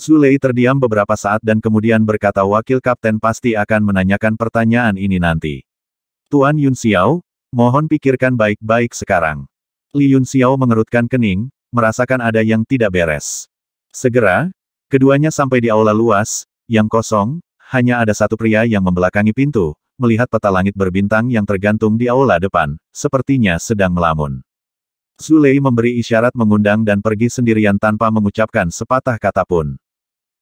Zulei terdiam beberapa saat dan kemudian berkata wakil kapten pasti akan menanyakan pertanyaan ini nanti. Tuan Yun Xiao, mohon pikirkan baik-baik sekarang. Li Yun Xiao mengerutkan kening, merasakan ada yang tidak beres. Segera, keduanya sampai di aula luas, yang kosong, hanya ada satu pria yang membelakangi pintu, melihat peta langit berbintang yang tergantung di aula depan, sepertinya sedang melamun. Zulei memberi isyarat mengundang dan pergi sendirian tanpa mengucapkan sepatah kata pun.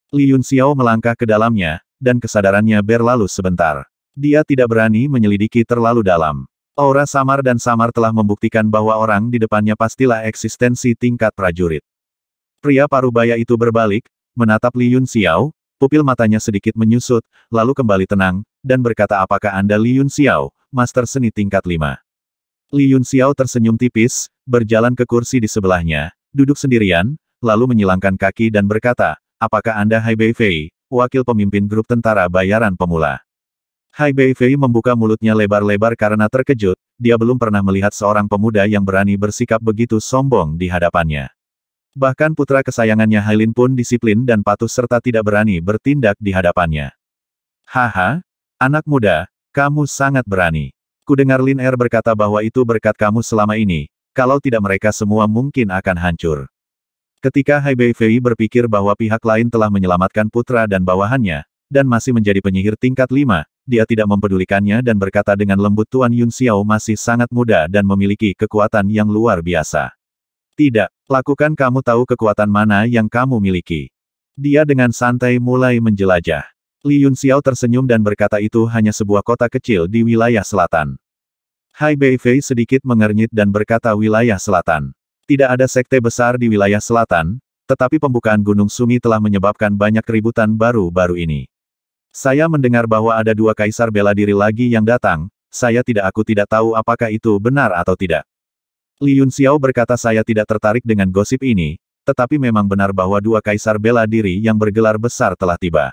Li Yun Xiao melangkah ke dalamnya, dan kesadarannya berlalu sebentar. Dia tidak berani menyelidiki terlalu dalam. Aura samar dan samar telah membuktikan bahwa orang di depannya pastilah eksistensi tingkat prajurit. Pria parubaya itu berbalik, menatap Li Yun Xiao, pupil matanya sedikit menyusut, lalu kembali tenang, dan berkata apakah Anda Li Yun Xiao, Master Seni tingkat 5. Li Yun Xiao tersenyum tipis, berjalan ke kursi di sebelahnya, duduk sendirian, lalu menyilangkan kaki dan berkata, apakah Anda Hai Bei Fei, wakil pemimpin grup tentara bayaran pemula? Hai Bei Fei membuka mulutnya lebar-lebar karena terkejut, dia belum pernah melihat seorang pemuda yang berani bersikap begitu sombong di hadapannya. Bahkan putra kesayangannya Hailin pun disiplin dan patuh serta tidak berani bertindak di hadapannya. Haha, anak muda, kamu sangat berani. Kudengar Lin Er berkata bahwa itu berkat kamu selama ini, kalau tidak mereka semua mungkin akan hancur. Ketika Hai Bei Fei berpikir bahwa pihak lain telah menyelamatkan putra dan bawahannya, dan masih menjadi penyihir tingkat lima, dia tidak mempedulikannya dan berkata dengan lembut Tuan Yun Xiao masih sangat muda dan memiliki kekuatan yang luar biasa. Tidak, lakukan kamu tahu kekuatan mana yang kamu miliki. Dia dengan santai mulai menjelajah. Li Yun Xiao tersenyum dan berkata itu hanya sebuah kota kecil di wilayah selatan. Hai Bei Fei sedikit mengernyit dan berkata wilayah selatan. Tidak ada sekte besar di wilayah selatan, tetapi pembukaan Gunung Sumi telah menyebabkan banyak keributan baru-baru ini. Saya mendengar bahwa ada dua kaisar bela diri lagi yang datang, saya tidak aku tidak tahu apakah itu benar atau tidak. Li Yun Xiao berkata saya tidak tertarik dengan gosip ini, tetapi memang benar bahwa dua kaisar bela diri yang bergelar besar telah tiba.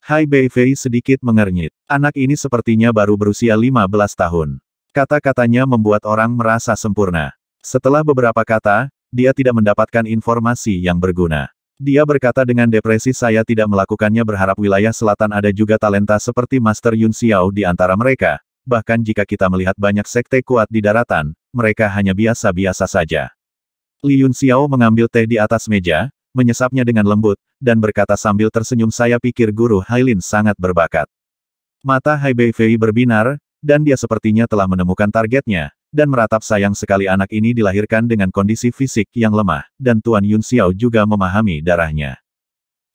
Hai Bei Fei sedikit mengernyit. Anak ini sepertinya baru berusia 15 tahun. Kata-katanya membuat orang merasa sempurna. Setelah beberapa kata, dia tidak mendapatkan informasi yang berguna. Dia berkata dengan depresi saya tidak melakukannya berharap wilayah selatan ada juga talenta seperti Master Yun Xiao di antara mereka. Bahkan jika kita melihat banyak sekte kuat di daratan, mereka hanya biasa-biasa saja. Li Yun Xiao mengambil teh di atas meja, menyesapnya dengan lembut, dan berkata sambil tersenyum saya pikir guru Hailin sangat berbakat. Mata Hai Bei Fei berbinar, dan dia sepertinya telah menemukan targetnya, dan meratap sayang sekali anak ini dilahirkan dengan kondisi fisik yang lemah, dan Tuan Yun Xiao juga memahami darahnya.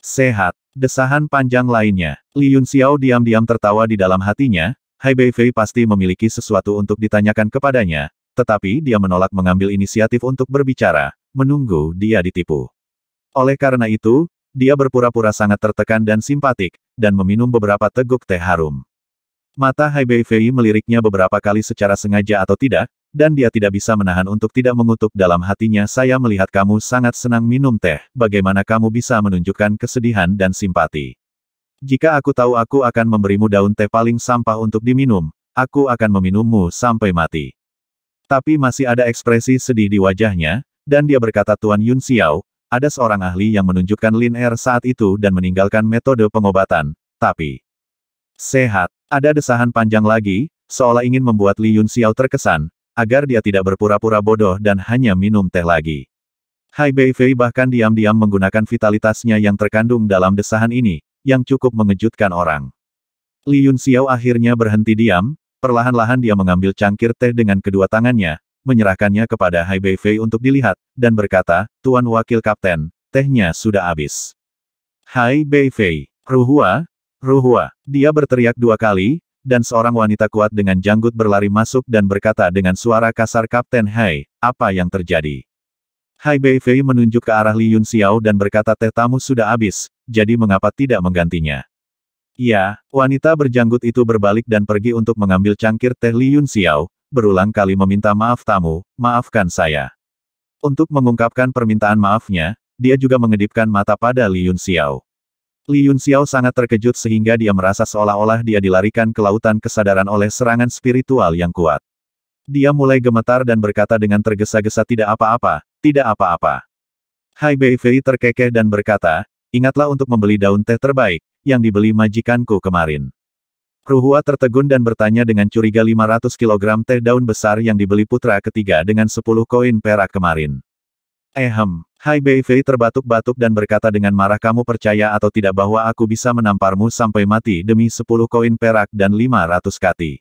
Sehat. Desahan panjang lainnya. Li Yun Xiao diam-diam tertawa di dalam hatinya, Hai Bei Fei pasti memiliki sesuatu untuk ditanyakan kepadanya, tetapi dia menolak mengambil inisiatif untuk berbicara, menunggu dia ditipu. Oleh karena itu, dia berpura-pura sangat tertekan dan simpatik, dan meminum beberapa teguk teh harum. Mata Hai Bei Fei meliriknya beberapa kali secara sengaja atau tidak, dan dia tidak bisa menahan untuk tidak mengutuk dalam hatinya saya melihat kamu sangat senang minum teh, bagaimana kamu bisa menunjukkan kesedihan dan simpati. Jika aku tahu aku akan memberimu daun teh paling sampah untuk diminum, aku akan meminummu sampai mati. Tapi masih ada ekspresi sedih di wajahnya, dan dia berkata Tuan Yun Xiao, ada seorang ahli yang menunjukkan Lin Er saat itu dan meninggalkan metode pengobatan, tapi sehat. Ada desahan panjang lagi, seolah ingin membuat Li Yun Xiao terkesan, agar dia tidak berpura-pura bodoh dan hanya minum teh lagi. Hai Bei Fei bahkan diam-diam menggunakan vitalitasnya yang terkandung dalam desahan ini, yang cukup mengejutkan orang. Li Yun Xiao akhirnya berhenti diam, perlahan-lahan dia mengambil cangkir teh dengan kedua tangannya, menyerahkannya kepada Hai Bei Fei untuk dilihat, dan berkata, Tuan Wakil Kapten, tehnya sudah habis. Hai Bei Fei, Ruhua, Ruhua, dia berteriak dua kali, dan seorang wanita kuat dengan janggut berlari masuk dan berkata dengan suara kasar Kapten Hai, apa yang terjadi? Hai Bei Fei menunjuk ke arah Li Yun Xiao dan berkata teh tamu sudah habis, jadi mengapa tidak menggantinya? Ya, wanita berjanggut itu berbalik dan pergi untuk mengambil cangkir teh Li Yun Xiao, berulang kali meminta maaf tamu, maafkan saya. Untuk mengungkapkan permintaan maafnya, dia juga mengedipkan mata pada Li Yun Xiao. Li Yun Xiao sangat terkejut sehingga dia merasa seolah-olah dia dilarikan ke lautan kesadaran oleh serangan spiritual yang kuat. Dia mulai gemetar dan berkata dengan tergesa-gesa tidak apa-apa, tidak apa-apa. Hai Bei Fei terkekeh dan berkata, ingatlah untuk membeli daun teh terbaik, yang dibeli majikanku kemarin. Ruhua tertegun dan bertanya dengan curiga 500 kg teh daun besar yang dibeli putra ketiga dengan 10 koin perak kemarin. Ehem, Hai Bei Fei terbatuk-batuk dan berkata dengan marah kamu percaya atau tidak bahwa aku bisa menamparmu sampai mati demi 10 koin perak dan 500 kati.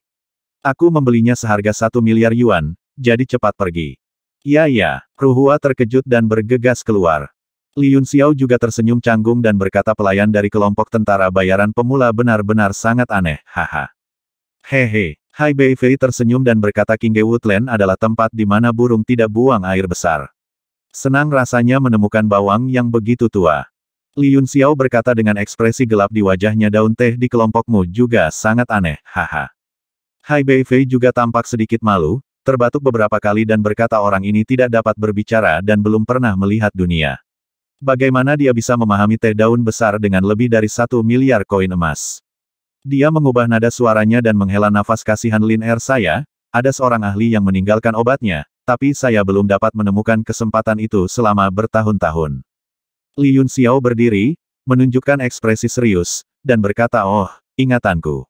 Aku membelinya seharga 1 miliar yuan, jadi cepat pergi. Ya ya, Ruhua terkejut dan bergegas keluar. Li Yunxiao juga tersenyum canggung dan berkata pelayan dari kelompok tentara bayaran pemula benar-benar sangat aneh, haha. Hehe, Hai Bei Fei tersenyum dan berkata King Woodland adalah tempat di mana burung tidak buang air besar. Senang rasanya menemukan bawang yang begitu tua. Li Yunxiao berkata dengan ekspresi gelap di wajahnya daun teh di kelompokmu juga sangat aneh, haha. Hai Bei Fei juga tampak sedikit malu, terbatuk beberapa kali dan berkata orang ini tidak dapat berbicara dan belum pernah melihat dunia. Bagaimana dia bisa memahami teh daun besar dengan lebih dari satu miliar koin emas? Dia mengubah nada suaranya dan menghela nafas kasihan Lin Er saya, ada seorang ahli yang meninggalkan obatnya, tapi saya belum dapat menemukan kesempatan itu selama bertahun-tahun. Li Yun Xiao berdiri, menunjukkan ekspresi serius, dan berkata oh, ingatanku.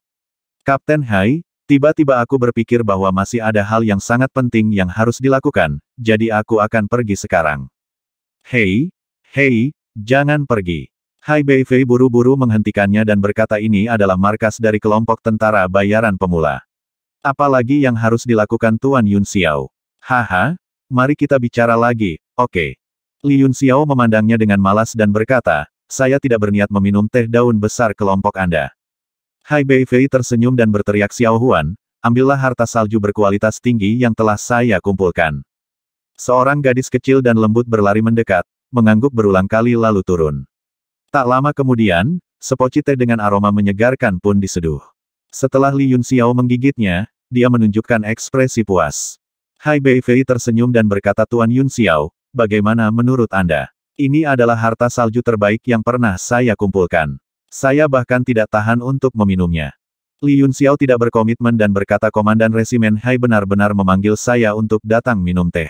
Kapten Hai, tiba-tiba aku berpikir bahwa masih ada hal yang sangat penting yang harus dilakukan, jadi aku akan pergi sekarang. Hei, hei, jangan pergi. Hai Bei Fei buru-buru menghentikannya dan berkata ini adalah markas dari kelompok tentara bayaran pemula. Apalagi yang harus dilakukan Tuan Yun Xiao. Haha, mari kita bicara lagi, oke. Li Yun Xiao memandangnya dengan malas dan berkata, saya tidak berniat meminum teh daun besar kelompok Anda. Hai Bei Fei tersenyum dan berteriak Xiao Huan, ambillah harta salju berkualitas tinggi yang telah saya kumpulkan. Seorang gadis kecil dan lembut berlari mendekat, mengangguk berulang kali lalu turun. Tak lama kemudian, sepoci teh dengan aroma menyegarkan pun diseduh. Setelah Li Yun Xiao menggigitnya, dia menunjukkan ekspresi puas. Hai Bei Fei tersenyum dan berkata Tuan Yun Xiao, bagaimana menurut Anda? Ini adalah harta salju terbaik yang pernah saya kumpulkan. Saya bahkan tidak tahan untuk meminumnya. Li Yun Xiao tidak berkomitmen dan berkata Komandan Resimen Hai benar-benar memanggil saya untuk datang minum teh.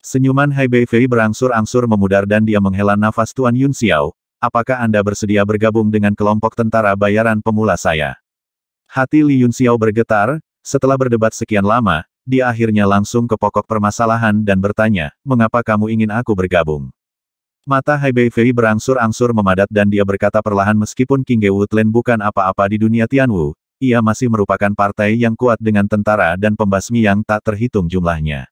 Senyuman Hai Bei Fei berangsur-angsur memudar dan dia menghela nafas Tuan Yun Xiao, apakah Anda bersedia bergabung dengan kelompok tentara bayaran pemula saya? Hati Li Yun Xiao bergetar, setelah berdebat sekian lama, dia akhirnya langsung ke pokok permasalahan dan bertanya, mengapa kamu ingin aku bergabung? Mata Hai Bei Fei berangsur-angsur memadat dan dia berkata perlahan meskipun King Ge Woodland bukan apa-apa di dunia Tianwu, ia masih merupakan partai yang kuat dengan tentara dan pembasmi yang tak terhitung jumlahnya.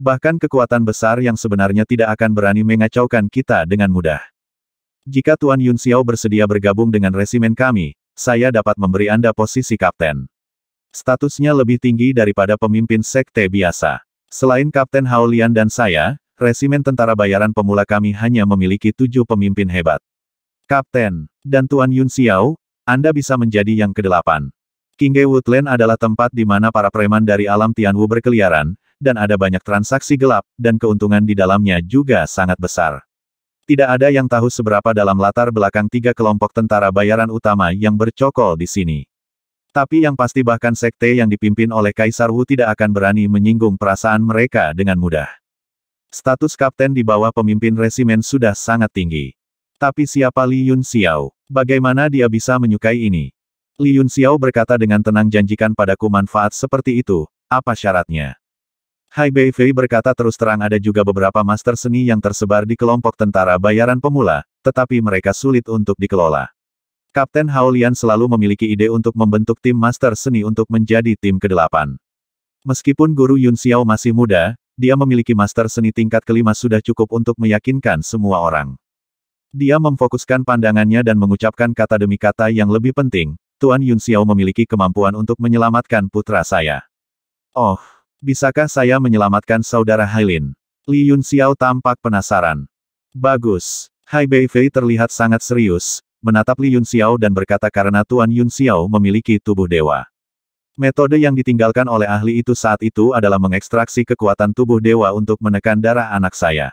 Bahkan kekuatan besar yang sebenarnya tidak akan berani mengacaukan kita dengan mudah. Jika Tuan Yun Xiao bersedia bergabung dengan resimen kami, saya dapat memberi Anda posisi kapten. Statusnya lebih tinggi daripada pemimpin sekte biasa. Selain Kapten Haolian dan saya, resimen tentara bayaran pemula kami hanya memiliki tujuh pemimpin hebat. Kapten, dan Tuan Yun Xiao, Anda bisa menjadi yang kedelapan. Kingge Woodland adalah tempat di mana para preman dari alam Tianwu berkeliaran, dan ada banyak transaksi gelap, dan keuntungan di dalamnya juga sangat besar. Tidak ada yang tahu seberapa dalam latar belakang tiga kelompok tentara bayaran utama yang bercokol di sini. Tapi yang pasti bahkan sekte yang dipimpin oleh Kaisar Wu tidak akan berani menyinggung perasaan mereka dengan mudah. Status kapten di bawah pemimpin resimen sudah sangat tinggi. Tapi siapa Li Yun Xiao? Bagaimana dia bisa menyukai ini? Li Yun Xiao berkata dengan tenang janjikan padaku manfaat seperti itu, apa syaratnya? Hai Bei Fei berkata terus terang ada juga beberapa master seni yang tersebar di kelompok tentara bayaran pemula, tetapi mereka sulit untuk dikelola. Kapten Haolian selalu memiliki ide untuk membentuk tim master seni untuk menjadi tim kedelapan. Meskipun guru Yun Xiao masih muda, dia memiliki master seni tingkat kelima sudah cukup untuk meyakinkan semua orang. Dia memfokuskan pandangannya dan mengucapkan kata demi kata yang lebih penting, Tuan Yun Xiao memiliki kemampuan untuk menyelamatkan putra saya. Oh, bisakah saya menyelamatkan saudara Hailin? Li Yun Xiao tampak penasaran. Bagus. Hai Bei Fei terlihat sangat serius, menatap Li Yun Xiao dan berkata karena Tuan Yun Xiao memiliki tubuh dewa. Metode yang ditinggalkan oleh ahli itu saat itu adalah mengekstraksi kekuatan tubuh dewa untuk menekan darah anak saya.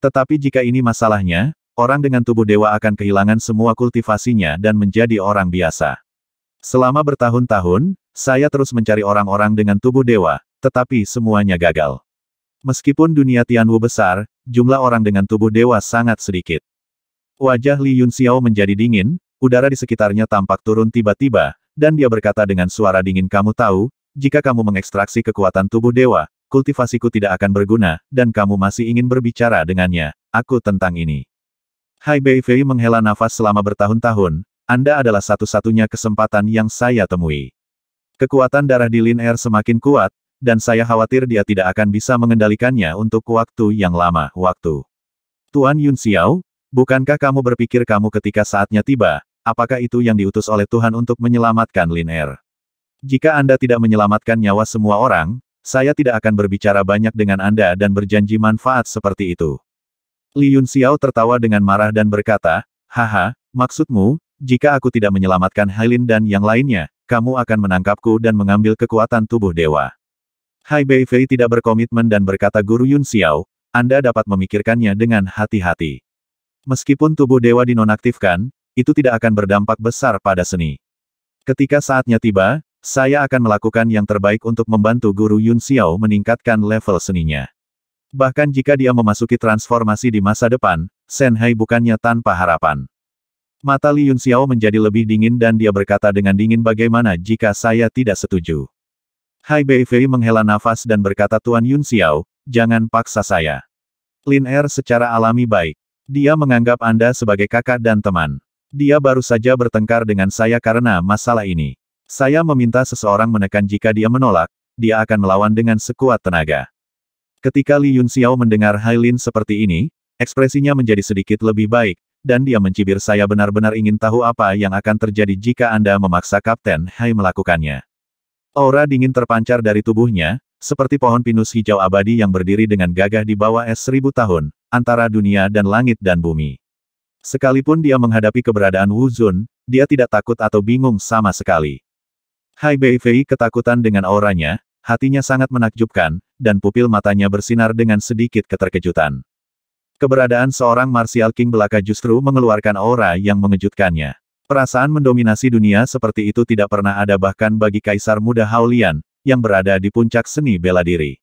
Tetapi jika ini masalahnya, orang dengan tubuh dewa akan kehilangan semua kultivasinya dan menjadi orang biasa. Selama bertahun-tahun, saya terus mencari orang-orang dengan tubuh dewa, tetapi semuanya gagal. Meskipun dunia Tianwu besar, jumlah orang dengan tubuh dewa sangat sedikit. Wajah Li Yunxiao menjadi dingin, udara di sekitarnya tampak turun tiba-tiba, dan dia berkata dengan suara dingin kamu tahu, jika kamu mengekstraksi kekuatan tubuh dewa, kultivasiku tidak akan berguna, dan kamu masih ingin berbicara dengannya, aku tentang ini. Hai Bei Fei menghela nafas selama bertahun-tahun, Anda adalah satu-satunya kesempatan yang saya temui. Kekuatan darah di Lin Air semakin kuat, dan saya khawatir dia tidak akan bisa mengendalikannya untuk waktu yang lama, waktu. Tuan Yun Xiao, bukankah kamu berpikir kamu ketika saatnya tiba, apakah itu yang diutus oleh Tuhan untuk menyelamatkan Lin Air? Jika Anda tidak menyelamatkan nyawa semua orang, saya tidak akan berbicara banyak dengan Anda dan berjanji manfaat seperti itu. Li Yun Xiao tertawa dengan marah dan berkata, Haha, maksudmu, jika aku tidak menyelamatkan Hailin dan yang lainnya, kamu akan menangkapku dan mengambil kekuatan tubuh dewa. Hai Bei Fei tidak berkomitmen dan berkata Guru Yun Xiao, Anda dapat memikirkannya dengan hati-hati. Meskipun tubuh dewa dinonaktifkan, itu tidak akan berdampak besar pada seni. Ketika saatnya tiba, saya akan melakukan yang terbaik untuk membantu Guru Yun Xiao meningkatkan level seninya. Bahkan jika dia memasuki transformasi di masa depan, Shen Hai bukannya tanpa harapan. Mata Li Yun Xiao menjadi lebih dingin dan dia berkata dengan dingin bagaimana jika saya tidak setuju. Hai Bei Fei menghela nafas dan berkata Tuan Yun Xiao, jangan paksa saya. Lin Er secara alami baik. Dia menganggap Anda sebagai kakak dan teman. Dia baru saja bertengkar dengan saya karena masalah ini. Saya meminta seseorang menekan jika dia menolak, dia akan melawan dengan sekuat tenaga. Ketika Li Yun Xiao mendengar Hailin seperti ini, ekspresinya menjadi sedikit lebih baik, dan dia mencibir saya benar-benar ingin tahu apa yang akan terjadi jika Anda memaksa Kapten Hai melakukannya. Aura dingin terpancar dari tubuhnya, seperti pohon pinus hijau abadi yang berdiri dengan gagah di bawah es seribu tahun, antara dunia dan langit dan bumi. Sekalipun dia menghadapi keberadaan Wu Zun, dia tidak takut atau bingung sama sekali. Hai Bei Fei ketakutan dengan auranya, hatinya sangat menakjubkan, dan pupil matanya bersinar dengan sedikit keterkejutan. Keberadaan seorang Martial King belaka justru mengeluarkan aura yang mengejutkannya. Perasaan mendominasi dunia seperti itu tidak pernah ada bahkan bagi Kaisar Muda Haolian, yang berada di puncak seni bela diri.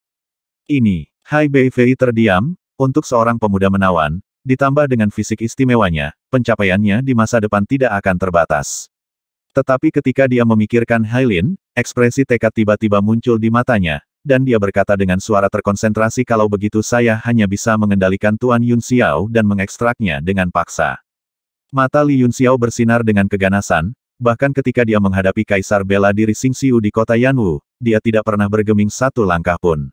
Ini, Hai Bei Fei terdiam, untuk seorang pemuda menawan, ditambah dengan fisik istimewanya, pencapaiannya di masa depan tidak akan terbatas. Tetapi ketika dia memikirkan Hailin, ekspresi tekad tiba-tiba muncul di matanya, dan dia berkata dengan suara terkonsentrasi kalau begitu saya hanya bisa mengendalikan Tuan Yun Xiao dan mengekstraknya dengan paksa. Mata Li Yun Xiao bersinar dengan keganasan, bahkan ketika dia menghadapi Kaisar bela diri Xing Xiu di kota Yanwu, dia tidak pernah bergeming satu langkah pun.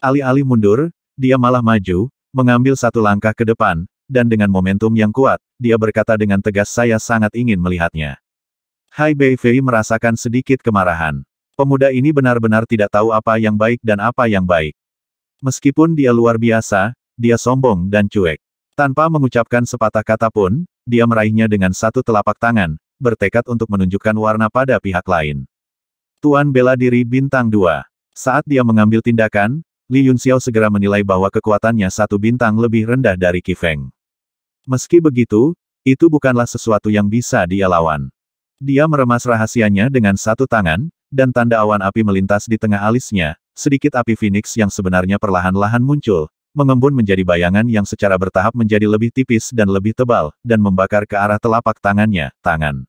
Alih-alih mundur, dia malah maju, mengambil satu langkah ke depan, dan dengan momentum yang kuat, dia berkata dengan tegas saya sangat ingin melihatnya. Hai Bei Fei merasakan sedikit kemarahan. Pemuda ini benar-benar tidak tahu apa yang baik dan apa yang baik. Meskipun dia luar biasa, dia sombong dan cuek. Tanpa mengucapkan sepatah kata pun, dia meraihnya dengan satu telapak tangan, bertekad untuk menunjukkan warna pada pihak lain. Tuan bela diri bintang 2. Saat dia mengambil tindakan, Li Yunxiao segera menilai bahwa kekuatannya satu bintang lebih rendah dari Qi Feng. Meski begitu, itu bukanlah sesuatu yang bisa dia lawan. Dia meremas rahasianya dengan satu tangan, dan tanda awan api melintas di tengah alisnya, sedikit api Phoenix yang sebenarnya perlahan-lahan muncul, mengembun menjadi bayangan yang secara bertahap menjadi lebih tipis dan lebih tebal, dan membakar ke arah telapak tangannya, tangan.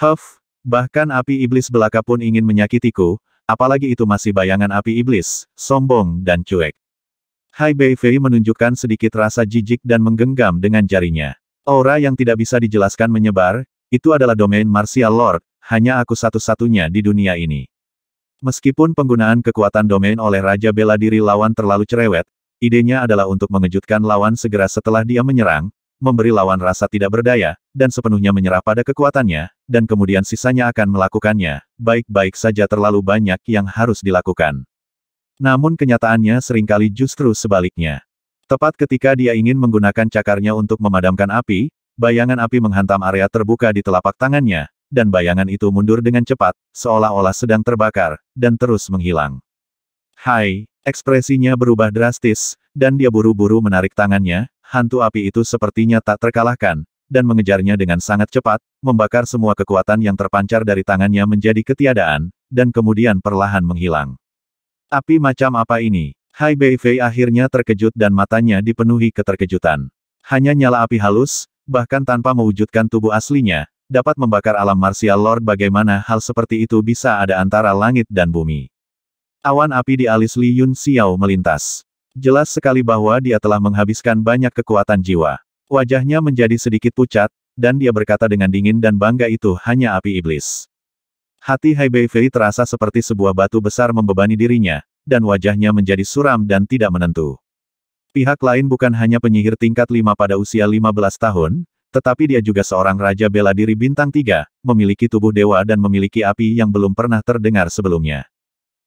Huff, bahkan api iblis belaka pun ingin menyakitiku, apalagi itu masih bayangan api iblis, sombong dan cuek. Hai Bei Fei menunjukkan sedikit rasa jijik dan menggenggam dengan jarinya. Aura yang tidak bisa dijelaskan menyebar, itu adalah domain Martial Lord, hanya aku satu-satunya di dunia ini. Meskipun penggunaan kekuatan domain oleh Raja Bela Diri lawan terlalu cerewet, idenya adalah untuk mengejutkan lawan segera setelah dia menyerang, memberi lawan rasa tidak berdaya, dan sepenuhnya menyerah pada kekuatannya, dan kemudian sisanya akan melakukannya, baik-baik saja terlalu banyak yang harus dilakukan. Namun kenyataannya sering kali justru sebaliknya. Tepat ketika dia ingin menggunakan cakarnya untuk memadamkan api, bayangan api menghantam area terbuka di telapak tangannya, dan bayangan itu mundur dengan cepat, seolah-olah sedang terbakar, dan terus menghilang. Hai, ekspresinya berubah drastis, dan dia buru-buru menarik tangannya, hantu api itu sepertinya tak terkalahkan, dan mengejarnya dengan sangat cepat, membakar semua kekuatan yang terpancar dari tangannya menjadi ketiadaan, dan kemudian perlahan menghilang. Api macam apa ini? Hai Bei Fei akhirnya terkejut dan matanya dipenuhi keterkejutan. Hanya nyala api halus, bahkan tanpa mewujudkan tubuh aslinya, dapat membakar alam martial lord bagaimana hal seperti itu bisa ada antara langit dan bumi. Awan api di alis Li Yun Xiao melintas. Jelas sekali bahwa dia telah menghabiskan banyak kekuatan jiwa. Wajahnya menjadi sedikit pucat, dan dia berkata dengan dingin dan bangga itu hanya api iblis. Hati Hai terasa seperti sebuah batu besar membebani dirinya, dan wajahnya menjadi suram dan tidak menentu. Pihak lain bukan hanya penyihir tingkat 5 pada usia 15 tahun, tetapi dia juga seorang raja bela diri bintang 3, memiliki tubuh dewa dan memiliki api yang belum pernah terdengar sebelumnya.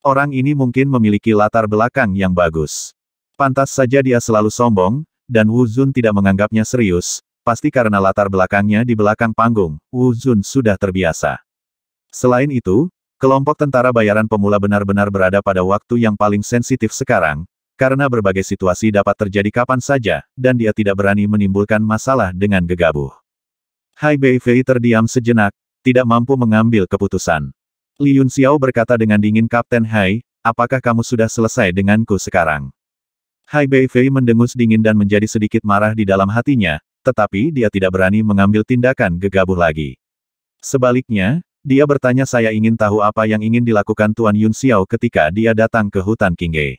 Orang ini mungkin memiliki latar belakang yang bagus. Pantas saja dia selalu sombong, dan Wu Zun tidak menganggapnya serius, pasti karena latar belakangnya di belakang panggung, Wu Zun sudah terbiasa. Selain itu, kelompok tentara bayaran pemula benar-benar berada pada waktu yang paling sensitif sekarang, karena berbagai situasi dapat terjadi kapan saja, dan dia tidak berani menimbulkan masalah dengan gegabah. Hai Bei Fei terdiam sejenak, tidak mampu mengambil keputusan. Li Yun Xiao berkata dengan dingin Kapten Hai, apakah kamu sudah selesai denganku sekarang? Hai Bei Fei mendengus dingin dan menjadi sedikit marah di dalam hatinya, tetapi dia tidak berani mengambil tindakan gegabah lagi. Sebaliknya, dia bertanya saya ingin tahu apa yang ingin dilakukan Tuan Yun Xiao ketika dia datang ke hutan Qingge.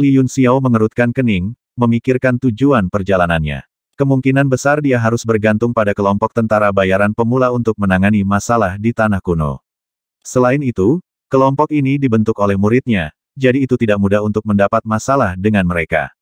Li Yun Xiao mengerutkan kening, memikirkan tujuan perjalanannya. Kemungkinan besar dia harus bergantung pada kelompok tentara bayaran pemula untuk menangani masalah di tanah kuno. Selain itu, kelompok ini dibentuk oleh muridnya, jadi itu tidak mudah untuk mendapat masalah dengan mereka.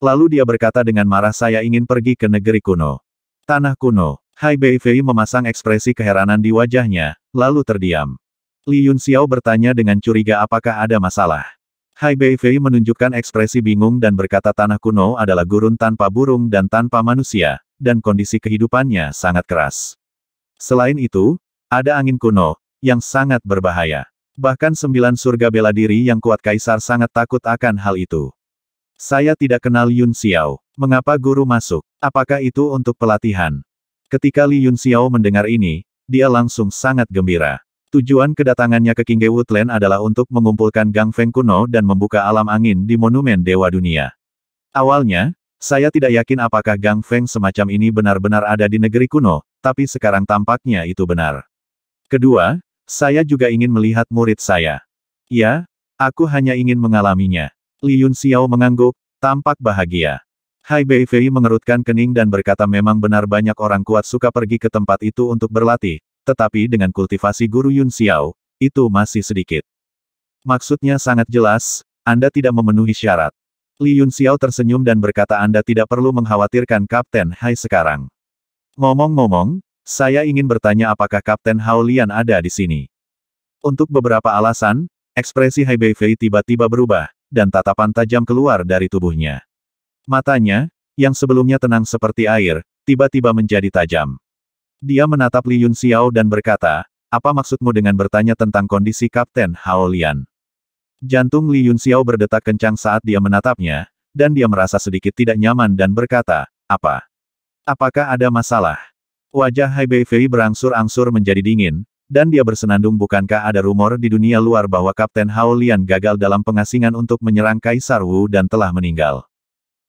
Lalu dia berkata dengan marah saya ingin pergi ke negeri kuno. Tanah kuno. Hai Bei Fei memasang ekspresi keheranan di wajahnya, lalu terdiam. Li Yun Xiao bertanya dengan curiga apakah ada masalah. Hai Bei Fei menunjukkan ekspresi bingung dan berkata tanah kuno adalah gurun tanpa burung dan tanpa manusia, dan kondisi kehidupannya sangat keras. Selain itu, ada angin kuno, yang sangat berbahaya. Bahkan sembilan surga bela diri yang kuat kaisar sangat takut akan hal itu. Saya tidak kenal Yun Xiao. Mengapa guru masuk? Apakah itu untuk pelatihan? Ketika Li Yun Xiao mendengar ini, dia langsung sangat gembira. Tujuan kedatangannya ke Qingge Woodland adalah untuk mengumpulkan Gang Feng kuno dan membuka alam angin di Monumen Dewa Dunia. Awalnya, saya tidak yakin apakah Gang Feng semacam ini benar-benar ada di negeri kuno, tapi sekarang tampaknya itu benar. Kedua, saya juga ingin melihat murid saya. Ya, aku hanya ingin mengalaminya. Li Yun Xiao mengangguk, tampak bahagia. Hai Bei Fei mengerutkan kening dan berkata memang benar banyak orang kuat suka pergi ke tempat itu untuk berlatih, tetapi dengan kultivasi guru Yun Xiao, itu masih sedikit. Maksudnya sangat jelas, Anda tidak memenuhi syarat. Li Yun Xiao tersenyum dan berkata Anda tidak perlu mengkhawatirkan Kapten Hai sekarang. Ngomong-ngomong, saya ingin bertanya apakah Kapten Hao Lian ada di sini. Untuk beberapa alasan, ekspresi Hai Beifei tiba-tiba berubah, dan tatapan tajam keluar dari tubuhnya. Matanya, yang sebelumnya tenang seperti air, tiba-tiba menjadi tajam. Dia menatap Li Yun Xiao dan berkata, apa maksudmu dengan bertanya tentang kondisi Kapten Hao Lian? Jantung Li Yun Xiao berdetak kencang saat dia menatapnya, dan dia merasa sedikit tidak nyaman dan berkata, apa? Apakah ada masalah? Wajah Hai Bei Fei berangsur-angsur menjadi dingin, dan dia bersenandung bukankah ada rumor di dunia luar bahwa Kapten Hao Lian gagal dalam pengasingan untuk menyerang Kaisar Wu dan telah meninggal.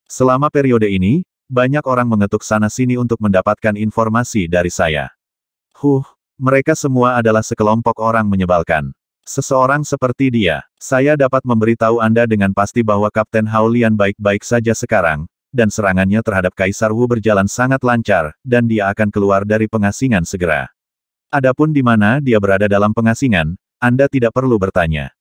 Selama periode ini, banyak orang mengetuk sana-sini untuk mendapatkan informasi dari saya. Huh, mereka semua adalah sekelompok orang menyebalkan. Seseorang seperti dia, saya dapat memberitahu Anda dengan pasti bahwa Kapten Hao Lian baik-baik saja sekarang, dan serangannya terhadap Kaisar Wu berjalan sangat lancar, dan dia akan keluar dari pengasingan segera. Adapun di mana dia berada dalam pengasingan, Anda tidak perlu bertanya.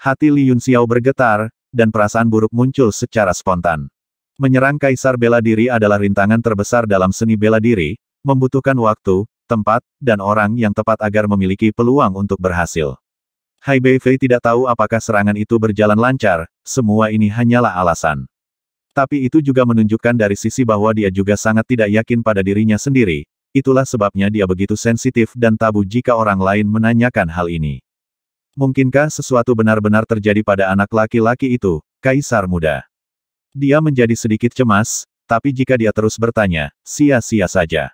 Hati Li Yun Xiao bergetar, dan perasaan buruk muncul secara spontan. Menyerang Kaisar Bela Diri adalah rintangan terbesar dalam seni bela diri, membutuhkan waktu, tempat, dan orang yang tepat agar memiliki peluang untuk berhasil. Hai Bei Fei tidak tahu apakah serangan itu berjalan lancar, semua ini hanyalah alasan. Tapi itu juga menunjukkan dari sisi bahwa dia juga sangat tidak yakin pada dirinya sendiri, itulah sebabnya dia begitu sensitif dan tabu jika orang lain menanyakan hal ini. Mungkinkah sesuatu benar-benar terjadi pada anak laki-laki itu, Kaisar Muda? Dia menjadi sedikit cemas, tapi jika dia terus bertanya, sia-sia saja.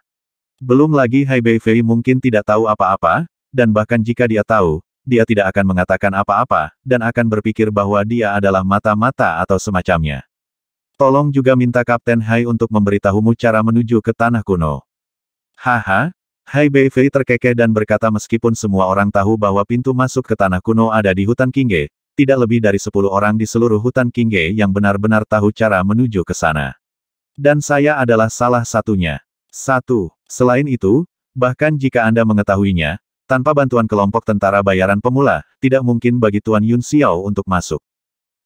Belum lagi Hai Bei Fei mungkin tidak tahu apa-apa, dan bahkan jika dia tahu, dia tidak akan mengatakan apa-apa, dan akan berpikir bahwa dia adalah mata-mata atau semacamnya. Tolong juga minta Kapten Hai untuk memberitahumu cara menuju ke tanah kuno. Haha, Hai Bei Fei terkekeh dan berkata meskipun semua orang tahu bahwa pintu masuk ke tanah kuno ada di hutan Kingge, tidak lebih dari 10 orang di seluruh hutan Kingge yang benar-benar tahu cara menuju ke sana. Dan saya adalah salah satunya. Satu. Selain itu, bahkan jika Anda mengetahuinya, tanpa bantuan kelompok tentara bayaran pemula, tidak mungkin bagi Tuan Yun Xiao untuk masuk.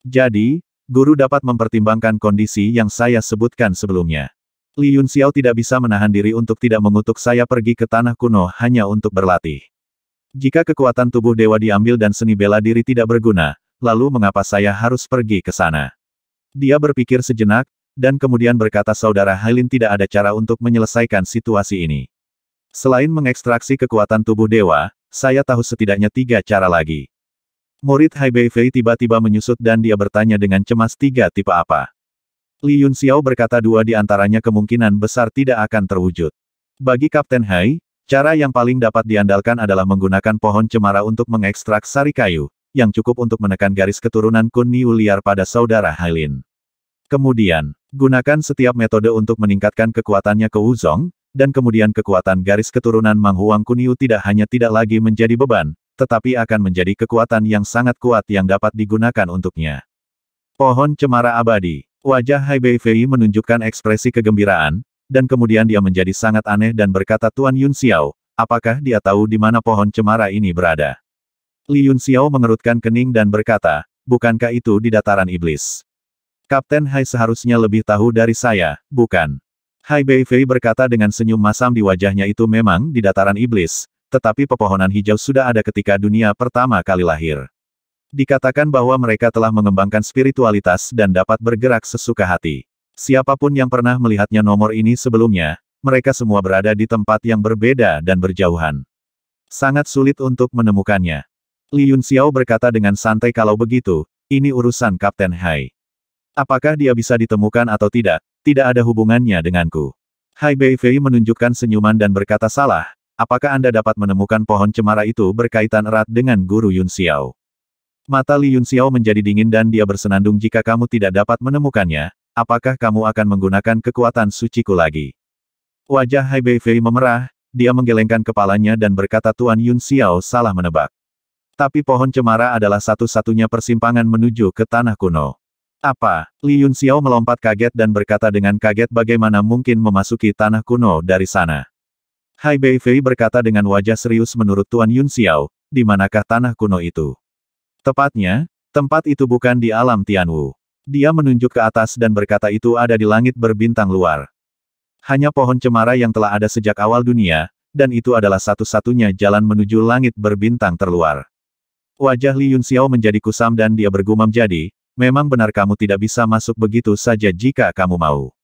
Jadi, guru dapat mempertimbangkan kondisi yang saya sebutkan sebelumnya. Li Yun Xiao tidak bisa menahan diri untuk tidak mengutuk saya pergi ke tanah kuno hanya untuk berlatih. Jika kekuatan tubuh dewa diambil dan seni bela diri tidak berguna, lalu mengapa saya harus pergi ke sana? Dia berpikir sejenak, dan kemudian berkata saudara Hailin tidak ada cara untuk menyelesaikan situasi ini. Selain mengekstraksi kekuatan tubuh dewa, saya tahu setidaknya tiga cara lagi. Murid Hai Bei Fei tiba-tiba menyusut dan dia bertanya dengan cemas tiga tipe apa. Li Yun Xiao berkata dua di antaranya kemungkinan besar tidak akan terwujud. Bagi Kapten Hai, cara yang paling dapat diandalkan adalah menggunakan pohon cemara untuk mengekstrak sari kayu, yang cukup untuk menekan garis keturunan Kun Niu liar pada saudara Hailin. Kemudian, gunakan setiap metode untuk meningkatkan kekuatannya ke Wuzong, dan kemudian kekuatan garis keturunan Mang Huang Kuniu tidak hanya tidak lagi menjadi beban, tetapi akan menjadi kekuatan yang sangat kuat yang dapat digunakan untuknya. Pohon Cemara Abadi Wajah Hai Fei menunjukkan ekspresi kegembiraan, dan kemudian dia menjadi sangat aneh dan berkata Tuan Yun Xiao, apakah dia tahu di mana pohon cemara ini berada? Li Yun Xiao mengerutkan kening dan berkata, bukankah itu di dataran iblis? Kapten Hai seharusnya lebih tahu dari saya, bukan? Hai Bei Fei berkata dengan senyum masam di wajahnya itu memang di dataran iblis, tetapi pepohonan hijau sudah ada ketika dunia pertama kali lahir. Dikatakan bahwa mereka telah mengembangkan spiritualitas dan dapat bergerak sesuka hati. Siapa pun yang pernah melihatnya nomor ini sebelumnya, mereka semua berada di tempat yang berbeda dan berjauhan. Sangat sulit untuk menemukannya. Li Yun Xiao berkata dengan santai kalau begitu, ini urusan Kapten Hai. Apakah dia bisa ditemukan atau tidak, tidak ada hubungannya denganku. Hai Bei Fei menunjukkan senyuman dan berkata salah, apakah Anda dapat menemukan pohon cemara itu berkaitan erat dengan Guru Yun Xiao? Mata Li Yun Xiao menjadi dingin dan dia bersenandung jika kamu tidak dapat menemukannya, apakah kamu akan menggunakan kekuatan suciku lagi? Wajah Hai Bei Fei memerah, dia menggelengkan kepalanya dan berkata Tuan Yun Xiao salah menebak. Tapi pohon cemara adalah satu-satunya persimpangan menuju ke tanah kuno. Apa? Li Yun Xiao melompat kaget dan berkata dengan kaget bagaimana mungkin memasuki tanah kuno dari sana. Hai Bei Fei berkata dengan wajah serius menurut Tuan Yun Xiao, di manakah tanah kuno itu? Tepatnya, tempat itu bukan di alam Tianwu. Dia menunjuk ke atas dan berkata itu ada di langit berbintang luar. Hanya pohon cemara yang telah ada sejak awal dunia, dan itu adalah satu-satunya jalan menuju langit berbintang terluar. Wajah Li Yunxiao menjadi kusam dan dia bergumam jadi, memang benar kamu tidak bisa masuk begitu saja jika kamu mau.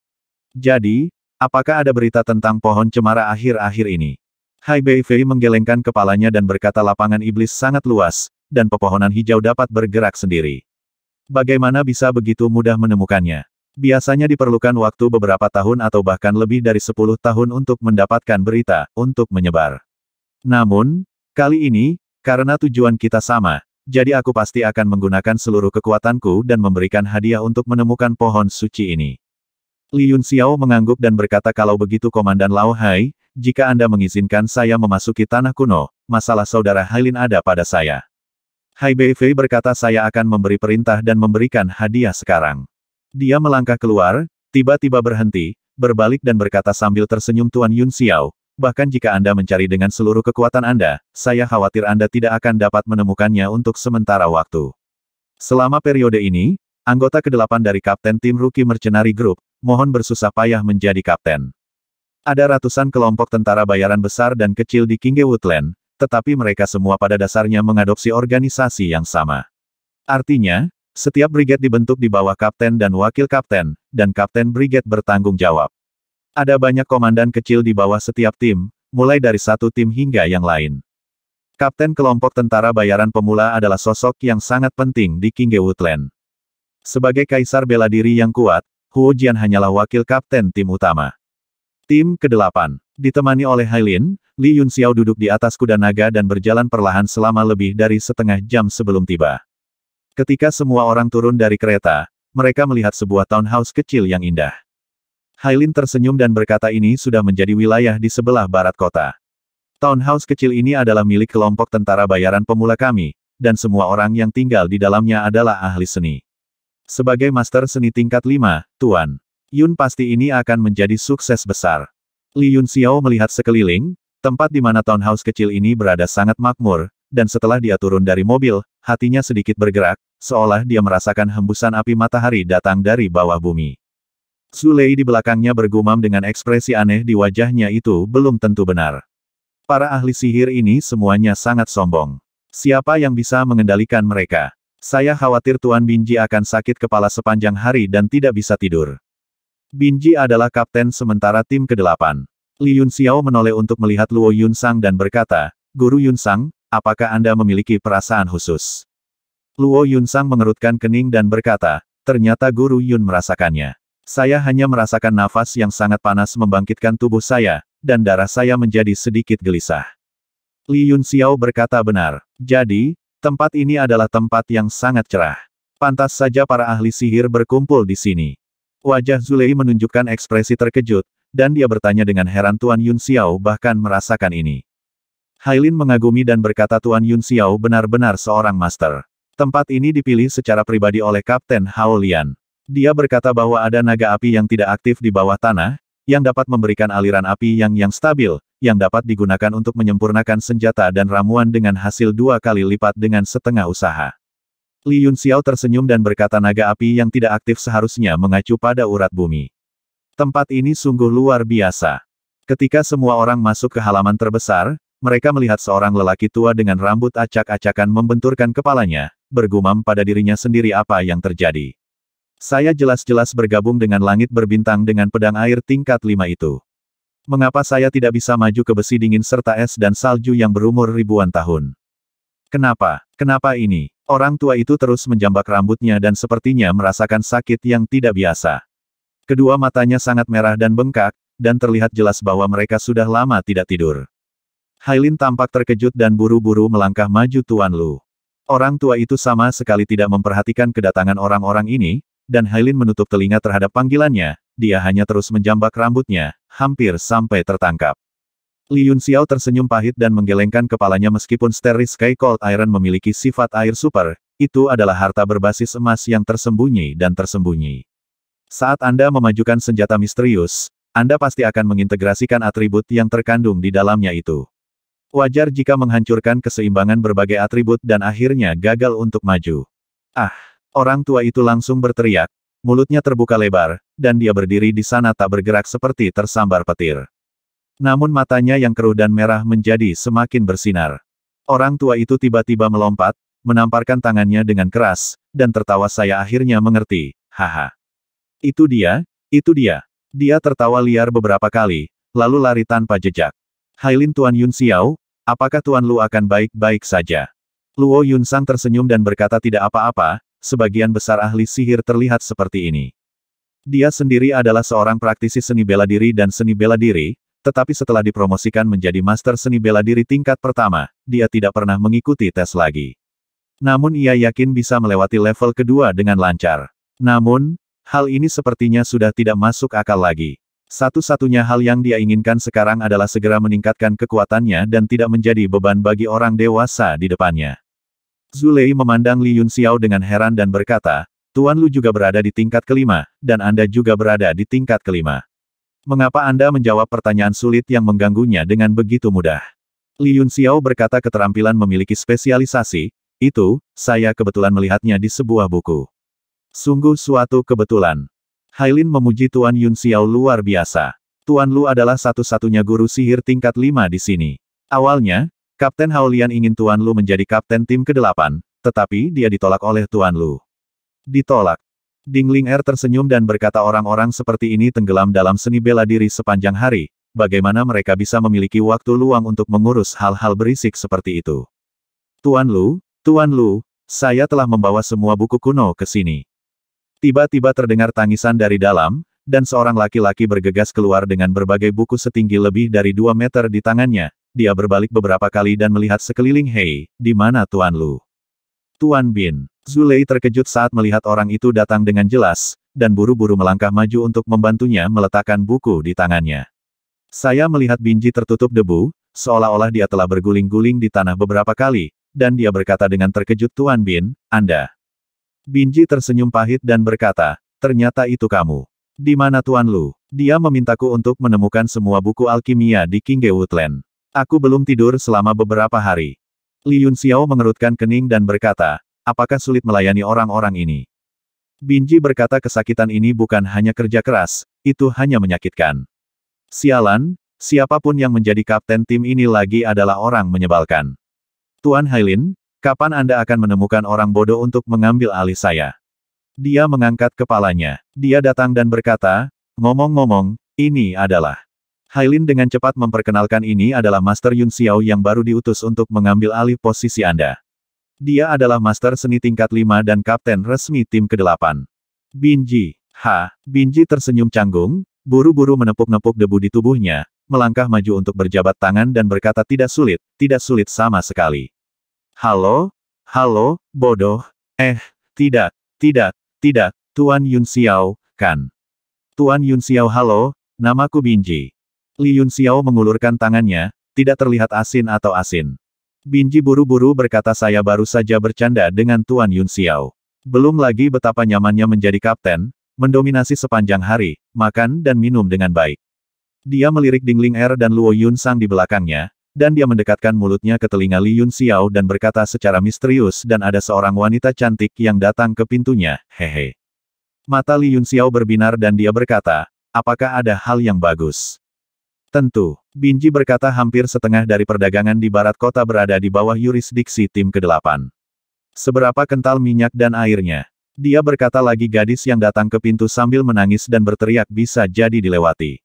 Jadi, apakah ada berita tentang pohon cemara akhir-akhir ini? Hai Bei Fei menggelengkan kepalanya dan berkata lapangan iblis sangat luas, dan pepohonan hijau dapat bergerak sendiri. Bagaimana bisa begitu mudah menemukannya? Biasanya diperlukan waktu beberapa tahun atau bahkan lebih dari 10 tahun untuk mendapatkan berita, untuk menyebar. Namun, kali ini, karena tujuan kita sama, jadi aku pasti akan menggunakan seluruh kekuatanku dan memberikan hadiah untuk menemukan pohon suci ini. Li Yun Xiao mengangguk dan berkata kalau begitu Komandan Lao Hai, jika Anda mengizinkan saya memasuki tanah kuno, masalah saudara Hailin ada pada saya. Hai Bei Fei berkata saya akan memberi perintah dan memberikan hadiah sekarang. Dia melangkah keluar, tiba-tiba berhenti, berbalik dan berkata sambil tersenyum Tuan Yun Xiao, Bahkan jika Anda mencari dengan seluruh kekuatan Anda, saya khawatir Anda tidak akan dapat menemukannya untuk sementara waktu. Selama periode ini, anggota kedelapan dari Kapten Tim Rookie Mercenary Group, mohon bersusah payah menjadi kapten. Ada ratusan kelompok tentara bayaran besar dan kecil di Kingge Woodland, tetapi mereka semua pada dasarnya mengadopsi organisasi yang sama. Artinya, setiap brigade dibentuk di bawah kapten dan wakil kapten, dan kapten brigade bertanggung jawab. Ada banyak komandan kecil di bawah setiap tim, mulai dari satu tim hingga yang lain. Kapten kelompok tentara bayaran pemula adalah sosok yang sangat penting di Kingge Woodland. Sebagai kaisar bela diri yang kuat, Huo Jian hanyalah wakil kapten tim utama. Tim ke-8, ditemani oleh Hailin, Li Yun Xiao duduk di atas kuda naga dan berjalan perlahan selama lebih dari setengah jam sebelum tiba. Ketika semua orang turun dari kereta, mereka melihat sebuah townhouse kecil yang indah. Hailin tersenyum dan berkata ini sudah menjadi wilayah di sebelah barat kota. Townhouse kecil ini adalah milik kelompok tentara bayaran pemula kami, dan semua orang yang tinggal di dalamnya adalah ahli seni. Sebagai master seni tingkat 5, Tuan, Yun pasti ini akan menjadi sukses besar. Li Yun Xiao melihat sekeliling, tempat di mana townhouse kecil ini berada sangat makmur, dan setelah dia turun dari mobil, hatinya sedikit bergerak, seolah dia merasakan hembusan api matahari datang dari bawah bumi. Zulei di belakangnya bergumam dengan ekspresi aneh di wajahnya itu belum tentu benar. Para ahli sihir ini semuanya sangat sombong. Siapa yang bisa mengendalikan mereka? Saya khawatir Tuan Binji akan sakit kepala sepanjang hari dan tidak bisa tidur. Binji adalah kapten sementara tim ke-8. Li Yun Xiao menoleh untuk melihat Luo Yun Sang dan berkata, Guru Yun Sang, apakah Anda memiliki perasaan khusus? Luo Yunsang mengerutkan kening dan berkata, ternyata Guru Yun merasakannya. Saya hanya merasakan nafas yang sangat panas membangkitkan tubuh saya, dan darah saya menjadi sedikit gelisah. Li Yun Xiao berkata benar. Jadi, tempat ini adalah tempat yang sangat cerah. Pantas saja para ahli sihir berkumpul di sini. Wajah Zulei menunjukkan ekspresi terkejut, dan dia bertanya dengan heran Tuan Yun Xiao bahkan merasakan ini. Hailin mengagumi dan berkata Tuan Yun Xiao benar-benar seorang master. Tempat ini dipilih secara pribadi oleh Kapten Hao Lian. Dia berkata bahwa ada naga api yang tidak aktif di bawah tanah, yang dapat memberikan aliran api yang yang stabil, yang dapat digunakan untuk menyempurnakan senjata dan ramuan dengan hasil dua kali lipat dengan setengah usaha. Li Yun Xiao tersenyum dan berkata naga api yang tidak aktif seharusnya mengacu pada urat bumi. Tempat ini sungguh luar biasa. Ketika semua orang masuk ke halaman terbesar, mereka melihat seorang lelaki tua dengan rambut acak-acakan membenturkan kepalanya, bergumam pada dirinya sendiri apa yang terjadi. Saya jelas-jelas bergabung dengan langit berbintang dengan pedang air tingkat lima itu. Mengapa saya tidak bisa maju ke besi dingin serta es dan salju yang berumur ribuan tahun? Kenapa? Kenapa ini? Orang tua itu terus menjambak rambutnya dan sepertinya merasakan sakit yang tidak biasa. Kedua matanya sangat merah dan bengkak, dan terlihat jelas bahwa mereka sudah lama tidak tidur. Hailin tampak terkejut dan buru-buru melangkah maju Tuan Lu. Orang tua itu sama sekali tidak memperhatikan kedatangan orang-orang ini, dan Hailin menutup telinga terhadap panggilannya, dia hanya terus menjambak rambutnya, hampir sampai tertangkap. Li Yun Xiao tersenyum pahit dan menggelengkan kepalanya meskipun Starry Sky Cold Iron memiliki sifat air super, itu adalah harta berbasis emas yang tersembunyi dan tersembunyi. Saat Anda memajukan senjata misterius, Anda pasti akan mengintegrasikan atribut yang terkandung di dalamnya itu. Wajar jika menghancurkan keseimbangan berbagai atribut dan akhirnya gagal untuk maju. Ah! Orang tua itu langsung berteriak, mulutnya terbuka lebar, dan dia berdiri di sana tak bergerak seperti tersambar petir. Namun matanya yang keruh dan merah menjadi semakin bersinar. Orang tua itu tiba-tiba melompat, menamparkan tangannya dengan keras, dan tertawa saya akhirnya mengerti, haha. Itu dia, itu dia. Dia tertawa liar beberapa kali, lalu lari tanpa jejak. Hailin Tuan Yun Xiao, apakah Tuan Lu akan baik-baik saja? Luo Yun Sang tersenyum dan berkata tidak apa-apa, sebagian besar ahli sihir terlihat seperti ini. Dia sendiri adalah seorang praktisi seni bela diri dan seni bela diri, tetapi setelah dipromosikan menjadi master seni bela diri tingkat pertama, dia tidak pernah mengikuti tes lagi. Namun ia yakin bisa melewati level kedua dengan lancar. Namun, hal ini sepertinya sudah tidak masuk akal lagi. Satu-satunya hal yang dia inginkan sekarang adalah segera meningkatkan kekuatannya dan tidak menjadi beban bagi orang dewasa di depannya. Zulei memandang Li Yun Xiao dengan heran dan berkata, Tuan Lu juga berada di tingkat kelima, dan Anda juga berada di tingkat kelima. Mengapa Anda menjawab pertanyaan sulit yang mengganggunya dengan begitu mudah? Li Yun Xiao berkata keterampilan memiliki spesialisasi, itu, saya kebetulan melihatnya di sebuah buku. Sungguh suatu kebetulan. Hailin memuji Tuan Yun Xiao luar biasa. Tuan Lu adalah satu-satunya guru sihir tingkat lima di sini. Awalnya, Kapten Haolian ingin Tuan Lu menjadi kapten tim ke-8, tetapi dia ditolak oleh Tuan Lu. Ditolak. Ding Ling Er tersenyum dan berkata orang-orang seperti ini tenggelam dalam seni bela diri sepanjang hari, bagaimana mereka bisa memiliki waktu luang untuk mengurus hal-hal berisik seperti itu. Tuan Lu, Tuan Lu, saya telah membawa semua buku kuno ke sini. Tiba-tiba terdengar tangisan dari dalam, dan seorang laki-laki bergegas keluar dengan berbagai buku setinggi lebih dari dua meter di tangannya. Dia berbalik beberapa kali dan melihat sekeliling Hei, di mana Tuan Lu? Tuan Bin. Zulei terkejut saat melihat orang itu datang dengan jelas, dan buru-buru melangkah maju untuk membantunya meletakkan buku di tangannya. Saya melihat Binji tertutup debu, seolah-olah dia telah berguling-guling di tanah beberapa kali, dan dia berkata dengan terkejut Tuan Bin, Anda. Binji tersenyum pahit dan berkata, ternyata itu kamu. Di mana Tuan Lu? Dia memintaku untuk menemukan semua buku alkimia di Kingge Woodland. Aku belum tidur selama beberapa hari. Li Yun Xiao mengerutkan kening dan berkata, apakah sulit melayani orang-orang ini? Binji berkata kesakitan ini bukan hanya kerja keras, itu hanya menyakitkan. Sialan, siapa pun yang menjadi kapten tim ini lagi adalah orang menyebalkan. Tuan Hailin, kapan Anda akan menemukan orang bodoh untuk mengambil alih saya? Dia mengangkat kepalanya. Dia datang dan berkata, ngomong-ngomong, ini adalah Hailin dengan cepat memperkenalkan ini adalah Master Yun Xiao yang baru diutus untuk mengambil alih posisi Anda. Dia adalah Master Seni tingkat 5 dan Kapten resmi tim ke-8. Binji. Ha, Binji tersenyum canggung, buru-buru menepuk-nepuk debu di tubuhnya, melangkah maju untuk berjabat tangan dan berkata tidak sulit, tidak sulit sama sekali. Halo? Halo, bodoh? Eh, tidak, tidak, tidak, Tuan Yun Xiao, kan? Tuan Yun Xiao halo, namaku Binji. Li Yun Xiao mengulurkan tangannya, tidak terlihat asin atau asin. Binji buru-buru berkata saya baru saja bercanda dengan Tuan Yun Xiao. Belum lagi betapa nyamannya menjadi kapten, mendominasi sepanjang hari, makan dan minum dengan baik. Dia melirik Dingling Er dan Luo Yun Sang di belakangnya, dan dia mendekatkan mulutnya ke telinga Li Yun Xiao dan berkata secara misterius dan ada seorang wanita cantik yang datang ke pintunya, hehe. Mata Li Yun Xiao berbinar dan dia berkata, apakah ada hal yang bagus? Tentu. Binji berkata hampir setengah dari perdagangan di barat kota berada di bawah yurisdiksi tim ke-8. Seberapa kental minyak dan airnya? Dia berkata lagi gadis yang datang ke pintu sambil menangis dan berteriak bisa jadi dilewati.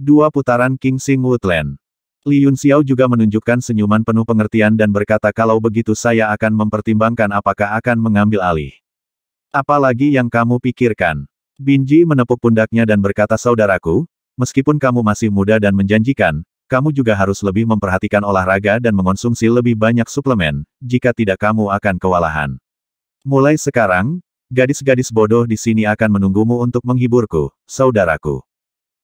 Dua putaran King Sing Woodland. Li Yun Xiao juga menunjukkan senyuman penuh pengertian dan berkata kalau begitu saya akan mempertimbangkan apakah akan mengambil alih. Apalagi yang kamu pikirkan? Binji menepuk pundaknya dan berkata saudaraku, Meskipun kamu masih muda dan menjanjikan, kamu juga harus lebih memperhatikan olahraga dan mengonsumsi lebih banyak suplemen, jika tidak kamu akan kewalahan. Mulai sekarang, gadis-gadis bodoh di sini akan menunggumu untuk menghiburku, saudaraku.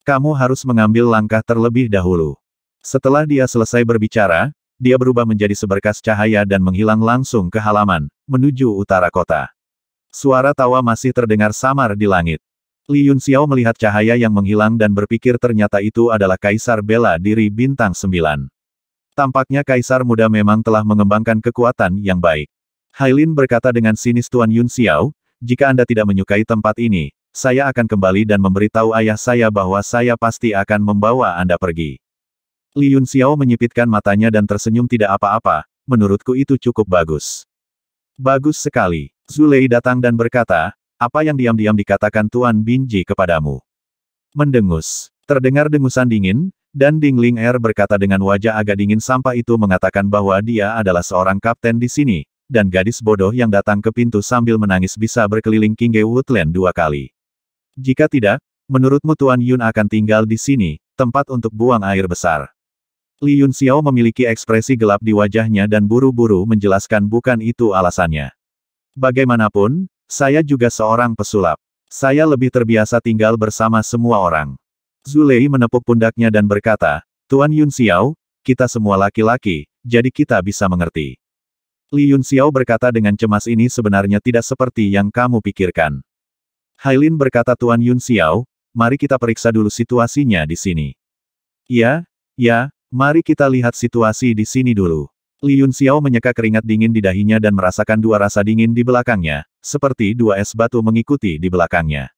Kamu harus mengambil langkah terlebih dahulu. Setelah dia selesai berbicara, dia berubah menjadi seberkas cahaya dan menghilang langsung ke halaman, menuju utara kota. Suara tawa masih terdengar samar di langit. Li Yun Xiao melihat cahaya yang menghilang dan berpikir ternyata itu adalah Kaisar Bela Diri Bintang Sembilan. Tampaknya Kaisar Muda memang telah mengembangkan kekuatan yang baik. Hailin berkata dengan sinis Tuan Yun Xiao, jika Anda tidak menyukai tempat ini, saya akan kembali dan memberitahu ayah saya bahwa saya pasti akan membawa Anda pergi. Li Yun Xiao menyipitkan matanya dan tersenyum tidak apa-apa, menurutku itu cukup bagus. Bagus sekali. Zulei datang dan berkata, apa yang diam-diam dikatakan Tuan Binji kepadamu? Mendengus. Terdengar dengusan dingin, dan Ding Ling Er berkata dengan wajah agak dingin sampah itu mengatakan bahwa dia adalah seorang kapten di sini, dan gadis bodoh yang datang ke pintu sambil menangis bisa berkeliling Kingge Woodland dua kali. Jika tidak, menurutmu Tuan Yun akan tinggal di sini, tempat untuk buang air besar. Li Yun Xiao memiliki ekspresi gelap di wajahnya dan buru-buru menjelaskan bukan itu alasannya. Bagaimanapun, saya juga seorang pesulap. Saya lebih terbiasa tinggal bersama semua orang. Zulei menepuk pundaknya dan berkata, Tuan Yun Xiao, kita semua laki-laki, jadi kita bisa mengerti. Li Yun Xiao berkata dengan cemas ini sebenarnya tidak seperti yang kamu pikirkan. Hailin berkata Tuan Yun Xiao, mari kita periksa dulu situasinya di sini. Ya, ya, mari kita lihat situasi di sini dulu. Li Yun Xiao menyeka keringat dingin di dahinya dan merasakan dua rasa dingin di belakangnya, seperti dua es batu mengikuti di belakangnya.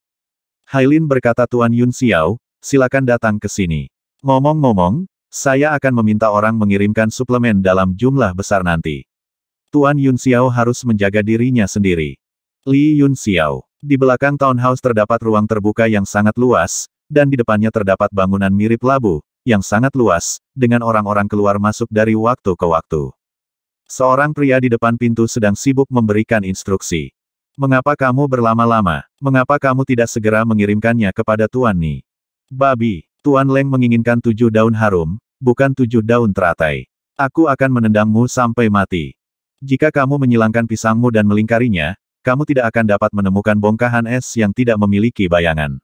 Hailin berkata Tuan Yun Xiao, silakan datang ke sini. Ngomong-ngomong, saya akan meminta orang mengirimkan suplemen dalam jumlah besar nanti. Tuan Yun Xiao harus menjaga dirinya sendiri. Li Yun Xiao. Di belakang townhouse terdapat ruang terbuka yang sangat luas, dan di depannya terdapat bangunan mirip labu, yang sangat luas, dengan orang-orang keluar masuk dari waktu ke waktu. Seorang pria di depan pintu sedang sibuk memberikan instruksi. Mengapa kamu berlama-lama? Mengapa kamu tidak segera mengirimkannya kepada Tuan Ni? Babi, Tuan Leng menginginkan tujuh daun harum, bukan tujuh daun teratai. Aku akan menendangmu sampai mati. Jika kamu menyilangkan pisangmu dan melingkarinya, kamu tidak akan dapat menemukan bongkahan es yang tidak memiliki bayangan.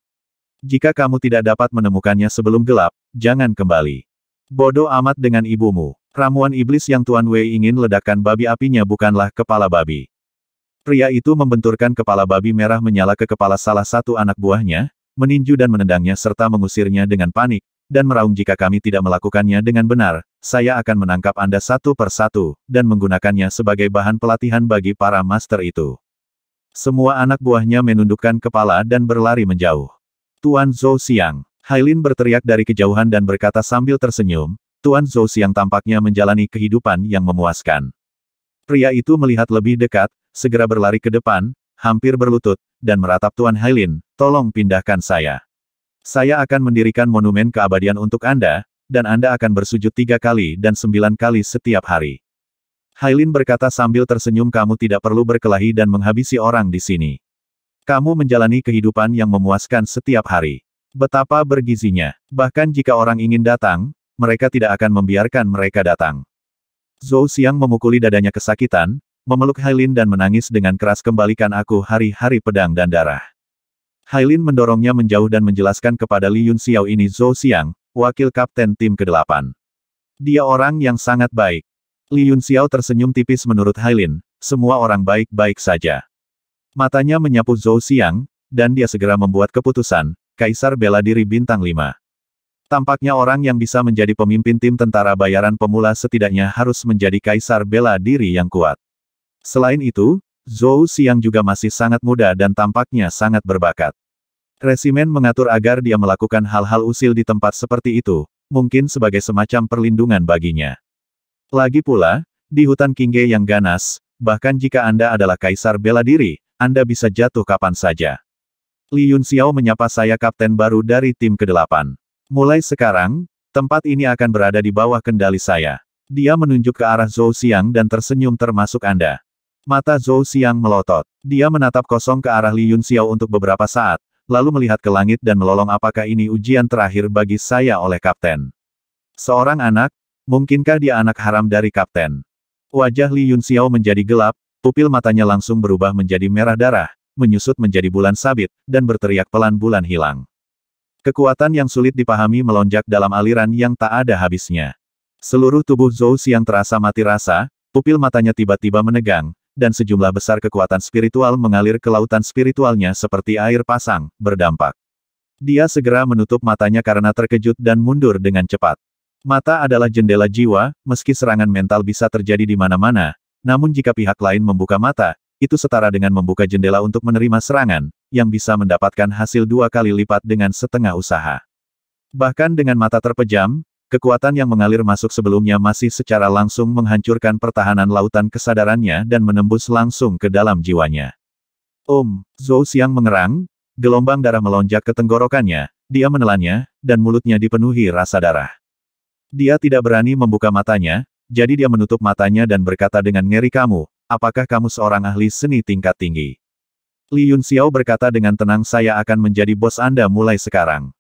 Jika kamu tidak dapat menemukannya sebelum gelap, jangan kembali. Bodoh amat dengan ibumu. Ramuan iblis yang Tuan Wei ingin ledakkan babi apinya bukanlah kepala babi. Pria itu membenturkan kepala babi merah menyala ke kepala salah satu anak buahnya, meninju dan menendangnya serta mengusirnya dengan panik, dan meraung jika kami tidak melakukannya dengan benar, saya akan menangkap Anda satu per satu, dan menggunakannya sebagai bahan pelatihan bagi para master itu. Semua anak buahnya menundukkan kepala dan berlari menjauh. Tuan Zhou Xiang, Hailin berteriak dari kejauhan dan berkata sambil tersenyum, Tuan Zhou Xiang tampaknya menjalani kehidupan yang memuaskan. Pria itu melihat lebih dekat, segera berlari ke depan, hampir berlutut, dan meratap Tuan Hailin, tolong pindahkan saya. Saya akan mendirikan monumen keabadian untuk Anda, dan Anda akan bersujud tiga kali dan sembilan kali setiap hari. Hailin berkata sambil tersenyum kamu tidak perlu berkelahi dan menghabisi orang di sini. Kamu menjalani kehidupan yang memuaskan setiap hari. Betapa bergizinya. Bahkan jika orang ingin datang, mereka tidak akan membiarkan mereka datang. Zhou Xiang memukuli dadanya kesakitan, memeluk Hailin dan menangis dengan keras kembalikan aku hari-hari pedang dan darah. Hailin mendorongnya menjauh dan menjelaskan kepada Li Yun Xiao ini Zhou Xiang, wakil kapten tim ke-8. Dia orang yang sangat baik. Li Yun Xiao tersenyum tipis menurut Hailin, semua orang baik-baik saja. Matanya menyapu Zhou Xiang, dan dia segera membuat keputusan, Kaisar bela diri bintang 5. Tampaknya orang yang bisa menjadi pemimpin tim tentara bayaran pemula setidaknya harus menjadi kaisar bela diri yang kuat. Selain itu, Zhou Xiang juga masih sangat muda dan tampaknya sangat berbakat. Resimen mengatur agar dia melakukan hal-hal usil di tempat seperti itu, mungkin sebagai semacam perlindungan baginya. Lagi pula, di hutan Kingge yang ganas, bahkan jika Anda adalah kaisar bela diri, Anda bisa jatuh kapan saja. Li Yun Xiao menyapa saya kapten baru dari tim ke-8. Mulai sekarang, tempat ini akan berada di bawah kendali saya. Dia menunjuk ke arah Zhou Xiang dan tersenyum termasuk Anda. Mata Zhou Xiang melotot. Dia menatap kosong ke arah Li Yun Xiao untuk beberapa saat, lalu melihat ke langit dan melolong apakah ini ujian terakhir bagi saya oleh kapten. Seorang anak, mungkinkah dia anak haram dari kapten? Wajah Li Yun Xiao menjadi gelap, pupil matanya langsung berubah menjadi merah darah, menyusut menjadi bulan sabit, dan berteriak pelan bulan hilang. Kekuatan yang sulit dipahami melonjak dalam aliran yang tak ada habisnya. Seluruh tubuh Zhou Xiang terasa mati rasa, pupil matanya tiba-tiba menegang, dan sejumlah besar kekuatan spiritual mengalir ke lautan spiritualnya seperti air pasang, berdampak. Dia segera menutup matanya karena terkejut dan mundur dengan cepat. Mata adalah jendela jiwa, meski serangan mental bisa terjadi di mana-mana, namun jika pihak lain membuka mata, itu setara dengan membuka jendela untuk menerima serangan, yang bisa mendapatkan hasil dua kali lipat dengan setengah usaha. Bahkan dengan mata terpejam, Kekuatan yang mengalir masuk sebelumnya masih secara langsung menghancurkan pertahanan lautan kesadarannya dan menembus langsung ke dalam jiwanya. Om, Zhou Xiang mengerang, gelombang darah melonjak ke tenggorokannya, dia menelannya, dan mulutnya dipenuhi rasa darah. Dia tidak berani membuka matanya, jadi dia menutup matanya dan berkata dengan ngeri kamu, apakah kamu seorang ahli seni tingkat tinggi? Li Yun Xiao berkata dengan tenang saya akan menjadi bos Anda mulai sekarang.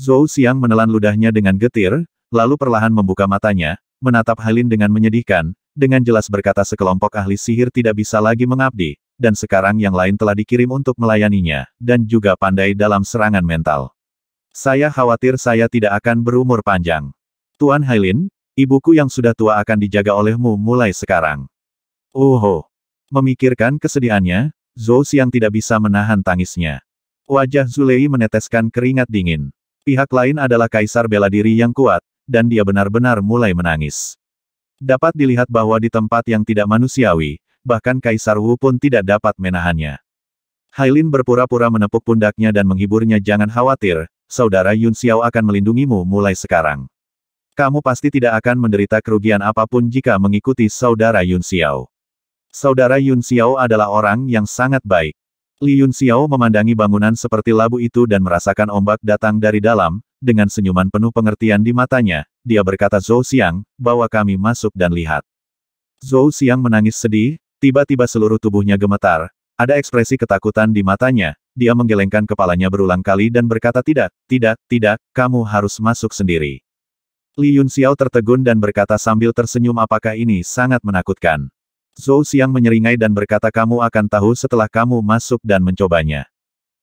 Zhou Xiang menelan ludahnya dengan getir, lalu perlahan membuka matanya, menatap Hailin dengan menyedihkan, dengan jelas berkata sekelompok ahli sihir tidak bisa lagi mengabdi, dan sekarang yang lain telah dikirim untuk melayaninya, dan juga pandai dalam serangan mental. Saya khawatir saya tidak akan berumur panjang. Tuan Hailin, ibuku yang sudah tua akan dijaga olehmu mulai sekarang. Uho. Memikirkan kesedihannya, Zhou Xiang tidak bisa menahan tangisnya. Wajah Zulei meneteskan keringat dingin. Pihak lain adalah kaisar bela diri yang kuat, dan dia benar-benar mulai menangis. Dapat dilihat bahwa di tempat yang tidak manusiawi, bahkan Kaisar Wu pun tidak dapat menahannya. Hailin berpura-pura menepuk pundaknya dan menghiburnya jangan khawatir, saudara Yun Xiao akan melindungimu mulai sekarang. Kamu pasti tidak akan menderita kerugian apa pun jika mengikuti saudara Yun Xiao. Saudara Yun Xiao adalah orang yang sangat baik. Li Yun Xiao memandangi bangunan seperti labu itu dan merasakan ombak datang dari dalam, dengan senyuman penuh pengertian di matanya, dia berkata Zhou Xiang, bawa kami masuk dan lihat. Zhou Xiang menangis sedih, tiba-tiba seluruh tubuhnya gemetar, ada ekspresi ketakutan di matanya, dia menggelengkan kepalanya berulang kali dan berkata tidak, tidak, tidak, kamu harus masuk sendiri. Li Yun Xiao tertegun dan berkata sambil tersenyum apakah ini sangat menakutkan. Zhou Xiang menyeringai dan berkata kamu akan tahu setelah kamu masuk dan mencobanya.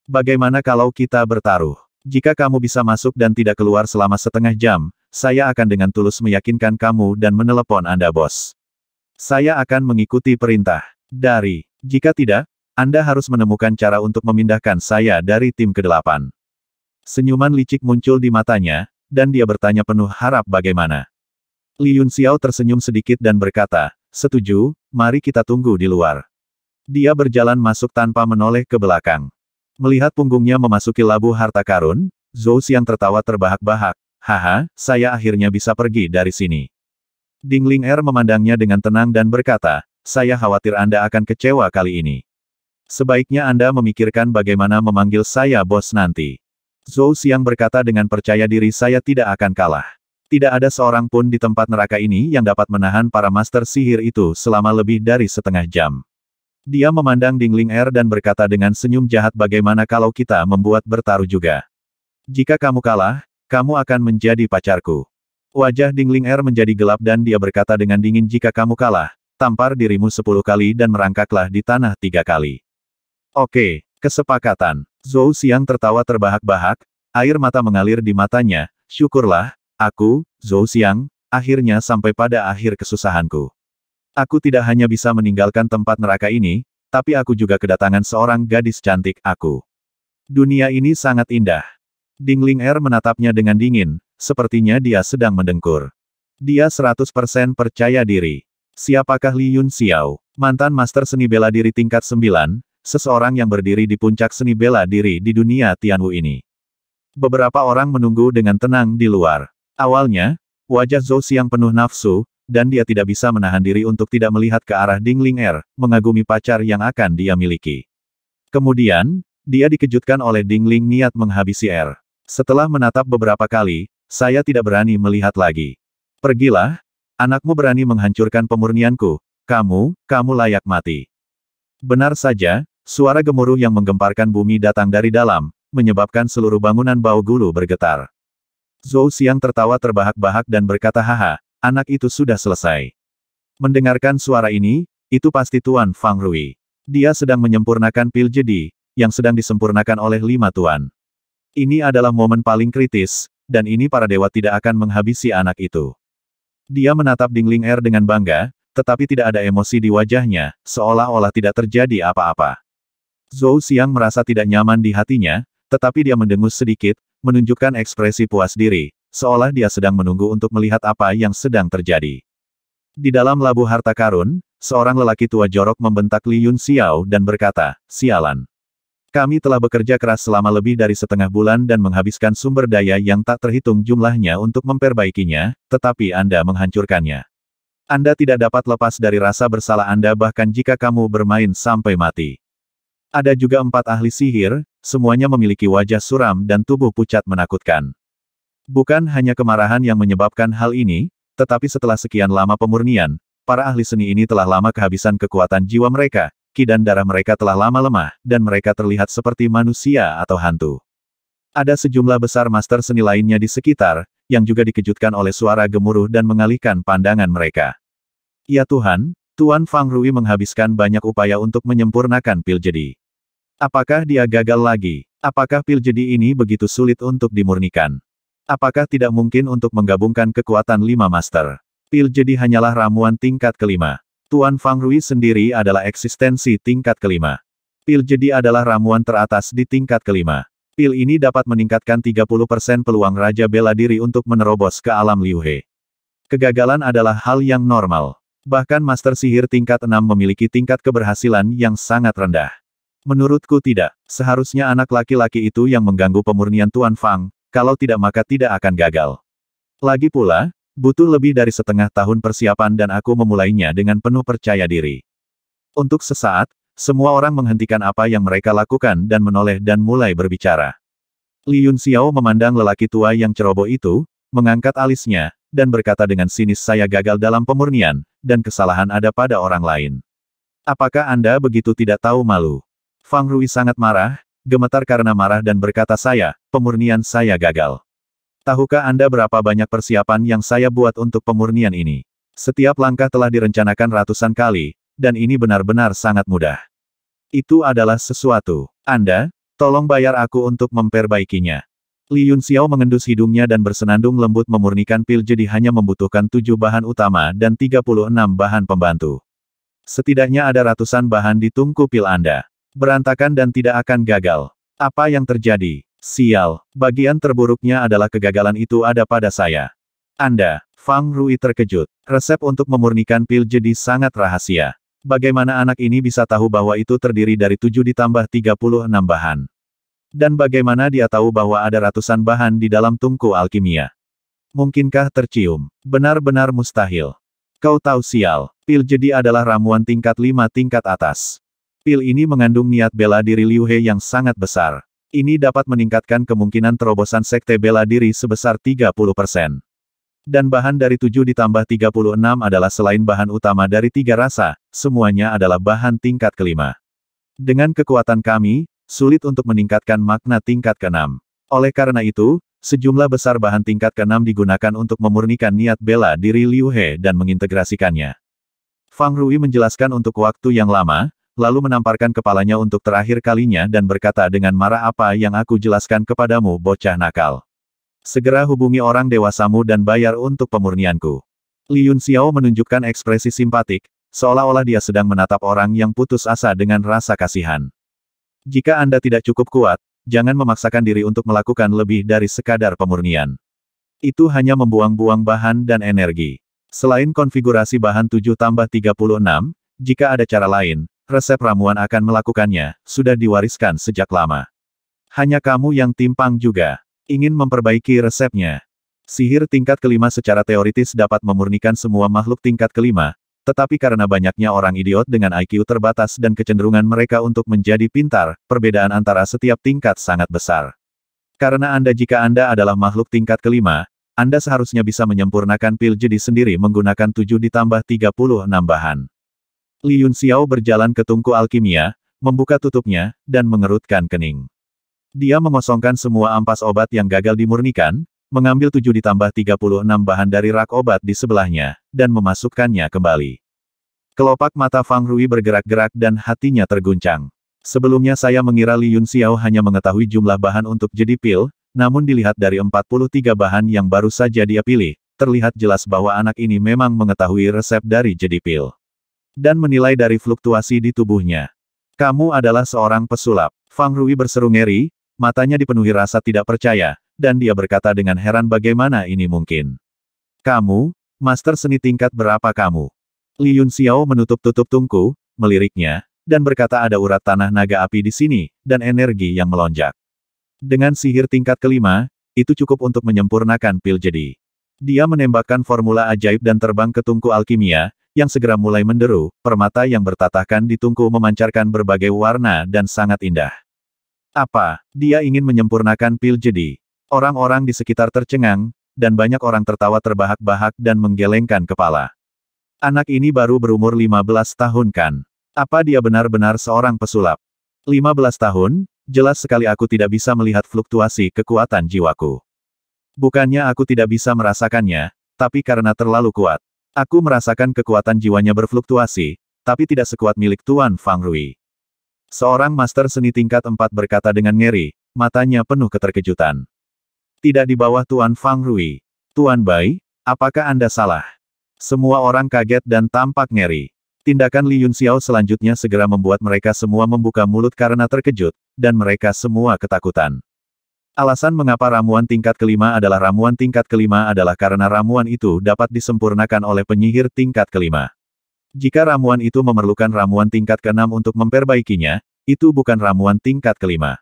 Bagaimana kalau kita bertaruh? Jika kamu bisa masuk dan tidak keluar selama setengah jam, saya akan dengan tulus meyakinkan kamu dan menelepon Anda bos. Saya akan mengikuti perintah. Dari, jika tidak, Anda harus menemukan cara untuk memindahkan saya dari tim ke-8. Senyuman licik muncul di matanya, dan dia bertanya penuh harap bagaimana. Li Yunxiao tersenyum sedikit dan berkata, setuju, mari kita tunggu di luar. Dia berjalan masuk tanpa menoleh ke belakang. Melihat punggungnya memasuki labu harta karun, Zhou Xiang tertawa terbahak-bahak. Haha, saya akhirnya bisa pergi dari sini. Ding Ling Er memandangnya dengan tenang dan berkata, saya khawatir Anda akan kecewa kali ini. Sebaiknya Anda memikirkan bagaimana memanggil saya bos nanti. Zhou Xiang berkata dengan percaya diri saya tidak akan kalah. Tidak ada seorang pun di tempat neraka ini yang dapat menahan para master sihir itu selama lebih dari setengah jam. Dia memandang Ding Ling Er dan berkata dengan senyum jahat bagaimana kalau kita membuat bertaruh juga. Jika kamu kalah, kamu akan menjadi pacarku. Wajah Ding Ling Er menjadi gelap dan dia berkata dengan dingin jika kamu kalah, tampar dirimu sepuluh kali dan merangkaklah di tanah tiga kali. Oke, kesepakatan. Zhou Xiang tertawa terbahak-bahak, air mata mengalir di matanya, syukurlah, aku, Zhou Xiang, akhirnya sampai pada akhir kesusahanku. Aku tidak hanya bisa meninggalkan tempat neraka ini, tapi aku juga kedatangan seorang gadis cantik aku. Dunia ini sangat indah. Ding Ling Er menatapnya dengan dingin, sepertinya dia sedang mendengkur. Dia 100% percaya diri. Siapakah Li Yun Xiao? Mantan master seni bela diri tingkat 9, seseorang yang berdiri di puncak seni bela diri di dunia Tianwu ini. Beberapa orang menunggu dengan tenang di luar. Awalnya, wajah Zhou Xiang penuh nafsu, dan dia tidak bisa menahan diri untuk tidak melihat ke arah Ding Ling Er, mengagumi pacar yang akan dia miliki. Kemudian, dia dikejutkan oleh Ding Ling niat menghabisi Er. Setelah menatap beberapa kali, saya tidak berani melihat lagi. Pergilah, anakmu berani menghancurkan pemurnianku, kamu, kamu layak mati. Benar saja, Suara gemuruh yang menggemparkan bumi datang dari dalam, menyebabkan seluruh bangunan bau gulu bergetar. Zhou Xiang tertawa terbahak-bahak dan berkata haha, anak itu sudah selesai. Mendengarkan suara ini, itu pasti Tuan Fang Rui. Dia sedang menyempurnakan pil jedi, yang sedang disempurnakan oleh lima tuan. Ini adalah momen paling kritis, dan ini para dewa tidak akan menghabisi anak itu. Dia menatap Ding Ling Er dengan bangga, tetapi tidak ada emosi di wajahnya, seolah-olah tidak terjadi apa-apa. Zhou Xiang merasa tidak nyaman di hatinya, tetapi dia mendengus sedikit, menunjukkan ekspresi puas diri, seolah dia sedang menunggu untuk melihat apa yang sedang terjadi. Di dalam labu harta karun, seorang lelaki tua jorok membentak Li Yun Xiao dan berkata, Sialan. Kami telah bekerja keras selama lebih dari setengah bulan dan menghabiskan sumber daya yang tak terhitung jumlahnya untuk memperbaikinya, tetapi Anda menghancurkannya. Anda tidak dapat lepas dari rasa bersalah Anda bahkan jika kamu bermain sampai mati. Ada juga empat ahli sihir, semuanya memiliki wajah suram dan tubuh pucat menakutkan. Bukan hanya kemarahan yang menyebabkan hal ini, tetapi setelah sekian lama pemurnian, para ahli seni ini telah lama kehabisan kekuatan jiwa mereka, ki dan darah mereka telah lama lemah, dan mereka terlihat seperti manusia atau hantu. Ada sejumlah besar master seni lainnya di sekitar, yang juga dikejutkan oleh suara gemuruh dan mengalihkan pandangan mereka. Ya Tuhan, Tuan Fang Rui menghabiskan banyak upaya untuk menyempurnakan pil jadi. Apakah dia gagal lagi? Apakah pil jadi ini begitu sulit untuk dimurnikan? Apakah tidak mungkin untuk menggabungkan kekuatan lima master? Pil jadi hanyalah ramuan tingkat kelima. Tuan Fang Rui sendiri adalah eksistensi tingkat kelima. Pil jadi adalah ramuan teratas di tingkat kelima. Pil ini dapat meningkatkan 30% peluang Raja Bela Diri untuk menerobos ke alam Liu He. Kegagalan adalah hal yang normal. Bahkan Master Sihir tingkat 6 memiliki tingkat keberhasilan yang sangat rendah. Menurutku tidak. Seharusnya anak laki-laki itu yang mengganggu pemurnian Tuan Fang, kalau tidak maka tidak akan gagal. Lagi pula, butuh lebih dari setengah tahun persiapan dan aku memulainya dengan penuh percaya diri. Untuk sesaat, semua orang menghentikan apa yang mereka lakukan dan menoleh dan mulai berbicara. Li Yun Xiao memandang lelaki tua yang ceroboh itu, mengangkat alisnya, dan berkata dengan sinis saya gagal dalam pemurnian, dan kesalahan ada pada orang lain. Apakah Anda begitu tidak tahu malu? Fang Rui sangat marah, gemetar karena marah dan berkata saya, pemurnian saya gagal. Tahukah Anda berapa banyak persiapan yang saya buat untuk pemurnian ini? Setiap langkah telah direncanakan ratusan kali, dan ini benar-benar sangat mudah. Itu adalah sesuatu. Anda, tolong bayar aku untuk memperbaikinya. Li Yunxiao mengendus hidungnya dan bersenandung lembut memurnikan pil jadi hanya membutuhkan tujuh bahan utama dan 36 bahan pembantu. Setidaknya ada ratusan bahan di tungku pil Anda. Berantakan dan tidak akan gagal. Apa yang terjadi? Sial, bagian terburuknya adalah kegagalan itu ada pada saya. Anda, Fang Rui terkejut. Resep untuk memurnikan pil jadi sangat rahasia. Bagaimana anak ini bisa tahu bahwa itu terdiri dari 7 ditambah 36 bahan? Dan bagaimana dia tahu bahwa ada ratusan bahan di dalam tungku alkimia? Mungkinkah tercium? Benar-benar mustahil. Kau tahu sial, pil jadi adalah ramuan tingkat 5 tingkat atas. Pil ini mengandung niat bela diri Liu He yang sangat besar. Ini dapat meningkatkan kemungkinan terobosan sekte bela diri sebesar 30%. Dan bahan dari 7 ditambah 36 adalah selain bahan utama dari tiga rasa, semuanya adalah bahan tingkat kelima. Dengan kekuatan kami, sulit untuk meningkatkan makna tingkat keenam. Oleh karena itu, sejumlah besar bahan tingkat keenam digunakan untuk memurnikan niat bela diri Liu He dan mengintegrasikannya. Fang Rui menjelaskan untuk waktu yang lama, lalu menamparkan kepalanya untuk terakhir kalinya dan berkata dengan marah apa yang aku jelaskan kepadamu bocah nakal. Segera hubungi orang dewasamu dan bayar untuk pemurnianku. Li Yunxiao menunjukkan ekspresi simpatik, seolah-olah dia sedang menatap orang yang putus asa dengan rasa kasihan. Jika Anda tidak cukup kuat, jangan memaksakan diri untuk melakukan lebih dari sekadar pemurnian. Itu hanya membuang-buang bahan dan energi. Selain konfigurasi bahan 7 tambah 36, jika ada cara lain, resep ramuan akan melakukannya, sudah diwariskan sejak lama. Hanya kamu yang timpang juga. Ingin memperbaiki resepnya. Sihir tingkat kelima secara teoritis dapat memurnikan semua makhluk tingkat kelima, tetapi karena banyaknya orang idiot dengan IQ terbatas dan kecenderungan mereka untuk menjadi pintar, perbedaan antara setiap tingkat sangat besar. Karena Anda jika Anda adalah makhluk tingkat kelima, Anda seharusnya bisa menyempurnakan pil jadi sendiri menggunakan 7 ditambah 36 bahan. Li Yunxiao berjalan ke tungku alkimia, membuka tutupnya, dan mengerutkan kening. Dia mengosongkan semua ampas obat yang gagal dimurnikan, mengambil 7 ditambah 36 bahan dari rak obat di sebelahnya, dan memasukkannya kembali. Kelopak mata Fang Rui bergerak-gerak dan hatinya terguncang. Sebelumnya saya mengira Li Yun Xiao hanya mengetahui jumlah bahan untuk jadi pil, namun dilihat dari 43 bahan yang baru saja dia pilih, terlihat jelas bahwa anak ini memang mengetahui resep dari jadi pil. Dan menilai dari fluktuasi di tubuhnya. Kamu adalah seorang pesulap. Fang Rui berseru ngeri, Matanya dipenuhi rasa tidak percaya, dan dia berkata dengan heran bagaimana ini mungkin. Kamu, Master Seni tingkat berapa kamu? Li Yun Xiao menutup-tutup tungku, meliriknya, dan berkata ada urat tanah naga api di sini, dan energi yang melonjak. Dengan sihir tingkat kelima, itu cukup untuk menyempurnakan pil jadi. Dia menembakkan formula ajaib dan terbang ke tungku alkimia, yang segera mulai menderu, permata yang bertatahkan di tungku memancarkan berbagai warna dan sangat indah. Apa? Dia ingin menyempurnakan pil jadi. Orang-orang di sekitar tercengang, dan banyak orang tertawa terbahak-bahak dan menggelengkan kepala. Anak ini baru berumur 15 tahun kan? Apa dia benar-benar seorang pesulap? 15 tahun, jelas sekali aku tidak bisa melihat fluktuasi kekuatan jiwaku. Bukannya aku tidak bisa merasakannya, tapi karena terlalu kuat. Aku merasakan kekuatan jiwanya berfluktuasi, tapi tidak sekuat milik Tuan Fang Rui. Seorang master seni tingkat empat berkata dengan ngeri, matanya penuh keterkejutan. Tidak di bawah Tuan Fang Rui. Tuan Bai, apakah Anda salah? Semua orang kaget dan tampak ngeri. Tindakan Li Yunxiao selanjutnya segera membuat mereka semua membuka mulut karena terkejut, dan mereka semua ketakutan. Alasan mengapa ramuan tingkat kelima adalah ramuan tingkat kelima adalah karena ramuan itu dapat disempurnakan oleh penyihir tingkat kelima. Jika ramuan itu memerlukan ramuan tingkat keenam untuk memperbaikinya, itu bukan ramuan tingkat kelima.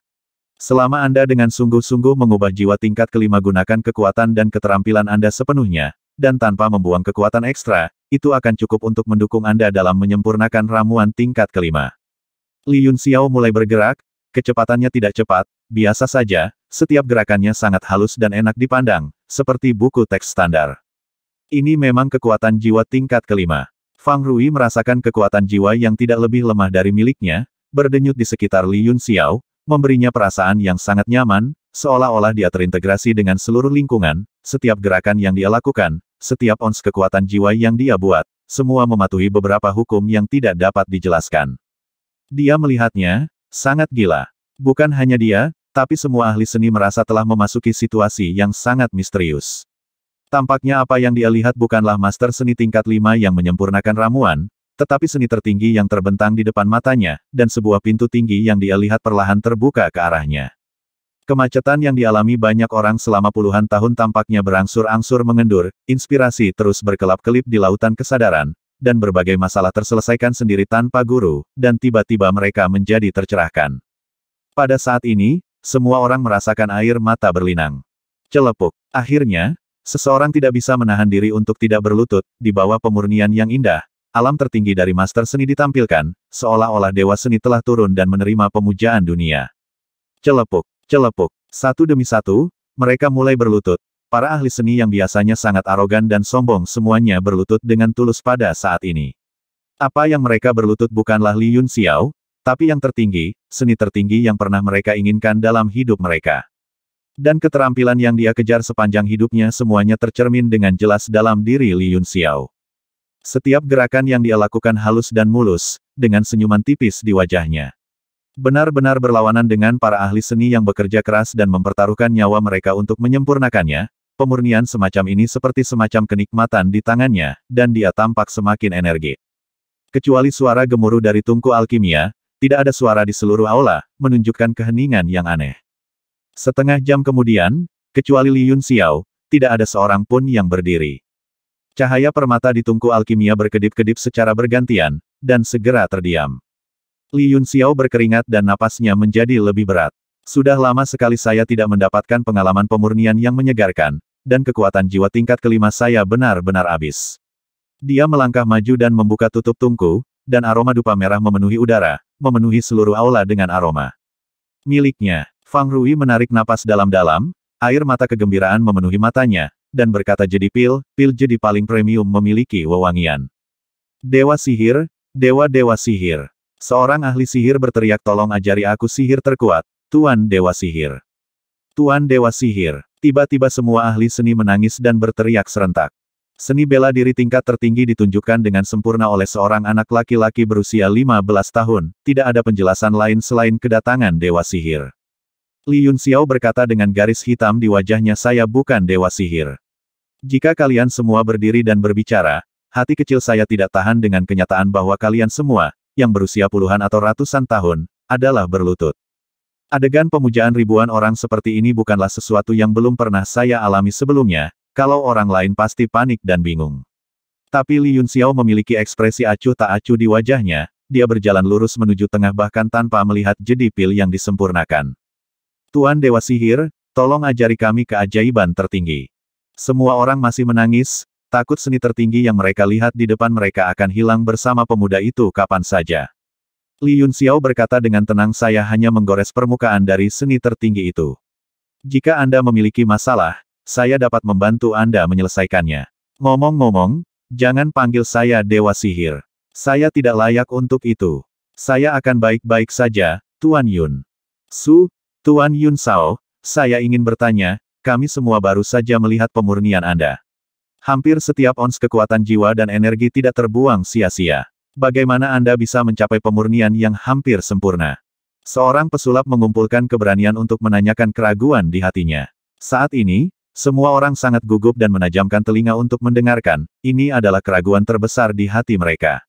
Selama Anda dengan sungguh-sungguh mengubah jiwa tingkat kelima gunakan kekuatan dan keterampilan Anda sepenuhnya, dan tanpa membuang kekuatan ekstra, itu akan cukup untuk mendukung Anda dalam menyempurnakan ramuan tingkat kelima. Li Yun Xiao mulai bergerak, kecepatannya tidak cepat, biasa saja, setiap gerakannya sangat halus dan enak dipandang, seperti buku teks standar. Ini memang kekuatan jiwa tingkat kelima. Fang Rui merasakan kekuatan jiwa yang tidak lebih lemah dari miliknya, berdenyut di sekitar Li Yun Xiao, memberinya perasaan yang sangat nyaman, seolah-olah dia terintegrasi dengan seluruh lingkungan, setiap gerakan yang dia lakukan, setiap ons kekuatan jiwa yang dia buat, semua mematuhi beberapa hukum yang tidak dapat dijelaskan. Dia melihatnya, sangat gila. Bukan hanya dia, tapi semua ahli seni merasa telah memasuki situasi yang sangat misterius. Tampaknya apa yang dia lihat bukanlah master seni tingkat 5 yang menyempurnakan ramuan, tetapi seni tertinggi yang terbentang di depan matanya, dan sebuah pintu tinggi yang dia lihat perlahan terbuka ke arahnya. Kemacetan yang dialami banyak orang selama puluhan tahun tampaknya berangsur-angsur mengendur, inspirasi terus berkelap-kelip di lautan kesadaran, dan berbagai masalah terselesaikan sendiri tanpa guru, dan tiba-tiba mereka menjadi tercerahkan. Pada saat ini, semua orang merasakan air mata berlinang. Celepuk. Akhirnya, seseorang tidak bisa menahan diri untuk tidak berlutut, di bawah pemurnian yang indah. Alam tertinggi dari master seni ditampilkan, seolah-olah dewa seni telah turun dan menerima pemujaan dunia. Celepuk, celepuk. Satu demi satu, mereka mulai berlutut, Para ahli seni yang biasanya sangat arogan dan sombong semuanya berlutut dengan tulus pada saat ini. Apa yang mereka berlutut bukanlah Li Yun Xiao, tapi yang tertinggi, seni tertinggi yang pernah mereka inginkan dalam hidup mereka. Dan keterampilan yang dia kejar sepanjang hidupnya semuanya tercermin dengan jelas dalam diri Li Yun Xiao. Setiap gerakan yang dia lakukan halus dan mulus, dengan senyuman tipis di wajahnya. Benar-benar berlawanan dengan para ahli seni yang bekerja keras dan mempertaruhkan nyawa mereka untuk menyempurnakannya, Pemurnian semacam ini seperti semacam kenikmatan di tangannya, dan dia tampak semakin energi. Kecuali suara gemuruh dari tungku alkimia, tidak ada suara di seluruh aula, menunjukkan keheningan yang aneh. Setengah jam kemudian, kecuali Li Yun Xiao, tidak ada seorang pun yang berdiri. Cahaya permata di tungku alkimia berkedip-kedip secara bergantian, dan segera terdiam. Li Yun Xiao berkeringat dan napasnya menjadi lebih berat. Sudah lama sekali saya tidak mendapatkan pengalaman pemurnian yang menyegarkan, dan kekuatan jiwa tingkat kelima saya benar-benar habis. Dia melangkah maju dan membuka tutup tungku, dan aroma dupa merah memenuhi udara, memenuhi seluruh aula dengan aroma. Miliknya, Fang Rui menarik napas dalam-dalam, air mata kegembiraan memenuhi matanya, dan berkata jadi pil, pil jadi paling premium memiliki wewangian. Dewa sihir, dewa-dewa sihir. Seorang ahli sihir berteriak tolong ajari aku sihir terkuat, Tuan Dewa Sihir. Tuan Dewa Sihir. Tiba-tiba semua ahli seni menangis dan berteriak serentak. Seni bela diri tingkat tertinggi ditunjukkan dengan sempurna oleh seorang anak laki-laki berusia 15 tahun, tidak ada penjelasan lain selain kedatangan Dewa Sihir. Li Yun Xiao berkata dengan garis hitam di wajahnya saya bukan Dewa Sihir. Jika kalian semua berdiri dan berbicara, hati kecil saya tidak tahan dengan kenyataan bahwa kalian semua, yang berusia puluhan atau ratusan tahun, adalah berlutut. Adegan pemujaan ribuan orang seperti ini bukanlah sesuatu yang belum pernah saya alami sebelumnya, kalau orang lain pasti panik dan bingung. Tapi Li Yunxiao memiliki ekspresi acuh tak acuh di wajahnya, dia berjalan lurus menuju tengah bahkan tanpa melihat jedi pil yang disempurnakan. Tuan Dewa Sihir, tolong ajari kami keajaiban tertinggi. Semua orang masih menangis, takut seni tertinggi yang mereka lihat di depan mereka akan hilang bersama pemuda itu kapan saja. Li Yunxiao berkata dengan tenang saya hanya menggores permukaan dari seni tertinggi itu. Jika Anda memiliki masalah, saya dapat membantu Anda menyelesaikannya. Ngomong-ngomong, jangan panggil saya Dewa Sihir. Saya tidak layak untuk itu. Saya akan baik-baik saja, Tuan Yun. Su, Tuan Yun Sao, saya ingin bertanya, kami semua baru saja melihat pemurnian Anda. Hampir setiap ons kekuatan jiwa dan energi tidak terbuang sia-sia. Bagaimana Anda bisa mencapai pemurnian yang hampir sempurna? Seorang pesulap mengumpulkan keberanian untuk menanyakan keraguan di hatinya. Saat ini, semua orang sangat gugup dan menajamkan telinga untuk mendengarkan, ini adalah keraguan terbesar di hati mereka.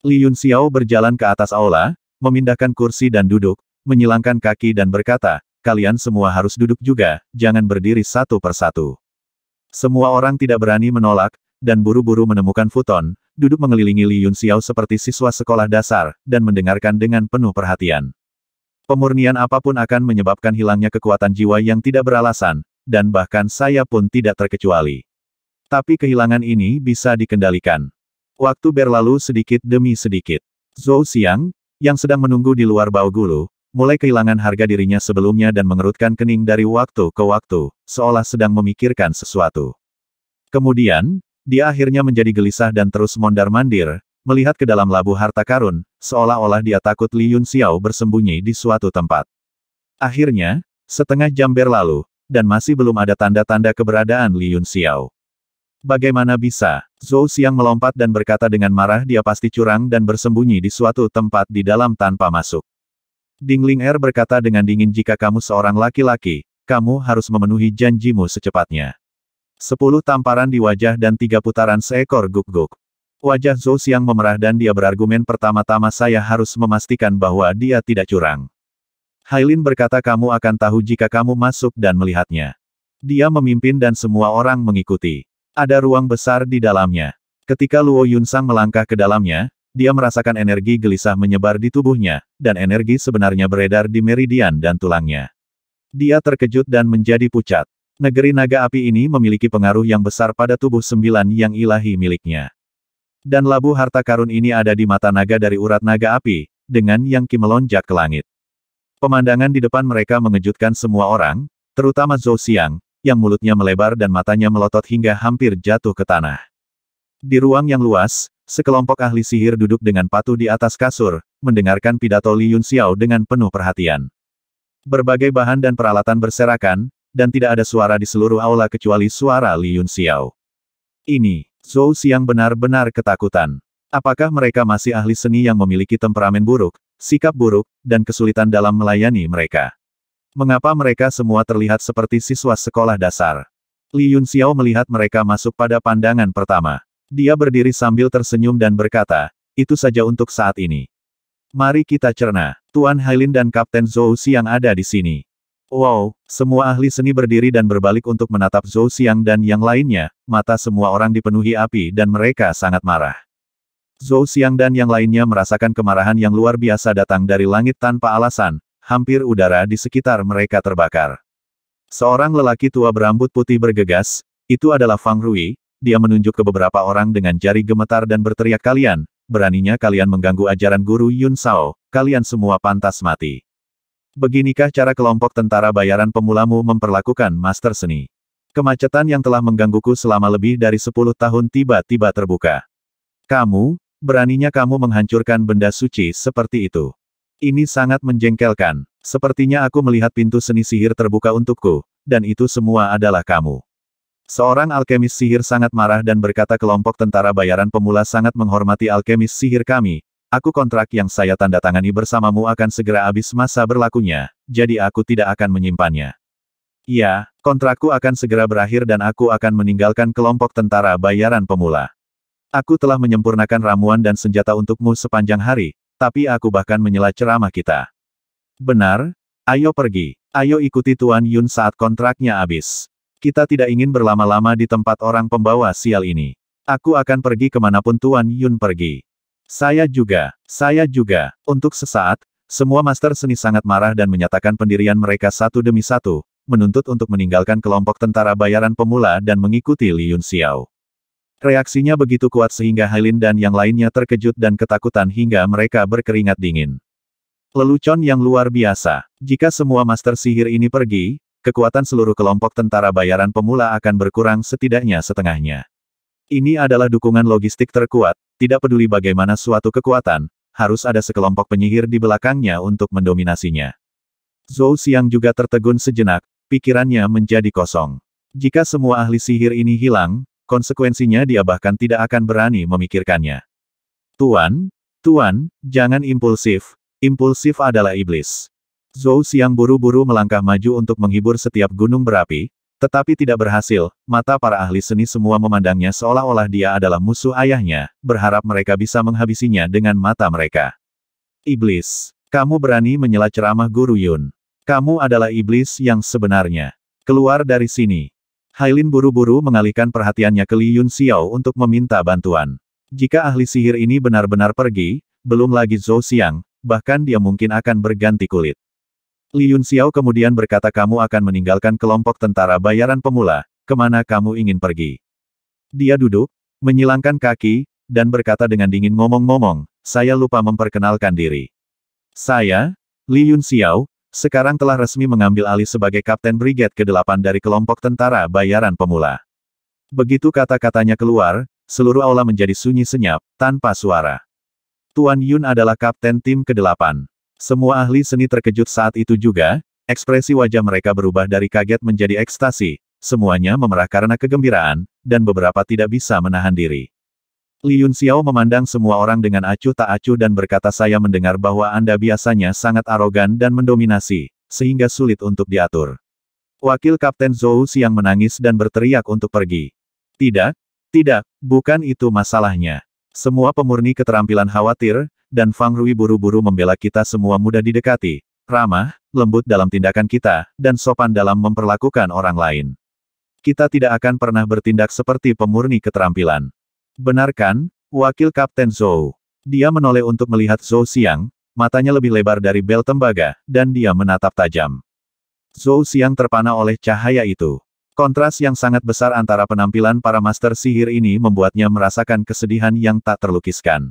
Li Yun Xiao berjalan ke atas aula, memindahkan kursi dan duduk, menyilangkan kaki dan berkata, kalian semua harus duduk juga, jangan berdiri satu persatu. Semua orang tidak berani menolak, dan buru-buru menemukan futon, duduk mengelilingi Li Yun Xiao seperti siswa sekolah dasar, dan mendengarkan dengan penuh perhatian. Pemurnian apa pun akan menyebabkan hilangnya kekuatan jiwa yang tidak beralasan, dan bahkan saya pun tidak terkecuali. Tapi kehilangan ini bisa dikendalikan. Waktu berlalu sedikit demi sedikit. Zhou Xiang, yang sedang menunggu di luar bau gulu, mulai kehilangan harga dirinya sebelumnya dan mengerutkan kening dari waktu ke waktu, seolah sedang memikirkan sesuatu. Kemudian, dia akhirnya menjadi gelisah dan terus mondar-mandir, melihat ke dalam labu harta karun, seolah-olah dia takut Li Yun Xiao bersembunyi di suatu tempat. Akhirnya, setengah jam berlalu, dan masih belum ada tanda-tanda keberadaan Li Yun Xiao. Bagaimana bisa? Zhou Xiang melompat dan berkata dengan marah dia pasti curang dan bersembunyi di suatu tempat di dalam tanpa masuk. Ding Ling Er berkata dengan dingin jika kamu seorang laki-laki, kamu harus memenuhi janjimu secepatnya. Sepuluh tamparan di wajah dan tiga putaran seekor guk-guk. Wajah Zhou Xiang memerah dan dia berargumen pertama-tama saya harus memastikan bahwa dia tidak curang. Hailin berkata kamu akan tahu jika kamu masuk dan melihatnya. Dia memimpin dan semua orang mengikuti. Ada ruang besar di dalamnya. Ketika Luo Yunsang melangkah ke dalamnya, dia merasakan energi gelisah menyebar di tubuhnya, dan energi sebenarnya beredar di meridian dan tulangnya. Dia terkejut dan menjadi pucat. Negeri naga api ini memiliki pengaruh yang besar pada tubuh sembilan yang ilahi miliknya. Dan labu harta karun ini ada di mata naga dari urat naga api, dengan yang Ki melonjak ke langit. Pemandangan di depan mereka mengejutkan semua orang, terutama Zhou Xiang, yang mulutnya melebar dan matanya melotot hingga hampir jatuh ke tanah. Di ruang yang luas, sekelompok ahli sihir duduk dengan patuh di atas kasur, mendengarkan pidato Li Yunxiao dengan penuh perhatian. Berbagai bahan dan peralatan berserakan, dan tidak ada suara di seluruh aula kecuali suara Li Yunxiao. Ini, Zhou Xiang benar-benar ketakutan. Apakah mereka masih ahli seni yang memiliki temperamen buruk, sikap buruk, dan kesulitan dalam melayani mereka? Mengapa mereka semua terlihat seperti siswa sekolah dasar? Li Yunxiao melihat mereka masuk pada pandangan pertama. Dia berdiri sambil tersenyum dan berkata, itu saja untuk saat ini. Mari kita cerna. Tuan Hailin dan Kapten Zhou Xiang ada di sini. Wow, semua ahli seni berdiri dan berbalik untuk menatap Zhou Xiang dan yang lainnya, mata semua orang dipenuhi api dan mereka sangat marah. Zhou Xiang dan yang lainnya merasakan kemarahan yang luar biasa datang dari langit tanpa alasan, hampir udara di sekitar mereka terbakar. Seorang lelaki tua berambut putih bergegas, itu adalah Fang Rui, dia menunjuk ke beberapa orang dengan jari gemetar dan berteriak kalian, beraninya kalian mengganggu ajaran guru Yun Sao, kalian semua pantas mati. Beginikah cara kelompok tentara bayaran pemulamu memperlakukan master seni? Kemacetan yang telah menggangguku selama lebih dari 10 tahun tiba-tiba terbuka. Kamu, beraninya kamu menghancurkan benda suci seperti itu. Ini sangat menjengkelkan. Sepertinya aku melihat pintu seni sihir terbuka untukku, dan itu semua adalah kamu. Seorang alkemis sihir sangat marah dan berkata kelompok tentara bayaran pemula sangat menghormati alkemis sihir kami. Aku kontrak yang saya tanda tangani bersamamu akan segera habis masa berlakunya, jadi aku tidak akan menyimpannya. Ya, kontrakku akan segera berakhir dan aku akan meninggalkan kelompok tentara bayaran pemula. Aku telah menyempurnakan ramuan dan senjata untukmu sepanjang hari, tapi aku bahkan menyela ceramah kita. Benar? Ayo pergi. Ayo ikuti Tuan Yun saat kontraknya habis. Kita tidak ingin berlama-lama di tempat orang pembawa sial ini. Aku akan pergi ke mana pun Tuan Yun pergi. Saya juga. Saya juga. Untuk sesaat, semua master seni sangat marah dan menyatakan pendirian mereka satu demi satu, menuntut untuk meninggalkan kelompok tentara bayaran pemula dan mengikuti Li Yun Xiao. Reaksinya begitu kuat sehingga Hailin dan yang lainnya terkejut dan ketakutan hingga mereka berkeringat dingin. Lelucon yang luar biasa. Jika semua master sihir ini pergi, kekuatan seluruh kelompok tentara bayaran pemula akan berkurang setidaknya setengahnya. Ini adalah dukungan logistik terkuat, tidak peduli bagaimana suatu kekuatan, harus ada sekelompok penyihir di belakangnya untuk mendominasinya. Zhou Xiang juga tertegun sejenak, pikirannya menjadi kosong. Jika semua ahli sihir ini hilang, konsekuensinya dia bahkan tidak akan berani memikirkannya. Tuan, Tuan, jangan impulsif, impulsif adalah iblis. Zhou Xiang buru-buru melangkah maju untuk menghibur setiap gunung berapi, tetapi tidak berhasil, mata para ahli seni semua memandangnya seolah-olah dia adalah musuh ayahnya, berharap mereka bisa menghabisinya dengan mata mereka. Iblis, kamu berani menyela ceramah Guru Yun. Kamu adalah iblis yang sebenarnya. Keluar dari sini. Hailin buru-buru mengalihkan perhatiannya ke Li Yun Xiao untuk meminta bantuan. Jika ahli sihir ini benar-benar pergi, belum lagi Zhou Xiang, bahkan dia mungkin akan berganti kulit. Li Yun Xiao kemudian berkata kamu akan meninggalkan kelompok tentara bayaran pemula, ke mana kamu ingin pergi. Dia duduk, menyilangkan kaki, dan berkata dengan dingin ngomong-ngomong, saya lupa memperkenalkan diri. Saya, Li Yun Xiao, sekarang telah resmi mengambil alih sebagai Kapten Brigade ke-8 dari kelompok tentara bayaran pemula. Begitu kata-katanya keluar, seluruh aula menjadi sunyi senyap, tanpa suara. Tuan Yun adalah Kapten tim ke-8. Semua ahli seni terkejut saat itu juga, ekspresi wajah mereka berubah dari kaget menjadi ekstasi, semuanya memerah karena kegembiraan, dan beberapa tidak bisa menahan diri. Li Yunxiao memandang semua orang dengan acuh tak acuh dan berkata saya mendengar bahwa Anda biasanya sangat arogan dan mendominasi, sehingga sulit untuk diatur. Wakil Kapten Zhou Xiang menangis dan berteriak untuk pergi. Tidak, tidak, bukan itu masalahnya. Semua pemurni keterampilan khawatir, dan Fang Rui buru-buru membela kita semua mudah didekati, ramah, lembut dalam tindakan kita, dan sopan dalam memperlakukan orang lain. Kita tidak akan pernah bertindak seperti pemurni keterampilan. Benar kan, Wakil Kapten Zhou? Dia menoleh untuk melihat Zhou Xiang, matanya lebih lebar dari bel tembaga, dan dia menatap tajam. Zhou Xiang terpana oleh cahaya itu. Kontras yang sangat besar antara penampilan para master sihir ini membuatnya merasakan kesedihan yang tak terlukiskan.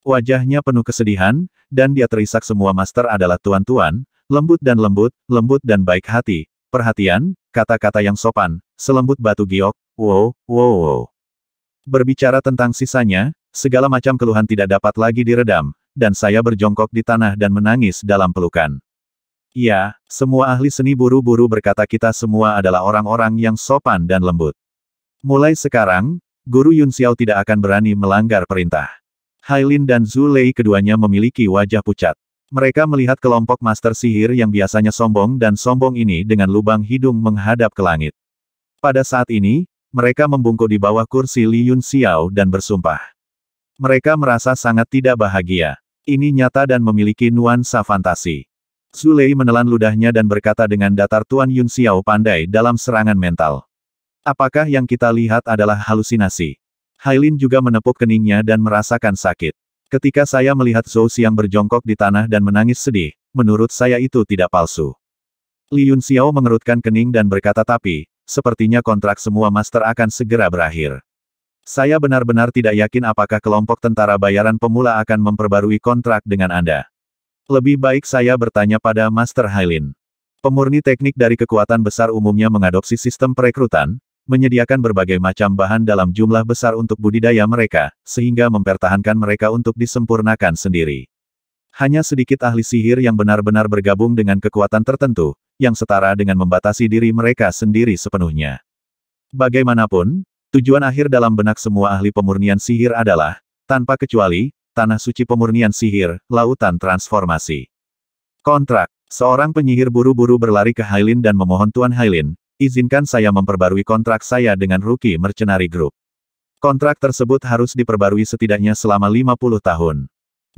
Wajahnya penuh kesedihan, dan dia terisak semua master adalah tuan-tuan, lembut dan lembut, lembut dan baik hati, perhatian, kata-kata yang sopan, selembut batu giok, wow, wow, wow. Berbicara tentang sisanya, segala macam keluhan tidak dapat lagi diredam, dan saya berjongkok di tanah dan menangis dalam pelukan. Ya, semua ahli seni buru-buru berkata kita semua adalah orang-orang yang sopan dan lembut. Mulai sekarang, Guru Yun Xiao tidak akan berani melanggar perintah. Hailin dan Zhu Lei keduanya memiliki wajah pucat. Mereka melihat kelompok master sihir yang biasanya sombong dan sombong ini dengan lubang hidung menghadap ke langit. Pada saat ini, mereka membungkuk di bawah kursi Li Yun Xiao dan bersumpah. Mereka merasa sangat tidak bahagia. Ini nyata dan memiliki nuansa fantasi. Zulei menelan ludahnya dan berkata dengan datar Tuan Yun Xiao pandai dalam serangan mental. Apakah yang kita lihat adalah halusinasi? Hailin juga menepuk keningnya dan merasakan sakit. Ketika saya melihat Zhou Xiang berjongkok di tanah dan menangis sedih, menurut saya itu tidak palsu. Li Yun Xiao mengerutkan kening dan berkata tapi, sepertinya kontrak semua master akan segera berakhir. Saya benar-benar tidak yakin apakah kelompok tentara bayaran pemula akan memperbarui kontrak dengan Anda. Lebih baik saya bertanya pada Master Hailin. Pemurni teknik dari kekuatan besar umumnya mengadopsi sistem perekrutan, menyediakan berbagai macam bahan dalam jumlah besar untuk budidaya mereka, sehingga mempertahankan mereka untuk disempurnakan sendiri. Hanya sedikit ahli sihir yang benar-benar bergabung dengan kekuatan tertentu, yang setara dengan membatasi diri mereka sendiri sepenuhnya. Bagaimanapun, tujuan akhir dalam benak semua ahli pemurnian sihir adalah, tanpa kecuali, tanah suci pemurnian sihir, lautan transformasi. Kontrak. Seorang penyihir buru-buru berlari ke Hailin dan memohon Tuan Hailin, izinkan saya memperbarui kontrak saya dengan Rookie Mercenary Group. Kontrak tersebut harus diperbarui setidaknya selama 50 tahun.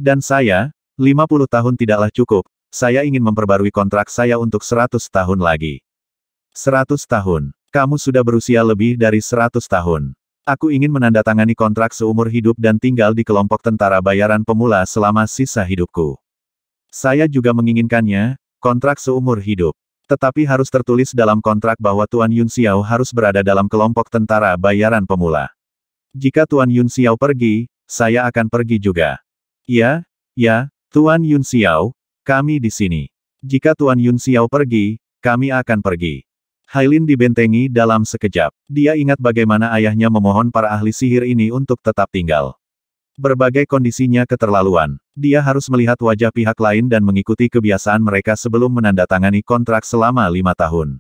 Dan saya, 50 tahun tidaklah cukup, saya ingin memperbarui kontrak saya untuk 100 tahun lagi. 100 tahun. Kamu sudah berusia lebih dari 100 tahun. Aku ingin menandatangani kontrak seumur hidup dan tinggal di kelompok tentara bayaran pemula selama sisa hidupku. Saya juga menginginkannya, kontrak seumur hidup. Tetapi harus tertulis dalam kontrak bahwa Tuan Yun Xiao harus berada dalam kelompok tentara bayaran pemula. Jika Tuan Yun Xiao pergi, saya akan pergi juga. Ya, ya, Tuan Yun Xiao, kami di sini. Jika Tuan Yun Xiao pergi, kami akan pergi. Hailin dibentengi dalam sekejap. Dia ingat bagaimana ayahnya memohon para ahli sihir ini untuk tetap tinggal. Berbagai kondisinya keterlaluan. Dia harus melihat wajah pihak lain dan mengikuti kebiasaan mereka sebelum menandatangani kontrak selama lima tahun.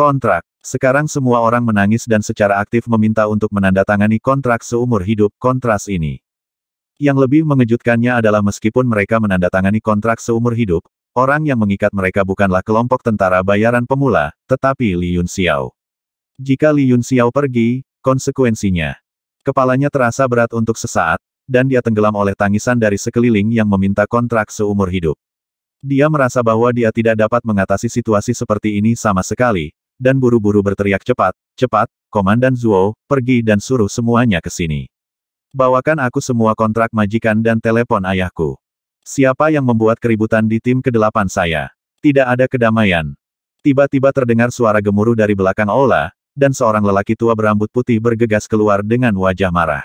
Kontrak. Sekarang semua orang menangis dan secara aktif meminta untuk menandatangani kontrak seumur hidup kontras ini. Yang lebih mengejutkannya adalah meskipun mereka menandatangani kontrak seumur hidup, orang yang mengikat mereka bukanlah kelompok tentara bayaran pemula, tetapi Li Yun Xiao. Jika Li Yun Xiao pergi, konsekuensinya. Kepalanya terasa berat untuk sesaat, dan dia tenggelam oleh tangisan dari sekeliling yang meminta kontrak seumur hidup. Dia merasa bahwa dia tidak dapat mengatasi situasi seperti ini sama sekali, dan buru-buru berteriak cepat, cepat, Komandan Zuo, pergi dan suruh semuanya ke sini. Bawakan aku semua kontrak majikan dan telepon ayahku. Siapa yang membuat keributan di tim kedelapan saya? Tidak ada kedamaian. Tiba-tiba terdengar suara gemuruh dari belakang Ola, dan seorang lelaki tua berambut putih bergegas keluar dengan wajah marah.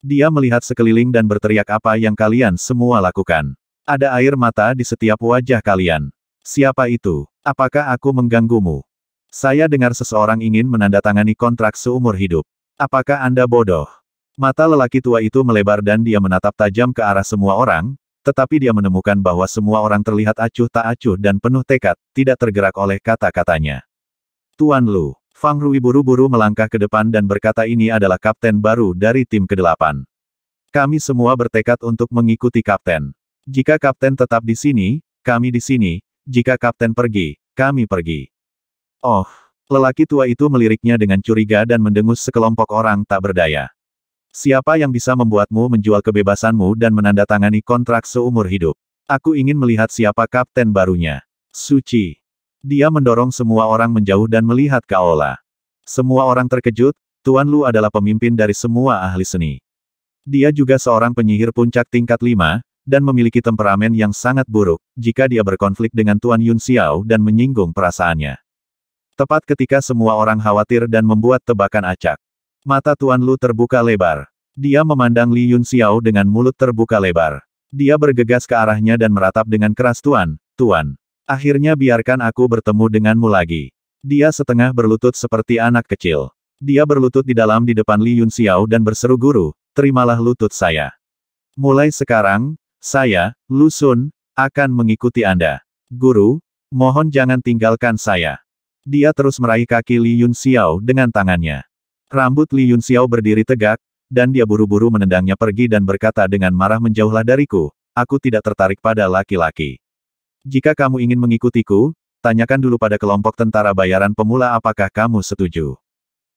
Dia melihat sekeliling dan berteriak apa yang kalian semua lakukan. Ada air mata di setiap wajah kalian. Siapa itu? Apakah aku mengganggumu? Saya dengar seseorang ingin menandatangani kontrak seumur hidup. Apakah Anda bodoh? Mata lelaki tua itu melebar dan dia menatap tajam ke arah semua orang, tetapi dia menemukan bahwa semua orang terlihat acuh tak acuh dan penuh tekad, tidak tergerak oleh kata-katanya. Tuan Lu, Fang Rui buru-buru melangkah ke depan dan berkata ini adalah kapten baru dari tim ke-8. Kami semua bertekad untuk mengikuti kapten. Jika kapten tetap di sini, kami di sini, jika kapten pergi, kami pergi. Oh, lelaki tua itu meliriknya dengan curiga dan mendengus sekelompok orang tak berdaya. Siapa yang bisa membuatmu menjual kebebasanmu dan menandatangani kontrak seumur hidup? Aku ingin melihat siapa kapten barunya. Suci. Dia mendorong semua orang menjauh dan melihat ke aula. Semua orang terkejut, Tuan Lu adalah pemimpin dari semua ahli seni. Dia juga seorang penyihir puncak tingkat 5, dan memiliki temperamen yang sangat buruk, jika dia berkonflik dengan Tuan Yun Xiao dan menyinggung perasaannya. Tepat ketika semua orang khawatir dan membuat tebakan acak. Mata Tuan Lu terbuka lebar. Dia memandang Li Yun Xiao dengan mulut terbuka lebar. Dia bergegas ke arahnya dan meratap dengan keras Tuan, Tuan. Akhirnya biarkan aku bertemu denganmu lagi. Dia setengah berlutut seperti anak kecil. Dia berlutut di dalam di depan Li Yun Xiao dan berseru guru, terimalah lutut saya. Mulai sekarang, saya, Lu Sun, akan mengikuti Anda. Guru, mohon jangan tinggalkan saya. Dia terus meraih kaki Li Yun Xiao dengan tangannya. Rambut Li Yun Xiao berdiri tegak, dan dia buru-buru menendangnya pergi dan berkata dengan marah menjauhlah dariku, aku tidak tertarik pada laki-laki. Jika kamu ingin mengikutiku, tanyakan dulu pada kelompok tentara bayaran pemula apakah kamu setuju.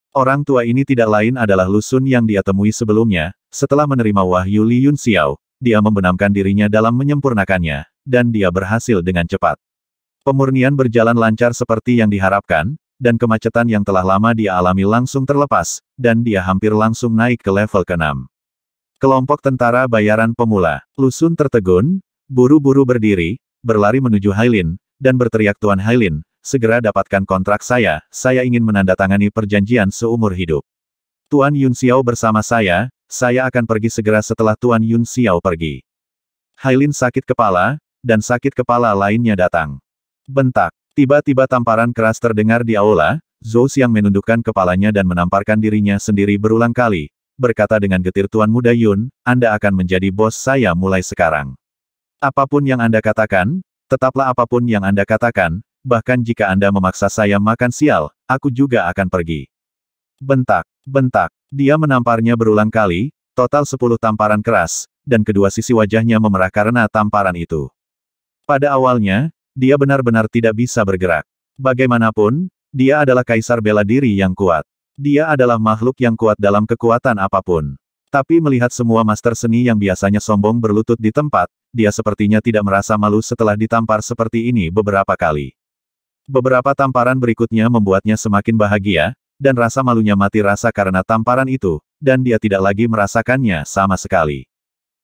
Orang tua ini tidak lain adalah Lusun yang dia temui sebelumnya, setelah menerima wahyu Li Yun Xiao, dia membenamkan dirinya dalam menyempurnakannya, dan dia berhasil dengan cepat. Pemurnian berjalan lancar seperti yang diharapkan, dan kemacetan yang telah lama dia alami langsung terlepas, dan dia hampir langsung naik ke level ke-6. Kelompok tentara bayaran pemula, Lusun tertegun, buru-buru berdiri, berlari menuju Hailin, dan berteriak Tuan Hailin, segera dapatkan kontrak saya, saya ingin menandatangani perjanjian seumur hidup. Tuan Yun Xiao bersama saya, saya akan pergi segera setelah Tuan Yun Xiao pergi. Hailin sakit kepala, dan sakit kepala lainnya datang. Bentak. Tiba-tiba tamparan keras terdengar di aula, Zhou Xiang menundukkan kepalanya dan menamparkan dirinya sendiri berulang kali, berkata dengan getir Tuan Muda Yun, Anda akan menjadi bos saya mulai sekarang. Apa pun yang Anda katakan, tetaplah apa pun yang Anda katakan, bahkan jika Anda memaksa saya makan sial, aku juga akan pergi. Bentak, bentak, dia menamparnya berulang kali, total sepuluh tamparan keras, dan kedua sisi wajahnya memerah karena tamparan itu. Pada awalnya, dia benar-benar tidak bisa bergerak. Bagaimanapun, dia adalah kaisar bela diri yang kuat. Dia adalah makhluk yang kuat dalam kekuatan apa pun. Tapi melihat semua master seni yang biasanya sombong berlutut di tempat, dia sepertinya tidak merasa malu setelah ditampar seperti ini beberapa kali. Beberapa tamparan berikutnya membuatnya semakin bahagia, dan rasa malunya mati rasa karena tamparan itu, dan dia tidak lagi merasakannya sama sekali.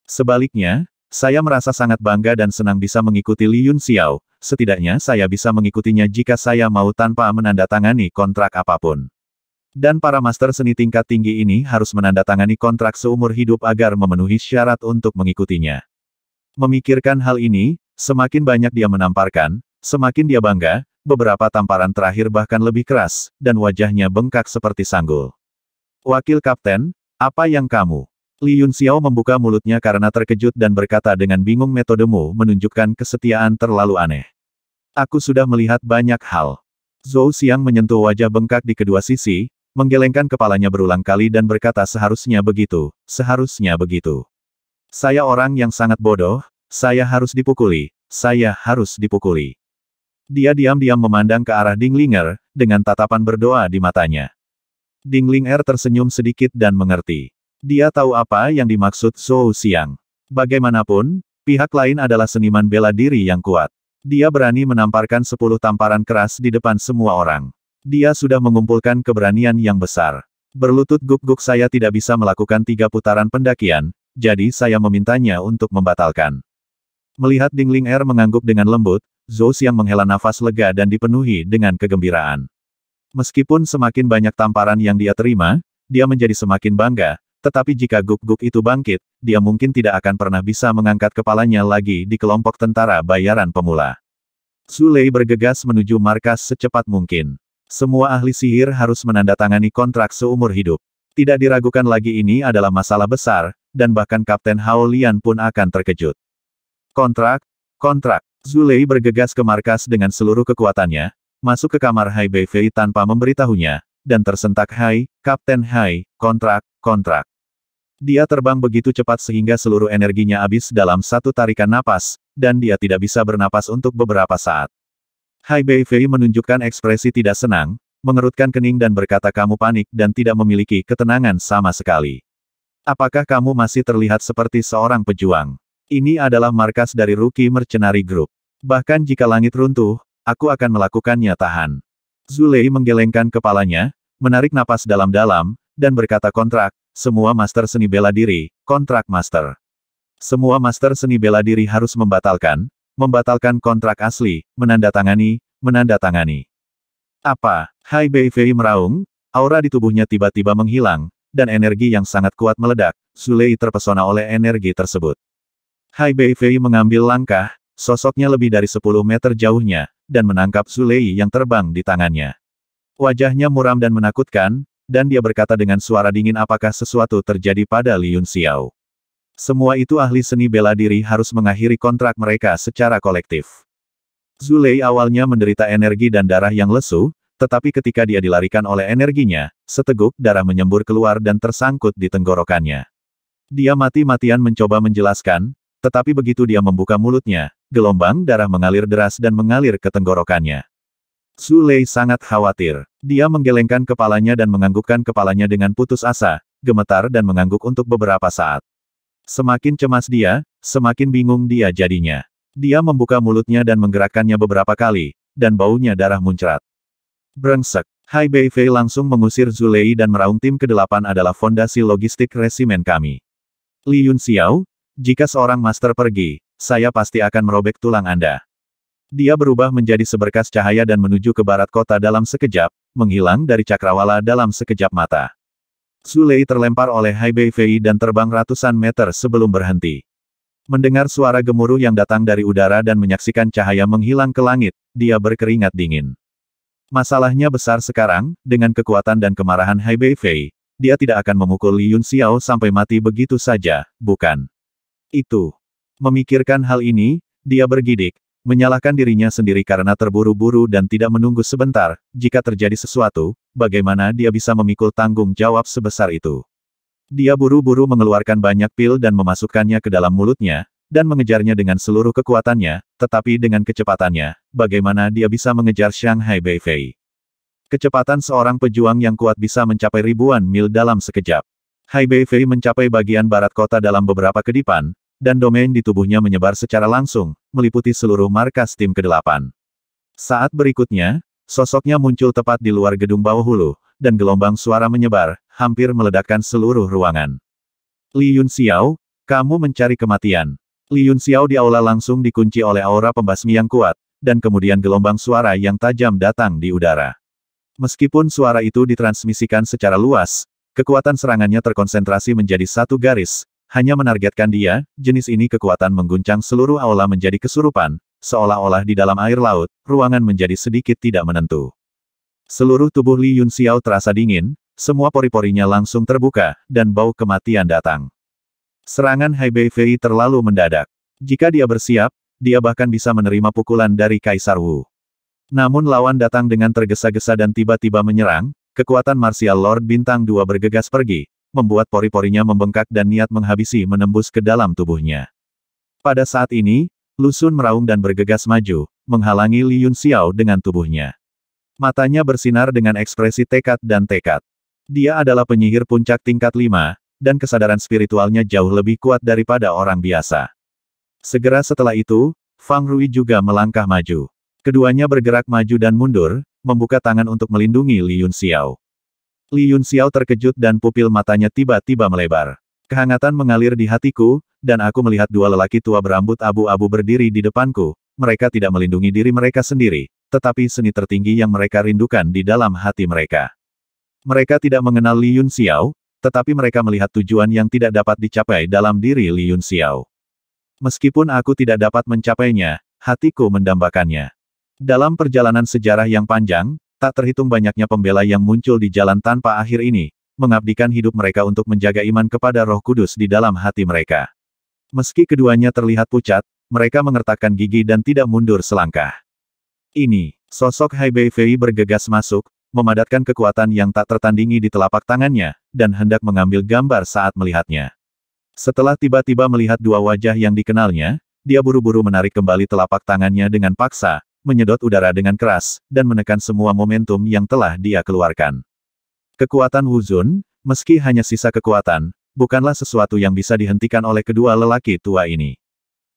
Sebaliknya, saya merasa sangat bangga dan senang bisa mengikuti Li Yun Xiao, setidaknya saya bisa mengikutinya jika saya mau tanpa menandatangani kontrak apa pun. Dan para master seni tingkat tinggi ini harus menandatangani kontrak seumur hidup agar memenuhi syarat untuk mengikutinya. Memikirkan hal ini, semakin banyak dia menamparkan, semakin dia bangga, beberapa tamparan terakhir bahkan lebih keras, dan wajahnya bengkak seperti sanggul. Wakil Kapten, apa yang kamu? Li Yun Xiao membuka mulutnya karena terkejut dan berkata dengan bingung metodemu menunjukkan kesetiaan terlalu aneh. Aku sudah melihat banyak hal. Zhou Xiang menyentuh wajah bengkak di kedua sisi, menggelengkan kepalanya berulang kali dan berkata seharusnya begitu, seharusnya begitu. Saya orang yang sangat bodoh, saya harus dipukuli, saya harus dipukuli. Dia diam-diam memandang ke arah Ding Linger, dengan tatapan berdoa di matanya. Ding Linger tersenyum sedikit dan mengerti. Dia tahu apa yang dimaksud Zhou Xiang. Bagaimanapun, pihak lain adalah seniman bela diri yang kuat. Dia berani menamparkan sepuluh tamparan keras di depan semua orang. Dia sudah mengumpulkan keberanian yang besar. Berlutut guk-guk saya tidak bisa melakukan tiga putaran pendakian, jadi saya memintanya untuk membatalkan. Melihat Ding Ling Er mengangguk dengan lembut, Zhou Xiang menghela nafas lega dan dipenuhi dengan kegembiraan. Meskipun semakin banyak tamparan yang dia terima, dia menjadi semakin bangga, tetapi jika guk-guk itu bangkit, dia mungkin tidak akan pernah bisa mengangkat kepalanya lagi di kelompok tentara bayaran pemula. Sulei bergegas menuju markas secepat mungkin. Semua ahli sihir harus menandatangani kontrak seumur hidup. Tidak diragukan lagi ini adalah masalah besar, dan bahkan Kapten Hao Lian pun akan terkejut. Kontrak, kontrak. Zulei bergegas ke markas dengan seluruh kekuatannya, masuk ke kamar Hai Beifei tanpa memberitahunya, dan tersentak Hai, Kapten Hai, kontrak, kontrak. Dia terbang begitu cepat sehingga seluruh energinya habis dalam satu tarikan napas, dan dia tidak bisa bernapas untuk beberapa saat. Hai Bei Fei menunjukkan ekspresi tidak senang, mengerutkan kening dan berkata kamu panik dan tidak memiliki ketenangan sama sekali. Apakah kamu masih terlihat seperti seorang pejuang? Ini adalah markas dari Rookie Mercenary Group. Bahkan jika langit runtuh, aku akan melakukannya tahan. Zulei menggelengkan kepalanya, menarik napas dalam-dalam, dan berkata kontrak, semua master seni bela diri, kontrak master. Semua master seni bela diri harus membatalkan, membatalkan kontrak asli, menandatangani, menandatangani. Apa? Hai Bei Fei meraung, aura di tubuhnya tiba-tiba menghilang, dan energi yang sangat kuat meledak, Zulei terpesona oleh energi tersebut. Hai Bei Fei mengambil langkah, sosoknya lebih dari 10 meter jauhnya, dan menangkap Zulei yang terbang di tangannya. Wajahnya muram dan menakutkan, dan dia berkata dengan suara dingin apakah sesuatu terjadi pada Li Yun Xiao. Semua itu ahli seni bela diri harus mengakhiri kontrak mereka secara kolektif. Zulei awalnya menderita energi dan darah yang lesu, tetapi ketika dia dilarikan oleh energinya, seteguk darah menyembur keluar dan tersangkut di tenggorokannya. Dia mati-matian mencoba menjelaskan, tetapi begitu dia membuka mulutnya, gelombang darah mengalir deras dan mengalir ke tenggorokannya. Lei sangat khawatir. Dia menggelengkan kepalanya dan menganggukkan kepalanya dengan putus asa, gemetar dan mengangguk untuk beberapa saat. Semakin cemas dia, semakin bingung dia jadinya. Dia membuka mulutnya dan menggerakkannya beberapa kali, dan baunya darah muncrat. Brengsek. Hai Bei Fei langsung mengusir Zulei dan meraung tim ke-8 adalah fondasi logistik resimen kami. Li Yun Xiao, jika seorang master pergi, saya pasti akan merobek tulang Anda. Dia berubah menjadi seberkas cahaya dan menuju ke barat kota dalam sekejap, menghilang dari cakrawala dalam sekejap mata. Zulei terlempar oleh Hai Bei Fei dan terbang ratusan meter sebelum berhenti. Mendengar suara gemuruh yang datang dari udara dan menyaksikan cahaya menghilang ke langit, dia berkeringat dingin. Masalahnya besar sekarang, dengan kekuatan dan kemarahan Hai Bei Fei, dia tidak akan memukul Li Yun Xiao sampai mati begitu saja, bukan? Itu. Memikirkan hal ini, dia bergidik, menyalahkan dirinya sendiri karena terburu-buru dan tidak menunggu sebentar, jika terjadi sesuatu, bagaimana dia bisa memikul tanggung jawab sebesar itu. Dia buru-buru mengeluarkan banyak pil dan memasukkannya ke dalam mulutnya, dan mengejarnya dengan seluruh kekuatannya, tetapi dengan kecepatannya, bagaimana dia bisa mengejar Shanghai Beifei. Kecepatan seorang pejuang yang kuat bisa mencapai ribuan mil dalam sekejap. Hai Beifei mencapai bagian barat kota dalam beberapa kedipan, dan domain di tubuhnya menyebar secara langsung, meliputi seluruh markas tim ke-8. Saat berikutnya, sosoknya muncul tepat di luar gedung bawah hulu, dan gelombang suara menyebar, hampir meledakkan seluruh ruangan. Li Yun Xiao, kamu mencari kematian. Li Yun Xiao di aula langsung dikunci oleh aura pembasmi yang kuat, dan kemudian gelombang suara yang tajam datang di udara. Meskipun suara itu ditransmisikan secara luas, kekuatan serangannya terkonsentrasi menjadi satu garis, hanya menargetkan dia, jenis ini kekuatan mengguncang seluruh aula menjadi kesurupan, seolah-olah di dalam air laut, ruangan menjadi sedikit tidak menentu. Seluruh tubuh Li Yun Xiao terasa dingin, semua pori-porinya langsung terbuka, dan bau kematian datang. Serangan Hai Bei Fei terlalu mendadak. Jika dia bersiap, dia bahkan bisa menerima pukulan dari Kaisar Wu. Namun lawan datang dengan tergesa-gesa dan tiba-tiba menyerang, kekuatan martial Lord Bintang Dua bergegas pergi, membuat pori-porinya membengkak dan niat menghabisi menembus ke dalam tubuhnya. Pada saat ini, Lusun meraung dan bergegas maju, menghalangi Li Yun Xiao dengan tubuhnya. Matanya bersinar dengan ekspresi tekad dan tekad. Dia adalah penyihir puncak tingkat lima, dan kesadaran spiritualnya jauh lebih kuat daripada orang biasa. Segera setelah itu, Fang Rui juga melangkah maju. Keduanya bergerak maju dan mundur, membuka tangan untuk melindungi Li Yun Xiao. Li Yun Xiao terkejut dan pupil matanya tiba-tiba melebar. Kehangatan mengalir di hatiku, dan aku melihat dua lelaki tua berambut abu-abu berdiri di depanku. Mereka tidak melindungi diri mereka sendiri, tetapi seni tertinggi yang mereka rindukan di dalam hati mereka. Mereka tidak mengenal Li Yun Xiao, tetapi mereka melihat tujuan yang tidak dapat dicapai dalam diri Li Yun Xiao. Meskipun aku tidak dapat mencapainya, hatiku mendambakannya. Dalam perjalanan sejarah yang panjang, Tak terhitung banyaknya pembela yang muncul di jalan tanpa akhir ini, mengabdikan hidup mereka untuk menjaga iman kepada roh kudus di dalam hati mereka. Meski keduanya terlihat pucat, mereka mengertakkan gigi dan tidak mundur selangkah. Ini, sosok Hai Bei Fei bergegas masuk, memadatkan kekuatan yang tak tertandingi di telapak tangannya, dan hendak mengambil gambar saat melihatnya. Setelah tiba-tiba melihat dua wajah yang dikenalnya, dia buru-buru menarik kembali telapak tangannya dengan paksa, menyedot udara dengan keras, dan menekan semua momentum yang telah dia keluarkan. Kekuatan Wuzun, meski hanya sisa kekuatan, bukanlah sesuatu yang bisa dihentikan oleh kedua lelaki tua ini.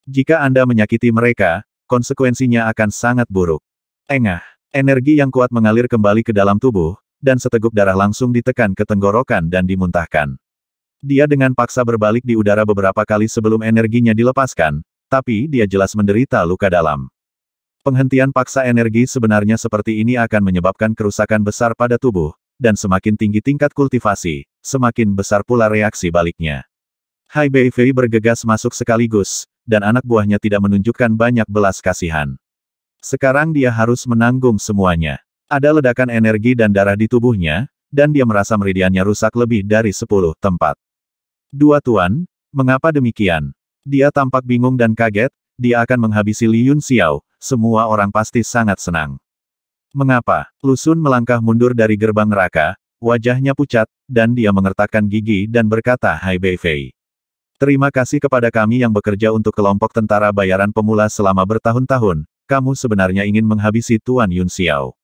Jika Anda menyakiti mereka, konsekuensinya akan sangat buruk. Engah, energi yang kuat mengalir kembali ke dalam tubuh, dan seteguk darah langsung ditekan ke tenggorokan dan dimuntahkan. Dia dengan paksa berbalik di udara beberapa kali sebelum energinya dilepaskan, tapi dia jelas menderita luka dalam. Penghentian paksa energi sebenarnya seperti ini akan menyebabkan kerusakan besar pada tubuh, dan semakin tinggi tingkat kultivasi, semakin besar pula reaksi baliknya. Hai Bei Fei bergegas masuk sekaligus, dan anak buahnya tidak menunjukkan banyak belas kasihan. Sekarang dia harus menanggung semuanya. Ada ledakan energi dan darah di tubuhnya, dan dia merasa meridiannya rusak lebih dari sepuluh tempat. Dua tuan, mengapa demikian? Dia tampak bingung dan kaget, dia akan menghabisi Li Yun Xiao, semua orang pasti sangat senang. Mengapa? Lusun melangkah mundur dari gerbang neraka, wajahnya pucat, dan dia mengertakkan gigi dan berkata Hai Bei Fei. Terima kasih kepada kami yang bekerja untuk kelompok tentara bayaran pemula selama bertahun-tahun, kamu sebenarnya ingin menghabisi Tuan Yun Xiao.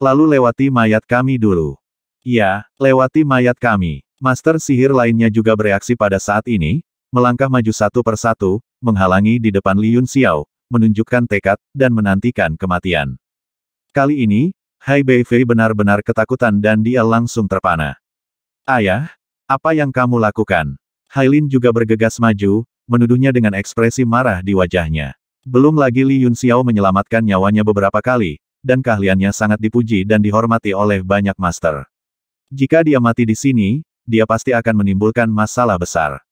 Lalu lewati mayat kami dulu. Ya, lewati mayat kami. Master sihir lainnya juga bereaksi pada saat ini, melangkah maju satu persatu, menghalangi di depan Li Yun Xiao, menunjukkan tekad, dan menantikan kematian. Kali ini, Hai Bei Fei benar-benar ketakutan dan dia langsung terpana. Ayah, apa yang kamu lakukan? Hailin juga bergegas maju, menuduhnya dengan ekspresi marah di wajahnya. Belum lagi Li Yun Xiao menyelamatkan nyawanya beberapa kali, dan keahliannya sangat dipuji dan dihormati oleh banyak master. Jika dia mati di sini, dia pasti akan menimbulkan masalah besar.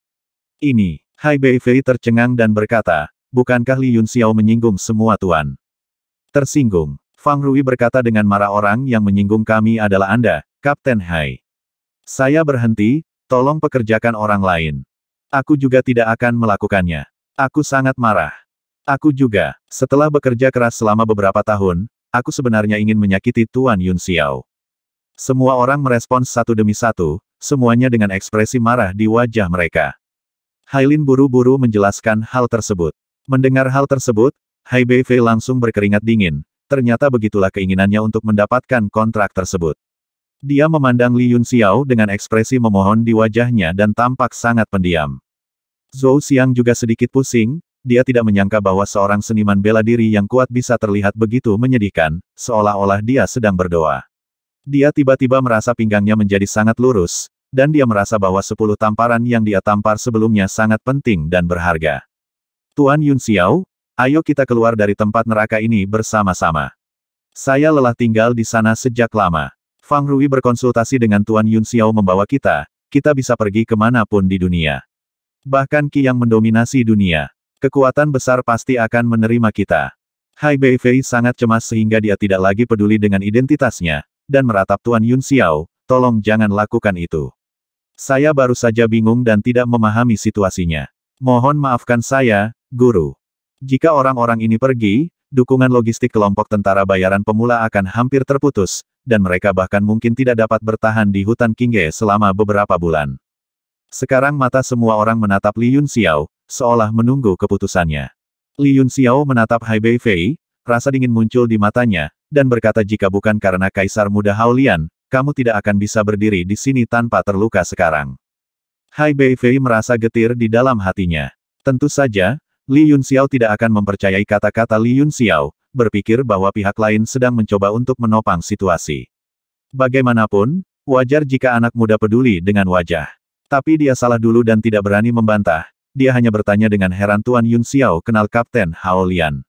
Ini, Hai Bei Fei tercengang dan berkata, bukankah Li Yun Xiao menyinggung semua tuan? Tersinggung. Fang Rui berkata dengan marah orang yang menyinggung kami adalah Anda, Kapten Hai. Saya berhenti, tolong pekerjakan orang lain. Aku juga tidak akan melakukannya. Aku sangat marah. Aku juga, setelah bekerja keras selama beberapa tahun, aku sebenarnya ingin menyakiti Tuan Yun Xiao. Semua orang merespons satu demi satu, semuanya dengan ekspresi marah di wajah mereka. Hailin buru-buru menjelaskan hal tersebut. Mendengar hal tersebut, Hai Fei langsung berkeringat dingin, ternyata begitulah keinginannya untuk mendapatkan kontrak tersebut. Dia memandang Li Yun Xiao dengan ekspresi memohon di wajahnya dan tampak sangat pendiam. Zhou Xiang juga sedikit pusing, dia tidak menyangka bahwa seorang seniman bela diri yang kuat bisa terlihat begitu menyedihkan, seolah-olah dia sedang berdoa. Dia tiba-tiba merasa pinggangnya menjadi sangat lurus, dan dia merasa bahwa sepuluh tamparan yang dia tampar sebelumnya sangat penting dan berharga. Tuan Yun Xiao, ayo kita keluar dari tempat neraka ini bersama-sama. Saya lelah tinggal di sana sejak lama. Fang Rui berkonsultasi dengan Tuan Yun Xiao membawa kita, kita bisa pergi ke mana pun di dunia. Bahkan Ki yang mendominasi dunia. Kekuatan besar pasti akan menerima kita. Hai Bei Fei sangat cemas sehingga dia tidak lagi peduli dengan identitasnya, dan meratap Tuan Yun Xiao, tolong jangan lakukan itu. Saya baru saja bingung dan tidak memahami situasinya. Mohon maafkan saya, Guru. Jika orang-orang ini pergi, dukungan logistik kelompok tentara bayaran pemula akan hampir terputus, dan mereka bahkan mungkin tidak dapat bertahan di hutan Qingge selama beberapa bulan. Sekarang mata semua orang menatap Li Yun Xiao, seolah menunggu keputusannya. Li Yun Xiao menatap Hai Bei Fei, rasa dingin muncul di matanya, dan berkata jika bukan karena Kaisar Muda Haolian, kamu tidak akan bisa berdiri di sini tanpa terluka sekarang. Hai Bei Fei merasa getir di dalam hatinya. Tentu saja, Li Yun Xiao tidak akan mempercayai kata-kata Li Yun Xiao, berpikir bahwa pihak lain sedang mencoba untuk menopang situasi. Bagaimanapun, wajar jika anak muda peduli dengan wajah. Tapi dia salah dulu dan tidak berani membantah, dia hanya bertanya dengan heran Tuan Yun Xiao kenal Kapten Haolian.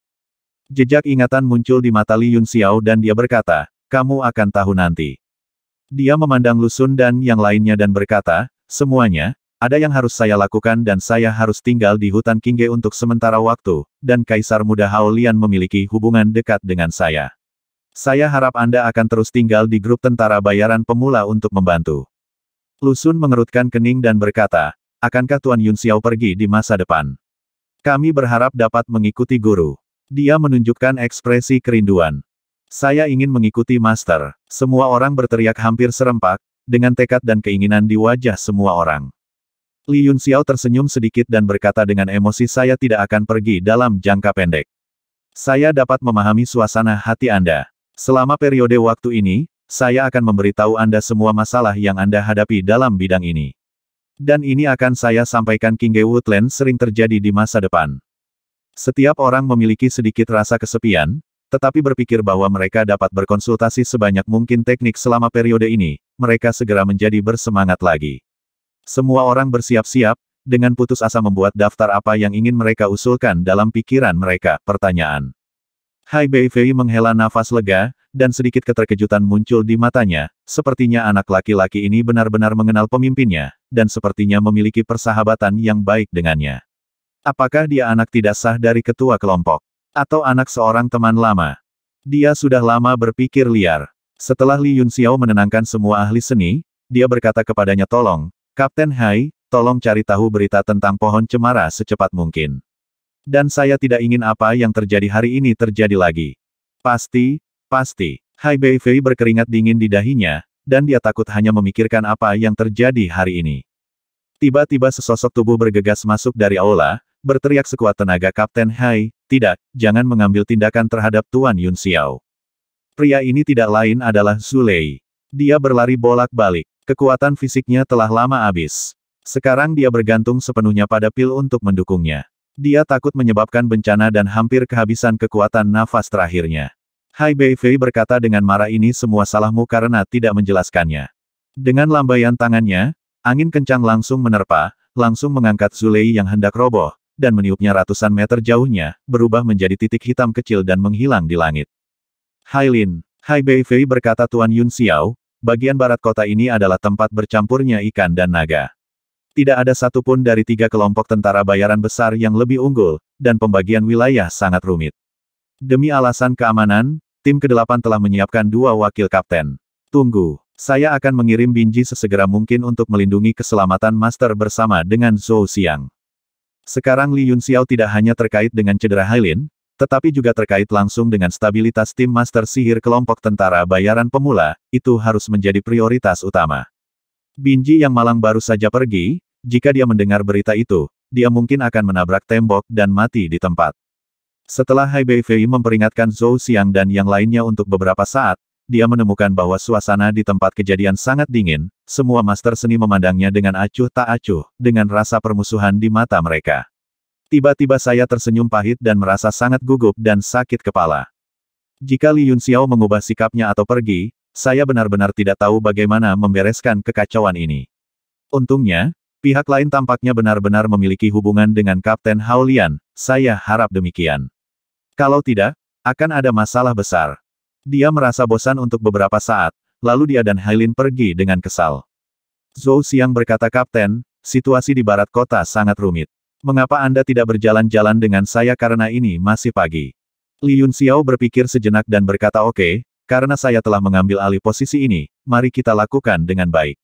Jejak ingatan muncul di mata Li Yun Xiao dan dia berkata, kamu akan tahu nanti. Dia memandang Lusun dan yang lainnya dan berkata, semuanya, ada yang harus saya lakukan dan saya harus tinggal di hutan Qingge untuk sementara waktu, dan Kaisar Muda Hao Lian memiliki hubungan dekat dengan saya. Saya harap Anda akan terus tinggal di grup tentara bayaran pemula untuk membantu. Lusun mengerutkan kening dan berkata, akankah Tuan Yun Xiao pergi di masa depan? Kami berharap dapat mengikuti guru. Dia menunjukkan ekspresi kerinduan. Saya ingin mengikuti Master. Semua orang berteriak hampir serempak, dengan tekad dan keinginan di wajah semua orang. Li Yunxiao tersenyum sedikit dan berkata dengan emosi saya tidak akan pergi dalam jangka pendek. Saya dapat memahami suasana hati Anda. Selama periode waktu ini, saya akan memberitahu Anda semua masalah yang Anda hadapi dalam bidang ini. Dan ini akan saya sampaikan King Woodland sering terjadi di masa depan. Setiap orang memiliki sedikit rasa kesepian, tetapi berpikir bahwa mereka dapat berkonsultasi sebanyak mungkin teknik selama periode ini, mereka segera menjadi bersemangat lagi. Semua orang bersiap-siap, dengan putus asa membuat daftar apa yang ingin mereka usulkan dalam pikiran mereka. Pertanyaan. Hai Bei Fei menghela nafas lega, dan sedikit keterkejutan muncul di matanya, sepertinya anak laki-laki ini benar-benar mengenal pemimpinnya, dan sepertinya memiliki persahabatan yang baik dengannya. Apakah dia anak tidak sah dari ketua kelompok? Atau anak seorang teman lama. Dia sudah lama berpikir liar. Setelah Li Yunxiao menenangkan semua ahli seni, dia berkata kepadanya tolong, Kapten Hai, tolong cari tahu berita tentang pohon cemara secepat mungkin. Dan saya tidak ingin apa yang terjadi hari ini terjadi lagi. Pasti, pasti. Hai Bei Fei berkeringat dingin di dahinya, dan dia takut hanya memikirkan apa yang terjadi hari ini. Tiba-tiba sesosok tubuh bergegas masuk dari aula, berteriak sekuat tenaga Kapten Hai, tidak, jangan mengambil tindakan terhadap Tuan Yun Xiao. Pria ini tidak lain adalah Zulei. Dia berlari bolak-balik. Kekuatan fisiknya telah lama habis. Sekarang dia bergantung sepenuhnya pada pil untuk mendukungnya. Dia takut menyebabkan bencana dan hampir kehabisan kekuatan nafas terakhirnya. Hai Bei Fei berkata dengan marah ini semua salahmu karena tidak menjelaskannya. Dengan lambaian tangannya, angin kencang langsung menerpa, langsung mengangkat Zulei yang hendak roboh, dan meniupnya ratusan meter jauhnya, berubah menjadi titik hitam kecil dan menghilang di langit. Hailin, Hai Bei Fei berkata Tuan Yun Xiao, bagian barat kota ini adalah tempat bercampurnya ikan dan naga. Tidak ada satupun dari tiga kelompok tentara bayaran besar yang lebih unggul, dan pembagian wilayah sangat rumit. Demi alasan keamanan, tim ke-8 telah menyiapkan dua wakil kapten. Tunggu, saya akan mengirim Binji sesegera mungkin untuk melindungi keselamatan Master bersama dengan Zhou Xiang. Sekarang Li Yunxiao tidak hanya terkait dengan cedera Hailin, tetapi juga terkait langsung dengan stabilitas tim master sihir kelompok tentara bayaran pemula, itu harus menjadi prioritas utama. Binji yang malang baru saja pergi, jika dia mendengar berita itu, dia mungkin akan menabrak tembok dan mati di tempat. Setelah Hai Bei Fei memperingatkan Zhou Xiang dan yang lainnya untuk beberapa saat, dia menemukan bahwa suasana di tempat kejadian sangat dingin, semua master seni memandangnya dengan acuh tak acuh, dengan rasa permusuhan di mata mereka. Tiba-tiba saya tersenyum pahit dan merasa sangat gugup dan sakit kepala. Jika Li Yunxiao mengubah sikapnya atau pergi, saya benar-benar tidak tahu bagaimana membereskan kekacauan ini. Untungnya, pihak lain tampaknya benar-benar memiliki hubungan dengan Kapten Hao Lian, saya harap demikian. Kalau tidak, akan ada masalah besar. Dia merasa bosan untuk beberapa saat, lalu dia dan Hailin pergi dengan kesal. Zhou Xiang berkata Kapten, situasi di barat kota sangat rumit. Mengapa Anda tidak berjalan-jalan dengan saya karena ini masih pagi? Li Yun Xiao berpikir sejenak dan berkata oke, karena saya telah mengambil alih posisi ini, mari kita lakukan dengan baik.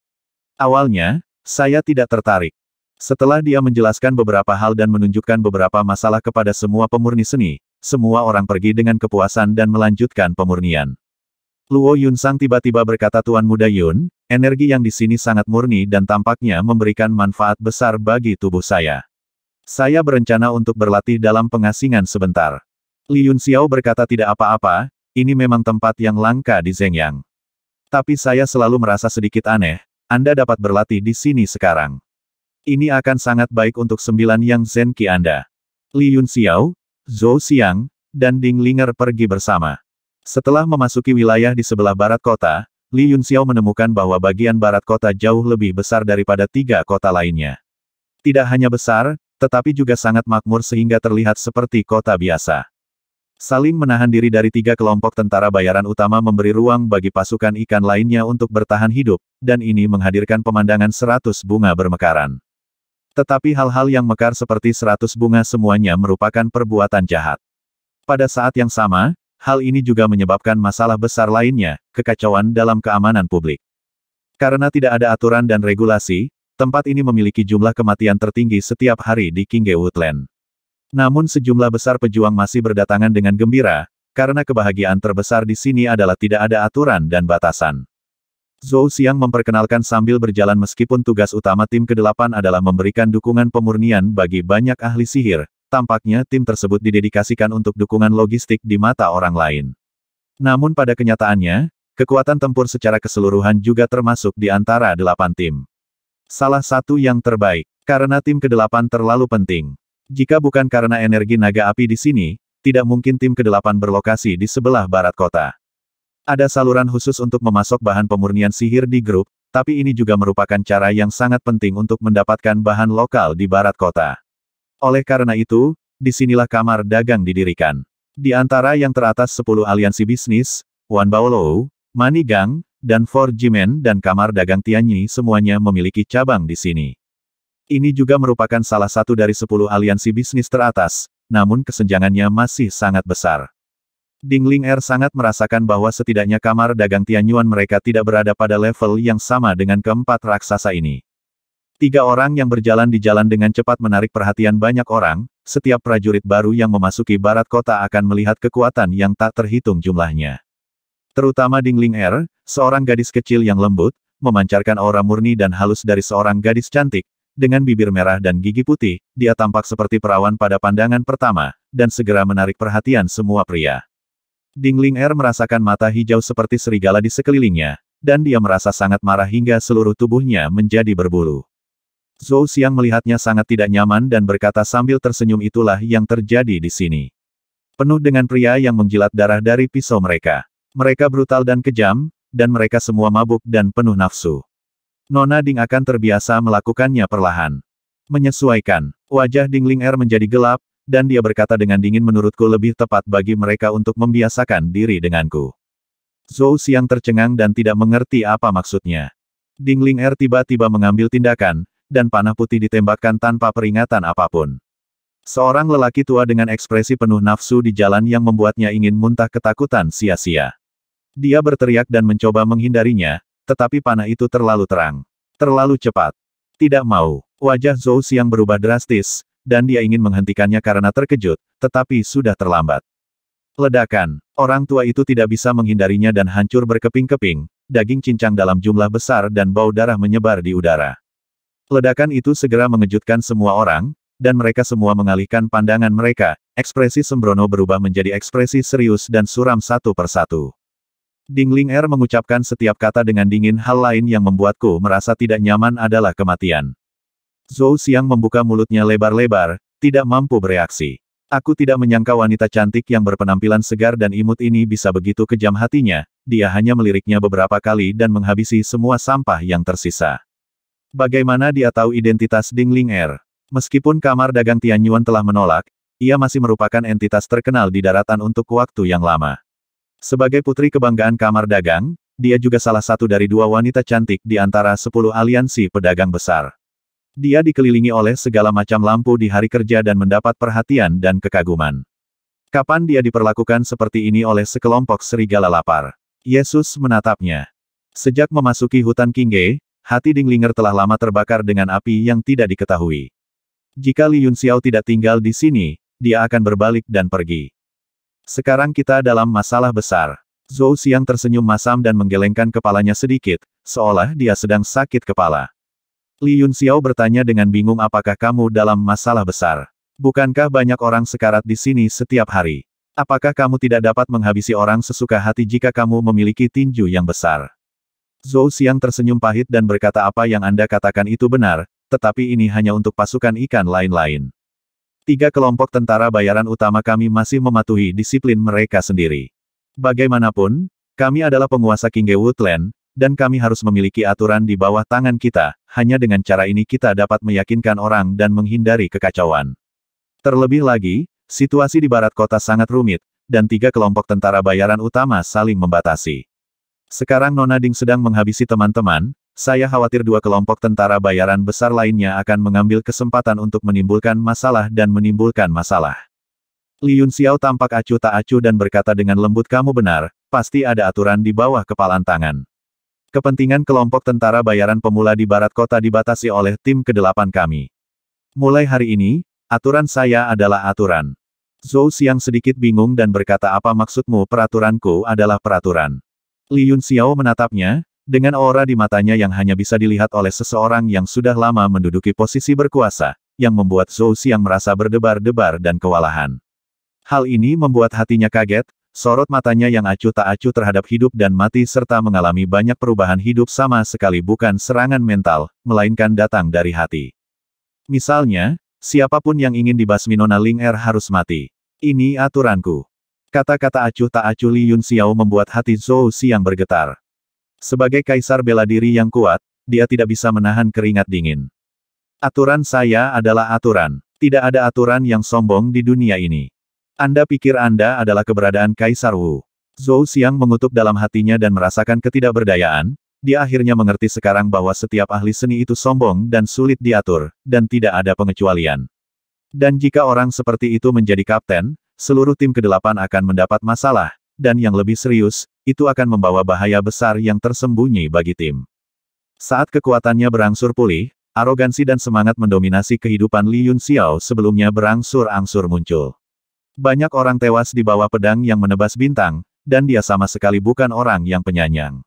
Awalnya, saya tidak tertarik. Setelah dia menjelaskan beberapa hal dan menunjukkan beberapa masalah kepada semua pemurni seni, semua orang pergi dengan kepuasan dan melanjutkan pemurnian. Luo Yunsang tiba-tiba berkata Tuan Muda Yun, energi yang di sini sangat murni dan tampaknya memberikan manfaat besar bagi tubuh saya. Saya berencana untuk berlatih dalam pengasingan sebentar. Li Yun Xiao berkata tidak apa-apa, ini memang tempat yang langka di Zhengyang. Tapi saya selalu merasa sedikit aneh, Anda dapat berlatih di sini sekarang. Ini akan sangat baik untuk sembilan yang Zenki Anda. Li Yun Xiao, Zhou Xiang, dan Ding Linger pergi bersama. Setelah memasuki wilayah di sebelah barat kota, Li Yunxiao menemukan bahwa bagian barat kota jauh lebih besar daripada tiga kota lainnya. Tidak hanya besar, tetapi juga sangat makmur sehingga terlihat seperti kota biasa. Saling menahan diri dari tiga kelompok tentara bayaran utama memberi ruang bagi pasukan ikan lainnya untuk bertahan hidup, dan ini menghadirkan pemandangan seratus bunga bermekaran. Tetapi hal-hal yang mekar seperti seratus bunga semuanya merupakan perbuatan jahat. Pada saat yang sama, hal ini juga menyebabkan masalah besar lainnya, kekacauan dalam keamanan publik. Karena tidak ada aturan dan regulasi, tempat ini memiliki jumlah kematian tertinggi setiap hari di Kingge Woodland. Namun sejumlah besar pejuang masih berdatangan dengan gembira, karena kebahagiaan terbesar di sini adalah tidak ada aturan dan batasan. Zhou Xiang memperkenalkan sambil berjalan meskipun tugas utama tim ke-8 adalah memberikan dukungan pemurnian bagi banyak ahli sihir, tampaknya tim tersebut didedikasikan untuk dukungan logistik di mata orang lain. Namun pada kenyataannya, kekuatan tempur secara keseluruhan juga termasuk di antara delapan tim. Salah satu yang terbaik, karena tim ke-8 terlalu penting. Jika bukan karena energi naga api di sini, tidak mungkin tim ke-8 berlokasi di sebelah barat kota. Ada saluran khusus untuk memasok bahan pemurnian sihir di grup, tapi ini juga merupakan cara yang sangat penting untuk mendapatkan bahan lokal di barat kota. Oleh karena itu, di sinilah kamar dagang didirikan. Di antara yang teratas 10 aliansi bisnis, Wan Baolou, Manigang, dan Four Jimen dan kamar dagang Tianyi semuanya memiliki cabang di sini. Ini juga merupakan salah satu dari 10 aliansi bisnis teratas, namun kesenjangannya masih sangat besar. Dingling Er sangat merasakan bahwa setidaknya kamar dagang Tianyuan mereka tidak berada pada level yang sama dengan keempat raksasa ini. Tiga orang yang berjalan di jalan dengan cepat menarik perhatian banyak orang, setiap prajurit baru yang memasuki barat kota akan melihat kekuatan yang tak terhitung jumlahnya. Terutama Dingling Er, seorang gadis kecil yang lembut, memancarkan aura murni dan halus dari seorang gadis cantik, dengan bibir merah dan gigi putih, dia tampak seperti perawan pada pandangan pertama, dan segera menarik perhatian semua pria. Dingling Er merasakan mata hijau seperti serigala di sekelilingnya, dan dia merasa sangat marah hingga seluruh tubuhnya menjadi berbulu. Zhou Xiang melihatnya sangat tidak nyaman dan berkata sambil tersenyum itulah yang terjadi di sini. Penuh dengan pria yang menjilat darah dari pisau mereka. Mereka brutal dan kejam, dan mereka semua mabuk dan penuh nafsu. Nona Ding akan terbiasa melakukannya perlahan. Menyesuaikan, wajah Dingling Er menjadi gelap, dan dia berkata dengan dingin menurutku lebih tepat bagi mereka untuk membiasakan diri denganku. Zhou Xiang tercengang dan tidak mengerti apa maksudnya. Dingling Er tiba-tiba mengambil tindakan, dan panah putih ditembakkan tanpa peringatan apa pun. Seorang lelaki tua dengan ekspresi penuh nafsu di jalan yang membuatnya ingin muntah ketakutan sia-sia. Dia berteriak dan mencoba menghindarinya, tetapi panah itu terlalu terang. Terlalu cepat. Tidak mau. Wajah Zhou Xiang berubah drastis, dan dia ingin menghentikannya karena terkejut, tetapi sudah terlambat. Ledakan. Orang tua itu tidak bisa menghindarinya dan hancur berkeping-keping, daging cincang dalam jumlah besar dan bau darah menyebar di udara. Ledakan itu segera mengejutkan semua orang, dan mereka semua mengalihkan pandangan mereka, ekspresi sembrono berubah menjadi ekspresi serius dan suram satu persatu. Dingling Er mengucapkan setiap kata dengan dingin hal lain yang membuatku merasa tidak nyaman adalah kematian. Zhou Xiang membuka mulutnya lebar-lebar, tidak mampu bereaksi. Aku tidak menyangka wanita cantik yang berpenampilan segar dan imut ini bisa begitu kejam hatinya, dia hanya meliriknya beberapa kali dan menghabisi semua sampah yang tersisa. Bagaimana dia tahu identitas Dingling Er? Meskipun kamar dagang Tianyuan telah menolak, ia masih merupakan entitas terkenal di daratan untuk waktu yang lama. Sebagai putri kebanggaan kamar dagang, dia juga salah satu dari dua wanita cantik di antara sepuluh aliansi pedagang besar. Dia dikelilingi oleh segala macam lampu di hari kerja dan mendapat perhatian dan kekaguman. Kapan dia diperlakukan seperti ini oleh sekelompok serigala lapar? Yesus menatapnya. Sejak memasuki hutan Kingge, hati Dinglinger telah lama terbakar dengan api yang tidak diketahui. Jika Li Yunxiao tidak tinggal di sini, dia akan berbalik dan pergi. Sekarang kita dalam masalah besar. Zhou Xiang tersenyum masam dan menggelengkan kepalanya sedikit, seolah dia sedang sakit kepala. Li Yunxiao bertanya dengan bingung apakah kamu dalam masalah besar. Bukankah banyak orang sekarat di sini setiap hari? Apakah kamu tidak dapat menghabisi orang sesuka hati jika kamu memiliki tinju yang besar? Zhou Xiang tersenyum pahit dan berkata apa yang Anda katakan itu benar, tetapi ini hanya untuk pasukan ikan lain-lain. Tiga kelompok tentara bayaran utama kami masih mematuhi disiplin mereka sendiri. Bagaimanapun, kami adalah penguasa Kingge Woodland, dan kami harus memiliki aturan di bawah tangan kita, hanya dengan cara ini kita dapat meyakinkan orang dan menghindari kekacauan. Terlebih lagi, situasi di barat kota sangat rumit, dan tiga kelompok tentara bayaran utama saling membatasi. Sekarang Nona Ding sedang menghabisi teman-teman, saya khawatir dua kelompok tentara bayaran besar lainnya akan mengambil kesempatan untuk menimbulkan masalah dan menimbulkan masalah. Li Yunxiao tampak acuh tak acuh dan berkata dengan lembut kamu benar, pasti ada aturan di bawah kepalan tangan. Kepentingan kelompok tentara bayaran pemula di barat kota dibatasi oleh tim kedelapan kami. Mulai hari ini, aturan saya adalah aturan. Zhou Xiang sedikit bingung dan berkata apa maksudmu peraturanku adalah peraturan. Li Yun Xiao menatapnya, dengan aura di matanya yang hanya bisa dilihat oleh seseorang yang sudah lama menduduki posisi berkuasa, yang membuat Zhou Xiang merasa berdebar-debar dan kewalahan. Hal ini membuat hatinya kaget, sorot matanya yang acuh tak acuh terhadap hidup dan mati serta mengalami banyak perubahan hidup sama sekali bukan serangan mental, melainkan datang dari hati. Misalnya, siapa pun yang ingin dibasmi Nona Ling Er harus mati. Ini aturanku. Kata-kata acuh tak acuh Li Yun Xiao membuat hati Zhou Xiang bergetar. Sebagai kaisar bela diri yang kuat, dia tidak bisa menahan keringat dingin. Aturan saya adalah aturan. Tidak ada aturan yang sombong di dunia ini. Anda pikir Anda adalah keberadaan Kaisar Wu. Zhou Xiang mengutuk dalam hatinya dan merasakan ketidakberdayaan, dia akhirnya mengerti sekarang bahwa setiap ahli seni itu sombong dan sulit diatur, dan tidak ada pengecualian. Dan jika orang seperti itu menjadi kapten, seluruh tim kedelapan akan mendapat masalah, dan yang lebih serius, itu akan membawa bahaya besar yang tersembunyi bagi tim. Saat kekuatannya berangsur pulih, Arogansi dan semangat mendominasi kehidupan Li Yun Xiao sebelumnya berangsur-angsur muncul. Banyak orang tewas di bawah pedang yang menebas bintang, dan dia sama sekali bukan orang yang penyanyang.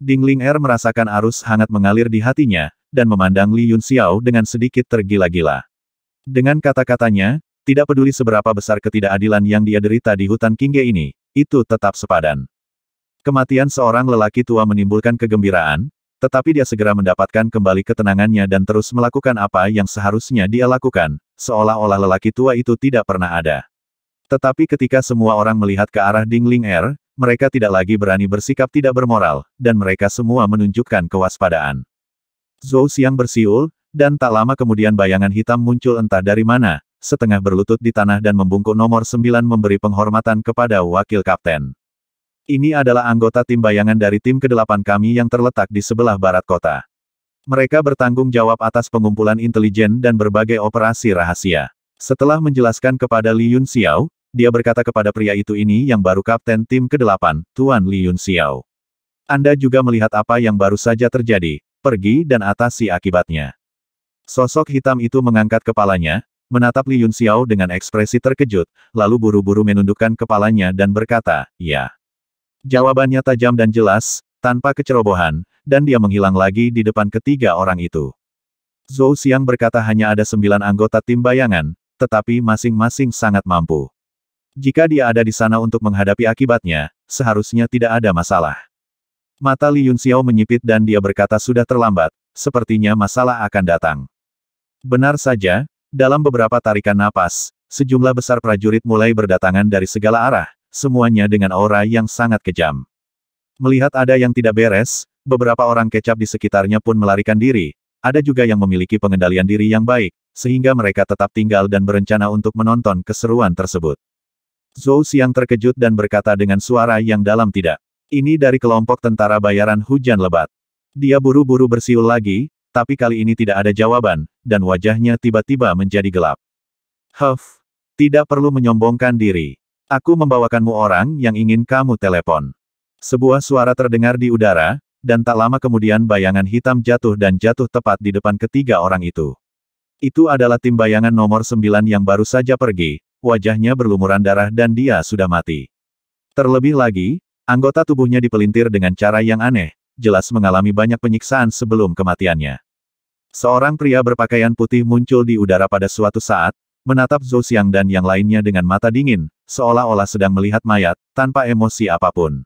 Ding Ling Er merasakan arus hangat mengalir di hatinya, dan memandang Li Yun Xiao dengan sedikit tergila-gila. Dengan kata-katanya, tidak peduli seberapa besar ketidakadilan yang dia derita di hutan Kingge ini, itu tetap sepadan. Kematian seorang lelaki tua menimbulkan kegembiraan, tetapi dia segera mendapatkan kembali ketenangannya dan terus melakukan apa yang seharusnya dia lakukan, seolah-olah lelaki tua itu tidak pernah ada. Tetapi ketika semua orang melihat ke arah Ding Ling Er, mereka tidak lagi berani bersikap tidak bermoral, dan mereka semua menunjukkan kewaspadaan. Zhou Xiang bersiul, dan tak lama kemudian bayangan hitam muncul entah dari mana, setengah berlutut di tanah dan membungkuk nomor sembilan memberi penghormatan kepada wakil kapten. Ini adalah anggota tim bayangan dari tim kedelapan kami yang terletak di sebelah barat kota. Mereka bertanggung jawab atas pengumpulan intelijen dan berbagai operasi rahasia. Setelah menjelaskan kepada Li Yun Xiao, dia berkata kepada pria itu ini yang baru kapten tim kedelapan, Tuan Li Yun Xiao. Anda juga melihat apa yang baru saja terjadi, pergi dan atasi akibatnya. Sosok hitam itu mengangkat kepalanya, menatap Li Yun Xiao dengan ekspresi terkejut, lalu buru-buru menundukkan kepalanya dan berkata, ya. Jawabannya tajam dan jelas, tanpa kecerobohan, dan dia menghilang lagi di depan ketiga orang itu. Zhou Xiang berkata hanya ada sembilan anggota tim bayangan, tetapi masing-masing sangat mampu. Jika dia ada di sana untuk menghadapi akibatnya, seharusnya tidak ada masalah. Mata Li Yun Xiao menyipit dan dia berkata sudah terlambat, sepertinya masalah akan datang. Benar saja, dalam beberapa tarikan napas, sejumlah besar prajurit mulai berdatangan dari segala arah, semuanya dengan aura yang sangat kejam. Melihat ada yang tidak beres, beberapa orang kecap di sekitarnya pun melarikan diri, ada juga yang memiliki pengendalian diri yang baik, sehingga mereka tetap tinggal dan berencana untuk menonton keseruan tersebut. Zhou Xiang terkejut dan berkata dengan suara yang dalam tidak. Ini dari kelompok tentara bayaran hujan lebat. Dia buru-buru bersiul lagi, tapi kali ini tidak ada jawaban, dan wajahnya tiba-tiba menjadi gelap. Huff, tidak perlu menyombongkan diri. Aku membawakanmu orang yang ingin kamu telepon. Sebuah suara terdengar di udara, dan tak lama kemudian bayangan hitam jatuh dan jatuh tepat di depan ketiga orang itu. Itu adalah tim bayangan nomor sembilan yang baru saja pergi, wajahnya berlumuran darah dan dia sudah mati. Terlebih lagi, anggota tubuhnya dipelintir dengan cara yang aneh, jelas mengalami banyak penyiksaan sebelum kematiannya. Seorang pria berpakaian putih muncul di udara pada suatu saat, menatap Zhou Xiang dan yang lainnya dengan mata dingin, seolah-olah sedang melihat mayat, tanpa emosi apa pun.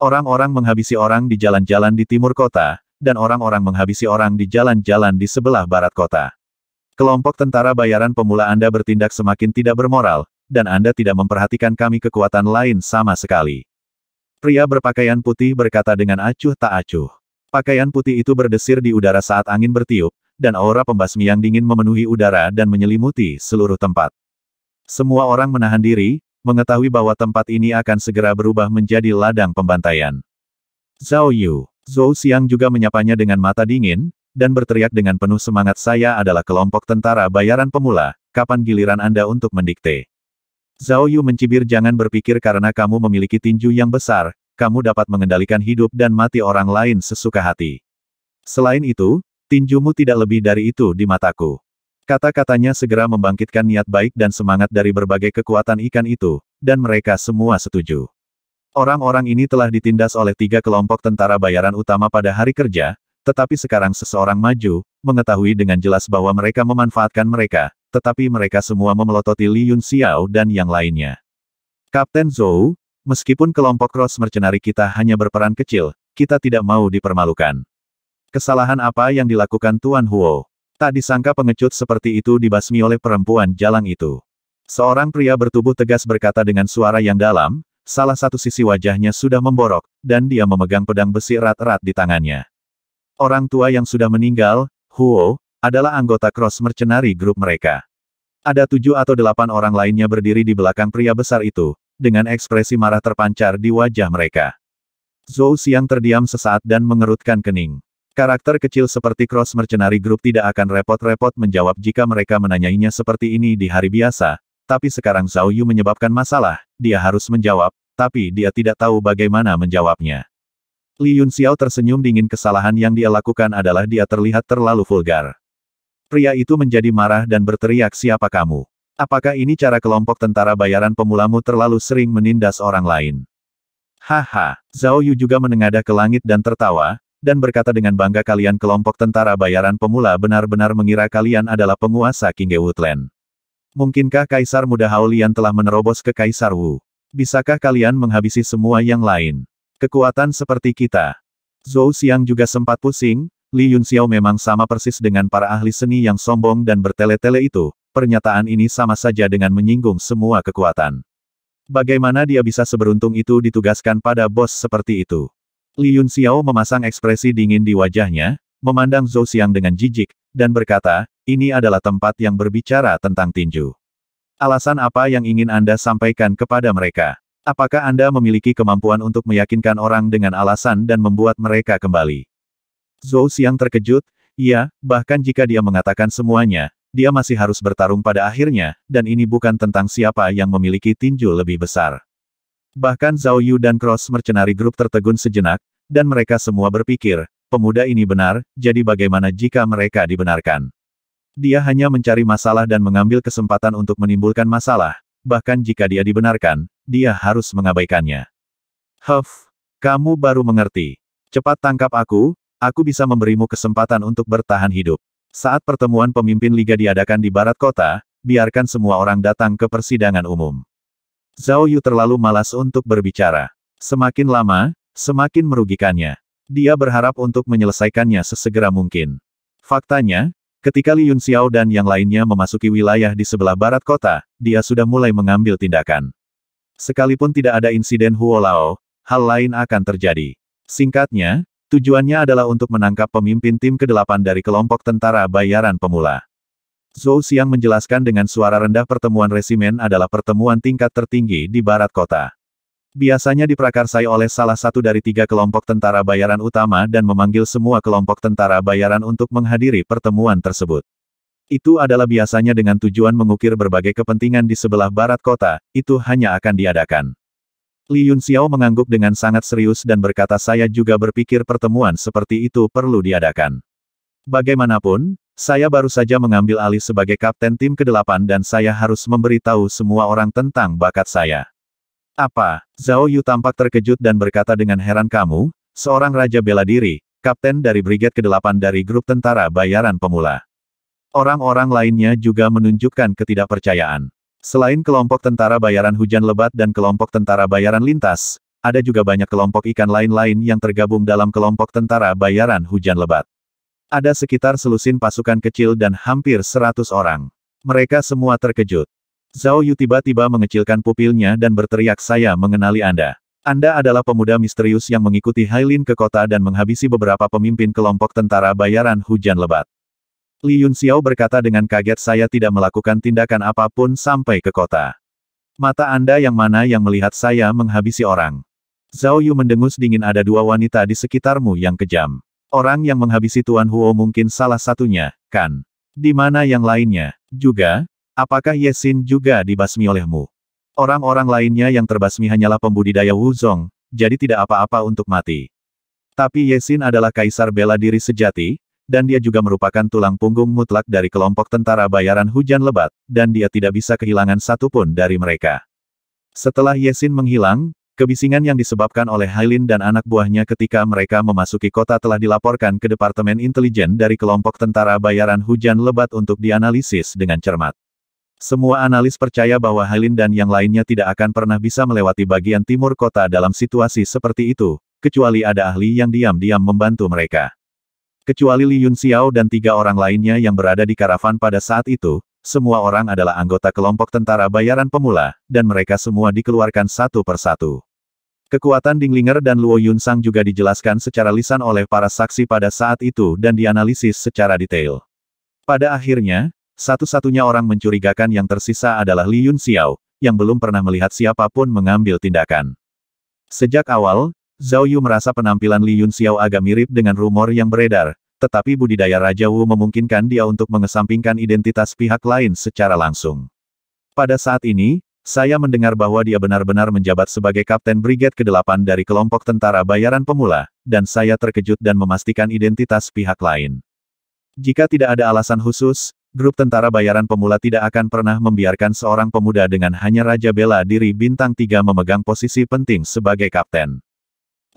Orang-orang menghabisi orang di jalan-jalan di timur kota, dan orang-orang menghabisi orang di jalan-jalan di sebelah barat kota. Kelompok tentara bayaran pemula Anda bertindak semakin tidak bermoral, dan Anda tidak memperhatikan kami kekuatan lain sama sekali. Pria berpakaian putih berkata dengan acuh tak acuh. Pakaian putih itu berdesir di udara saat angin bertiup, dan aura pembasmi yang dingin memenuhi udara dan menyelimuti seluruh tempat. Semua orang menahan diri, mengetahui bahwa tempat ini akan segera berubah menjadi ladang pembantaian. Zhao Yu, Zhou Xiang juga menyapanya dengan mata dingin, dan berteriak dengan penuh semangat saya adalah kelompok tentara bayaran pemula, kapan giliran Anda untuk mendikte? Zhao Yu mencibir jangan berpikir karena kamu memiliki tinju yang besar, kamu dapat mengendalikan hidup dan mati orang lain sesuka hati. Selain itu, Tinjumu tidak lebih dari itu di mataku. Kata-katanya segera membangkitkan niat baik dan semangat dari berbagai kekuatan ikan itu, dan mereka semua setuju. Orang-orang ini telah ditindas oleh tiga kelompok tentara bayaran utama pada hari kerja, tetapi sekarang seseorang maju, mengetahui dengan jelas bahwa mereka memanfaatkan mereka, tetapi mereka semua memelototi Li Yun Xiao dan yang lainnya. Kapten Zhou, meskipun kelompok cross mercenari kita hanya berperan kecil, kita tidak mau dipermalukan. Kesalahan apa yang dilakukan Tuan Huo? Tak disangka pengecut seperti itu dibasmi oleh perempuan jalang itu. Seorang pria bertubuh tegas berkata dengan suara yang dalam, salah satu sisi wajahnya sudah memborok, dan dia memegang pedang besi erat-erat di tangannya. Orang tua yang sudah meninggal, Huo, adalah anggota cross mercenari grup mereka. Ada tujuh atau delapan orang lainnya berdiri di belakang pria besar itu, dengan ekspresi marah terpancar di wajah mereka. Zhou Xiang terdiam sesaat dan mengerutkan kening. Karakter kecil seperti Cross Mercenary Group tidak akan repot-repot menjawab jika mereka menanyainya seperti ini di hari biasa, tapi sekarang Zhao Yu menyebabkan masalah, dia harus menjawab, tapi dia tidak tahu bagaimana menjawabnya. Li Yun Xiao tersenyum dingin kesalahan yang dia lakukan adalah dia terlihat terlalu vulgar. Pria itu menjadi marah dan berteriak siapa kamu? Apakah ini cara kelompok tentara bayaran pemulamu terlalu sering menindas orang lain? Haha, Zhao Yu juga menengadah ke langit dan tertawa, dan berkata dengan bangga kalian kelompok tentara bayaran pemula benar-benar mengira kalian adalah penguasa King Woodland. Mungkinkah Kaisar Muda Haolian telah menerobos ke Kaisar Wu? Bisakah kalian menghabisi semua yang lain? Kekuatan seperti kita. Zhou Xiang juga sempat pusing, Li Yun Xiao memang sama persis dengan para ahli seni yang sombong dan bertele-tele itu, pernyataan ini sama saja dengan menyinggung semua kekuatan. Bagaimana dia bisa seberuntung itu ditugaskan pada bos seperti itu? Li Yun Xiao memasang ekspresi dingin di wajahnya, memandang Zhou Xiang dengan jijik, dan berkata, ini adalah tempat yang berbicara tentang tinju. Alasan apa yang ingin Anda sampaikan kepada mereka? Apakah Anda memiliki kemampuan untuk meyakinkan orang dengan alasan dan membuat mereka kembali? Zhou Xiang terkejut, iya, bahkan jika dia mengatakan semuanya, dia masih harus bertarung pada akhirnya, dan ini bukan tentang siapa yang memiliki tinju lebih besar. Bahkan Zhao Yu dan Cross Mercenary Group tertegun sejenak, dan mereka semua berpikir, pemuda ini benar, jadi bagaimana jika mereka dibenarkan? Dia hanya mencari masalah dan mengambil kesempatan untuk menimbulkan masalah, bahkan jika dia dibenarkan, dia harus mengabaikannya. Huff, kamu baru mengerti. Cepat tangkap aku, aku bisa memberimu kesempatan untuk bertahan hidup. Saat pertemuan pemimpin liga diadakan di barat kota, biarkan semua orang datang ke persidangan umum. Zhao Yu terlalu malas untuk berbicara. Semakin lama, semakin merugikannya. Dia berharap untuk menyelesaikannya sesegera mungkin. Faktanya, ketika Li Yun Xiao dan yang lainnya memasuki wilayah di sebelah barat kota, dia sudah mulai mengambil tindakan. Sekalipun tidak ada insiden Huo Lao, hal lain akan terjadi. Singkatnya, tujuannya adalah untuk menangkap pemimpin tim ke-8 dari kelompok tentara bayaran pemula. Zhou Xiang menjelaskan dengan suara rendah pertemuan resimen adalah pertemuan tingkat tertinggi di barat kota. Biasanya diprakarsai oleh salah satu dari tiga kelompok tentara bayaran utama dan memanggil semua kelompok tentara bayaran untuk menghadiri pertemuan tersebut. Itu adalah biasanya dengan tujuan mengukir berbagai kepentingan di sebelah barat kota, itu hanya akan diadakan. Li Yun Xiao mengangguk dengan sangat serius dan berkata saya juga berpikir pertemuan seperti itu perlu diadakan. Bagaimanapun, saya baru saja mengambil alih sebagai kapten tim ke-8 dan saya harus memberitahu semua orang tentang bakat saya. Apa? Zhao Yu tampak terkejut dan berkata dengan heran kamu, seorang raja bela diri, kapten dari Brigade ke-8 dari grup tentara bayaran pemula. Orang-orang lainnya juga menunjukkan ketidakpercayaan. Selain kelompok tentara bayaran hujan lebat dan kelompok tentara bayaran lintas, ada juga banyak kelompok ikan lain-lain yang tergabung dalam kelompok tentara bayaran hujan lebat. Ada sekitar selusin pasukan kecil dan hampir seratus orang. Mereka semua terkejut. Zhao Yu tiba-tiba mengecilkan pupilnya dan berteriak saya mengenali Anda. Anda adalah pemuda misterius yang mengikuti Hailin ke kota dan menghabisi beberapa pemimpin kelompok tentara bayaran hujan lebat. Li Yun Xiao berkata dengan kaget saya tidak melakukan tindakan apa pun sampai ke kota. Mata Anda yang mana yang melihat saya menghabisi orang? Zhao Yu mendengus dingin ada dua wanita di sekitarmu yang kejam. Orang yang menghabisi Tuan Huo mungkin salah satunya, kan? Di mana yang lainnya? Juga, apakah Yesin juga dibasmi olehmu? Orang-orang lainnya yang terbasmi hanyalah pembudidaya Wu Zong, jadi tidak apa-apa untuk mati. Tapi Yesin adalah kaisar bela diri sejati, dan dia juga merupakan tulang punggung mutlak dari kelompok tentara bayaran hujan lebat, dan dia tidak bisa kehilangan satupun dari mereka. Setelah Yesin menghilang, kebisingan yang disebabkan oleh Hailin dan anak buahnya ketika mereka memasuki kota telah dilaporkan ke Departemen Intelijen dari kelompok tentara bayaran hujan lebat untuk dianalisis dengan cermat. Semua analis percaya bahwa Hailin dan yang lainnya tidak akan pernah bisa melewati bagian timur kota dalam situasi seperti itu, kecuali ada ahli yang diam-diam membantu mereka. Kecuali Li Yun Xiao dan tiga orang lainnya yang berada di karavan pada saat itu, semua orang adalah anggota kelompok tentara bayaran pemula, dan mereka semua dikeluarkan satu persatu. Kekuatan Dinglinger dan Luo Yun Sang juga dijelaskan secara lisan oleh para saksi pada saat itu dan dianalisis secara detail. Pada akhirnya, satu-satunya orang mencurigakan yang tersisa adalah Li Yun Xiao, yang belum pernah melihat siapa pun mengambil tindakan. Sejak awal, Zhao Yu merasa penampilan Li Yun Xiao agak mirip dengan rumor yang beredar, tetapi budidaya Raja Wu memungkinkan dia untuk mengesampingkan identitas pihak lain secara langsung. Pada saat ini, saya mendengar bahwa dia benar-benar menjabat sebagai Kapten Brigade ke-8 dari kelompok tentara bayaran pemula, dan saya terkejut dan memastikan identitas pihak lain. Jika tidak ada alasan khusus, grup tentara bayaran pemula tidak akan pernah membiarkan seorang pemuda dengan hanya Raja Bela Diri Bintang 3 memegang posisi penting sebagai kapten.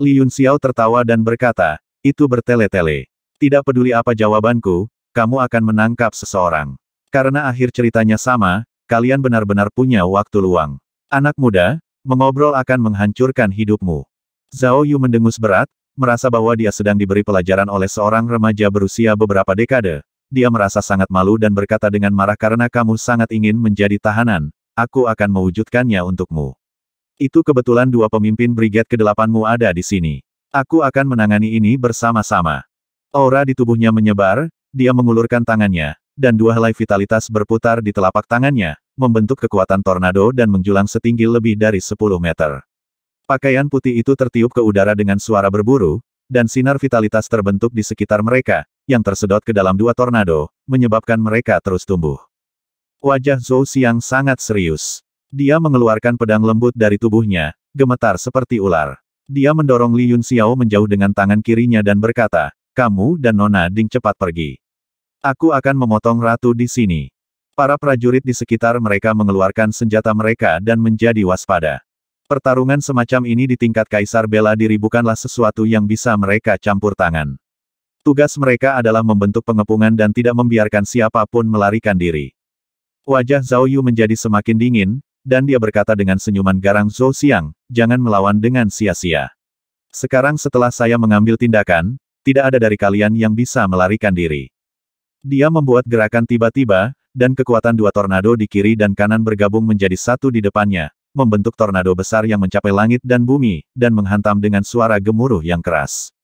Li Yun Xiao tertawa dan berkata, itu bertele-tele. Tidak peduli apa jawabanku, kamu akan menangkap seseorang. Karena akhir ceritanya sama, kalian benar-benar punya waktu luang. Anak muda, mengobrol akan menghancurkan hidupmu. Zhao Yu mendengus berat, merasa bahwa dia sedang diberi pelajaran oleh seorang remaja berusia beberapa dekade, dia merasa sangat malu dan berkata dengan marah karena kamu sangat ingin menjadi tahanan, aku akan mewujudkannya untukmu. Itu kebetulan dua pemimpin brigade ke-8mu ada di sini. Aku akan menangani ini bersama-sama. Aura di tubuhnya menyebar, dia mengulurkan tangannya, dan dua helai vitalitas berputar di telapak tangannya, membentuk kekuatan tornado dan menjulang setinggi lebih dari 10 meter. Pakaian putih itu tertiup ke udara dengan suara berburu, dan sinar vitalitas terbentuk di sekitar mereka, yang tersedot ke dalam dua tornado, menyebabkan mereka terus tumbuh. Wajah Zhou Xiang sangat serius. Dia mengeluarkan pedang lembut dari tubuhnya, gemetar seperti ular. Dia mendorong Li Yun Xiao menjauh dengan tangan kirinya dan berkata, kamu dan Nona Ding cepat pergi. Aku akan memotong ratu di sini. Para prajurit di sekitar mereka mengeluarkan senjata mereka dan menjadi waspada. Pertarungan semacam ini di tingkat Kaisar Bela Diri bukanlah sesuatu yang bisa mereka campur tangan. Tugas mereka adalah membentuk pengepungan dan tidak membiarkan siapa pun melarikan diri. Wajah Zhao Yu menjadi semakin dingin, dan dia berkata dengan senyuman garang Zhou Xiang, jangan melawan dengan sia-sia. Sekarang setelah saya mengambil tindakan, tidak ada dari kalian yang bisa melarikan diri. Dia membuat gerakan tiba-tiba, dan kekuatan dua tornado di kiri dan kanan bergabung menjadi satu di depannya, membentuk tornado besar yang mencapai langit dan bumi, dan menghantam dengan suara gemuruh yang keras.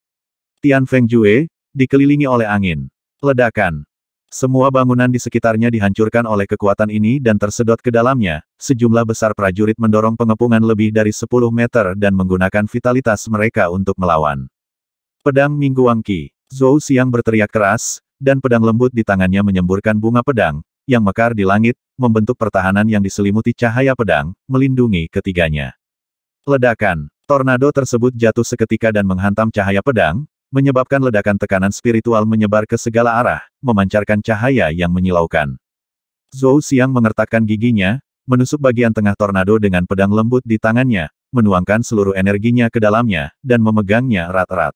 Tian Feng Jue, dikelilingi oleh angin. Ledakan. Semua bangunan di sekitarnya dihancurkan oleh kekuatan ini dan tersedot ke dalamnya, sejumlah besar prajurit mendorong pengepungan lebih dari 10 meter dan menggunakan vitalitas mereka untuk melawan. Pedang Minggu Wangki. Zhou Xiang berteriak keras, dan pedang lembut di tangannya menyemburkan bunga pedang, yang mekar di langit, membentuk pertahanan yang diselimuti cahaya pedang, melindungi ketiganya. Ledakan. Tornado tersebut jatuh seketika dan menghantam cahaya pedang, menyebabkan ledakan tekanan spiritual menyebar ke segala arah, memancarkan cahaya yang menyilaukan. Zhou Xiang mengertakkan giginya, menusuk bagian tengah tornado dengan pedang lembut di tangannya, menuangkan seluruh energinya ke dalamnya, dan memegangnya erat-erat.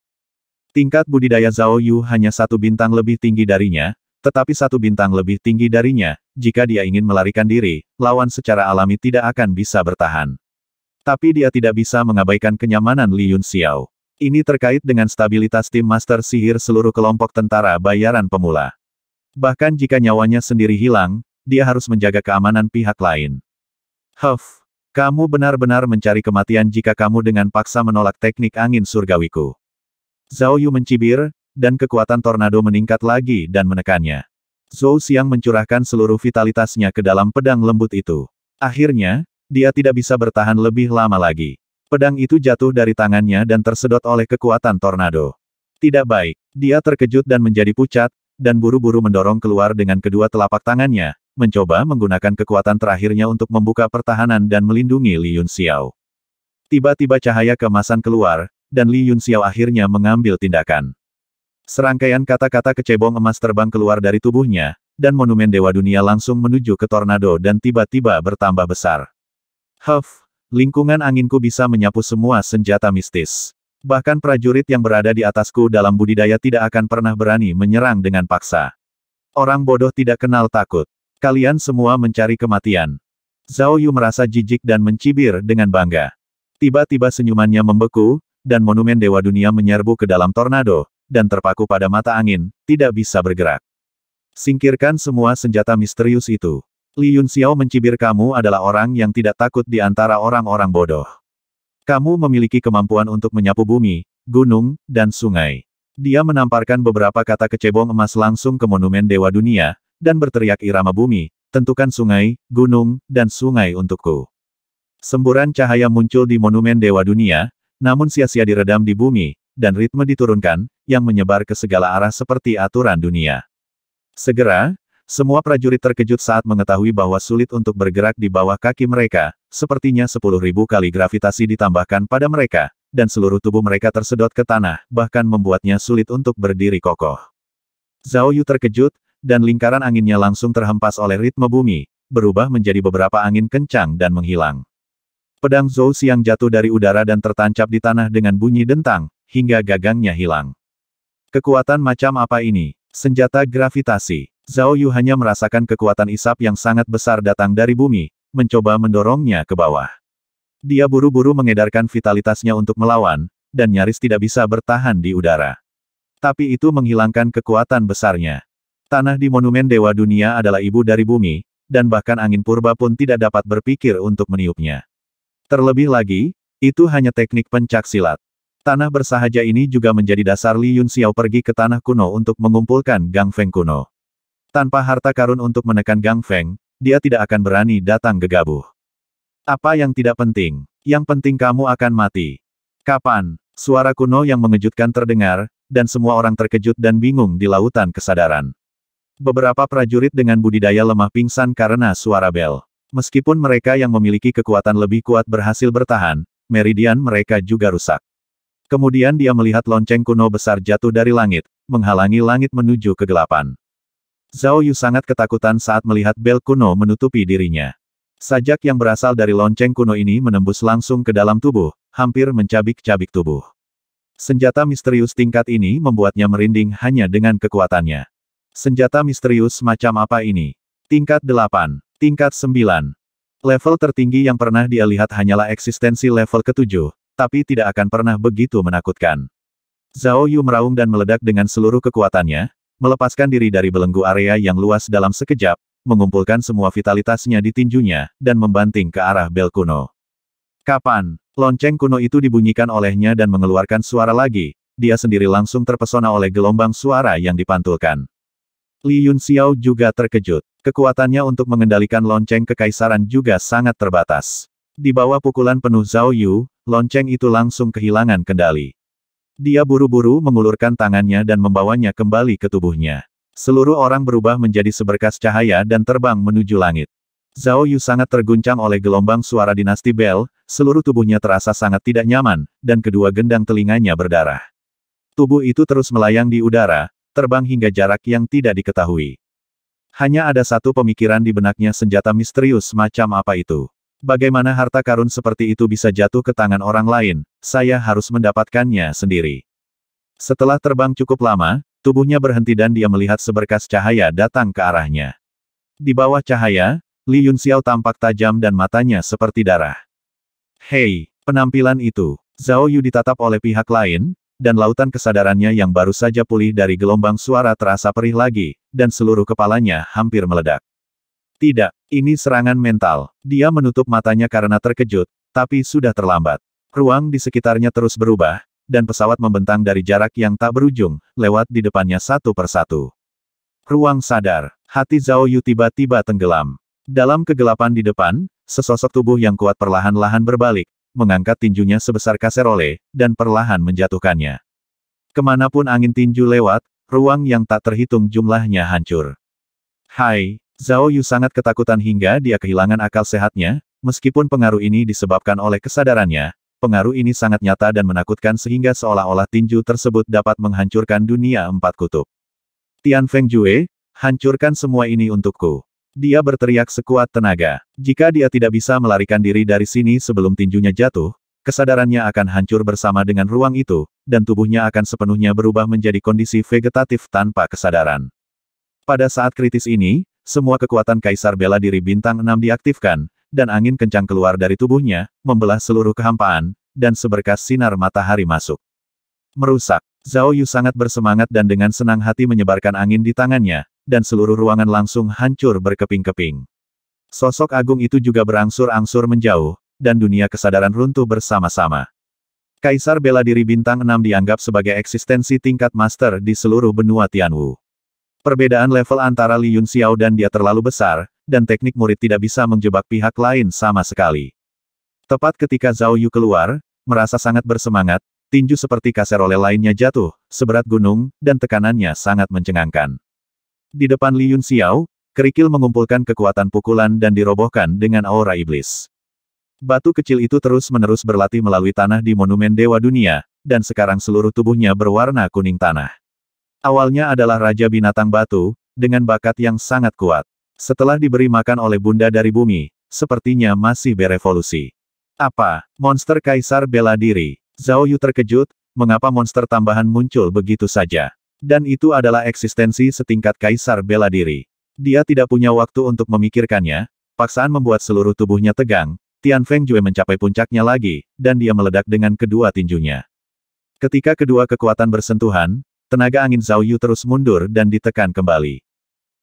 Tingkat budidaya Zhao Yu hanya satu bintang lebih tinggi darinya, tetapi satu bintang lebih tinggi darinya, jika dia ingin melarikan diri, lawan secara alami tidak akan bisa bertahan. Tapi dia tidak bisa mengabaikan kenyamanan Li Yun Xiao. Ini terkait dengan stabilitas tim Master Sihir seluruh kelompok tentara bayaran pemula. Bahkan jika nyawanya sendiri hilang, dia harus menjaga keamanan pihak lain. Huff, kamu benar-benar mencari kematian jika kamu dengan paksa menolak teknik angin surgawiku. Zhao Yu mencibir, dan kekuatan tornado meningkat lagi dan menekannya. Zhou Xiang mencurahkan seluruh vitalitasnya ke dalam pedang lembut itu. Akhirnya, dia tidak bisa bertahan lebih lama lagi. Pedang itu jatuh dari tangannya dan tersedot oleh kekuatan tornado. Tidak baik. Dia terkejut dan menjadi pucat, dan buru-buru mendorong keluar dengan kedua telapak tangannya, mencoba menggunakan kekuatan terakhirnya untuk membuka pertahanan dan melindungi Li Yun Xiao. Tiba-tiba cahaya kemasan keluar, dan Li Yun Xiao akhirnya mengambil tindakan. Serangkaian kata-kata kecebong emas terbang keluar dari tubuhnya, dan monumen Dewa Dunia langsung menuju ke tornado dan tiba-tiba bertambah besar. Huff, lingkungan anginku bisa menyapu semua senjata mistis. Bahkan prajurit yang berada di atasku dalam budidaya tidak akan pernah berani menyerang dengan paksa. Orang bodoh tidak kenal takut. Kalian semua mencari kematian. Zhao Yu merasa jijik dan mencibir dengan bangga. Tiba-tiba senyumannya membeku, dan monumen Dewa Dunia menyerbu ke dalam tornado, dan terpaku pada mata angin, tidak bisa bergerak. Singkirkan semua senjata misterius itu. Li Yunxiao mencibir kamu adalah orang yang tidak takut di antara orang-orang bodoh. Kamu memiliki kemampuan untuk menyapu bumi, gunung, dan sungai. Dia menamparkan beberapa kata kecebong emas langsung ke monumen Dewa Dunia, dan berteriak irama bumi, tentukan sungai, gunung, dan sungai untukku. Semburan cahaya muncul di monumen Dewa Dunia, namun sia-sia diredam di bumi, dan ritme diturunkan, yang menyebar ke segala arah seperti aturan dunia. Segera, semua prajurit terkejut saat mengetahui bahwa sulit untuk bergerak di bawah kaki mereka, sepertinya sepuluh ribu kali gravitasi ditambahkan pada mereka, dan seluruh tubuh mereka tersedot ke tanah, bahkan membuatnya sulit untuk berdiri kokoh. Zhao Yu terkejut, dan lingkaran anginnya langsung terhempas oleh ritme bumi, berubah menjadi beberapa angin kencang dan menghilang. Pedang Zhou Xiang jatuh dari udara dan tertancap di tanah dengan bunyi dentang, hingga gagangnya hilang. Kekuatan macam apa ini? Senjata gravitasi. Zhao Yu hanya merasakan kekuatan isap yang sangat besar datang dari bumi, mencoba mendorongnya ke bawah. Dia buru-buru mengedarkan vitalitasnya untuk melawan, dan nyaris tidak bisa bertahan di udara. Tapi itu menghilangkan kekuatan besarnya. Tanah di monumen Dewa Dunia adalah ibu dari bumi, dan bahkan angin purba pun tidak dapat berpikir untuk meniupnya. Terlebih lagi, itu hanya teknik pencak silat. Tanah bersahaja ini juga menjadi dasar Li Yun Xiao pergi ke tanah kuno untuk mengumpulkan Gang Feng kuno. Tanpa harta karun untuk menekan Gang Feng, dia tidak akan berani datang gegabah. Apa yang tidak penting? Yang penting kamu akan mati. Kapan? Suara kuno yang mengejutkan terdengar, dan semua orang terkejut dan bingung di lautan kesadaran. Beberapa prajurit dengan budidaya lemah pingsan karena suara bel. Meskipun mereka yang memiliki kekuatan lebih kuat berhasil bertahan, meridian mereka juga rusak. Kemudian dia melihat lonceng kuno besar jatuh dari langit, menghalangi langit menuju kegelapan. Zhao Yu sangat ketakutan saat melihat bel kuno menutupi dirinya. Sajak yang berasal dari lonceng kuno ini menembus langsung ke dalam tubuh, hampir mencabik-cabik tubuh. Senjata misterius tingkat ini membuatnya merinding hanya dengan kekuatannya. Senjata misterius macam apa ini? Tingkat 8, tingkat 9. Level tertinggi yang pernah dia lihat hanyalah eksistensi level ketujuh, tapi tidak akan pernah begitu menakutkan. Zhao Yu meraung dan meledak dengan seluruh kekuatannya, melepaskan diri dari belenggu area yang luas dalam sekejap, mengumpulkan semua vitalitasnya di tinjunya, dan membanting ke arah bel kuno. Kapan? Lonceng kuno itu dibunyikan olehnya dan mengeluarkan suara lagi, dia sendiri langsung terpesona oleh gelombang suara yang dipantulkan. Li Yun Xiao juga terkejut. Kekuatannya untuk mengendalikan lonceng kekaisaran juga sangat terbatas. Di bawah pukulan penuh Zhao Yu, lonceng itu langsung kehilangan kendali. Dia buru-buru mengulurkan tangannya dan membawanya kembali ke tubuhnya. Seluruh orang berubah menjadi seberkas cahaya dan terbang menuju langit. Zhao Yu sangat terguncang oleh gelombang suara dinasti Bell, seluruh tubuhnya terasa sangat tidak nyaman, dan kedua gendang telinganya berdarah. Tubuh itu terus melayang di udara, terbang hingga jarak yang tidak diketahui. Hanya ada satu pemikiran di benaknya senjata misterius macam apa itu. Bagaimana harta karun seperti itu bisa jatuh ke tangan orang lain, saya harus mendapatkannya sendiri. Setelah terbang cukup lama, tubuhnya berhenti dan dia melihat seberkas cahaya datang ke arahnya. Di bawah cahaya, Li Yunxiao tampak tajam dan matanya seperti darah. Hei, penampilan itu, Zhao Yu ditatap oleh pihak lain, dan lautan kesadarannya yang baru saja pulih dari gelombang suara terasa perih lagi, dan seluruh kepalanya hampir meledak. Tidak, ini serangan mental. Dia menutup matanya karena terkejut, tapi sudah terlambat. Ruang di sekitarnya terus berubah, dan pesawat membentang dari jarak yang tak berujung, lewat di depannya satu persatu. Ruang sadar, hati Zhao Yu tiba-tiba tenggelam. Dalam kegelapan di depan, sesosok tubuh yang kuat perlahan-lahan berbalik, mengangkat tinjunya sebesar kaserole, dan perlahan menjatuhkannya. Ke mana pun angin tinju lewat, ruang yang tak terhitung jumlahnya hancur. Hai, Zhao Yu sangat ketakutan hingga dia kehilangan akal sehatnya, meskipun pengaruh ini disebabkan oleh kesadarannya, pengaruh ini sangat nyata dan menakutkan sehingga seolah-olah tinju tersebut dapat menghancurkan dunia empat kutub. Tian Feng Jue, hancurkan semua ini untukku. Dia berteriak sekuat tenaga. Jika dia tidak bisa melarikan diri dari sini sebelum tinjunya jatuh, kesadarannya akan hancur bersama dengan ruang itu, dan tubuhnya akan sepenuhnya berubah menjadi kondisi vegetatif tanpa kesadaran. Pada saat kritis ini, semua kekuatan Kaisar Bela Diri Bintang 6 diaktifkan, dan angin kencang keluar dari tubuhnya, membelah seluruh kehampaan, dan seberkas sinar matahari masuk. Merusak. Zhao Yu sangat bersemangat dan dengan senang hati menyebarkan angin di tangannya, dan seluruh ruangan langsung hancur berkeping-keping. Sosok agung itu juga berangsur-angsur menjauh, dan dunia kesadaran runtuh bersama-sama. Kaisar bela diri bintang 6 dianggap sebagai eksistensi tingkat master di seluruh benua Tianwu. Perbedaan level antara Li Yun Xiao dan dia terlalu besar, dan teknik murid tidak bisa menjebak pihak lain sama sekali. Tepat ketika Zhao Yu keluar, merasa sangat bersemangat, tinju seperti kaserole lainnya jatuh, seberat gunung, dan tekanannya sangat mencengangkan. Di depan Li Yun Xiao, kerikil mengumpulkan kekuatan pukulan dan dirobohkan dengan aura iblis. Batu kecil itu terus-menerus berlatih melalui tanah di monumen Dewa Dunia, dan sekarang seluruh tubuhnya berwarna kuning tanah. Awalnya adalah Raja Binatang Batu, dengan bakat yang sangat kuat. Setelah diberi makan oleh bunda dari bumi, sepertinya masih berevolusi. Apa? Monster Kaisar bela diri. Zhao Yu terkejut, mengapa monster tambahan muncul begitu saja. Dan itu adalah eksistensi setingkat Kaisar bela diri. Dia tidak punya waktu untuk memikirkannya, paksaan membuat seluruh tubuhnya tegang, Tian Feng Jue mencapai puncaknya lagi, dan dia meledak dengan kedua tinjunya. Ketika kedua kekuatan bersentuhan, tenaga angin Zhao Yu terus mundur dan ditekan kembali.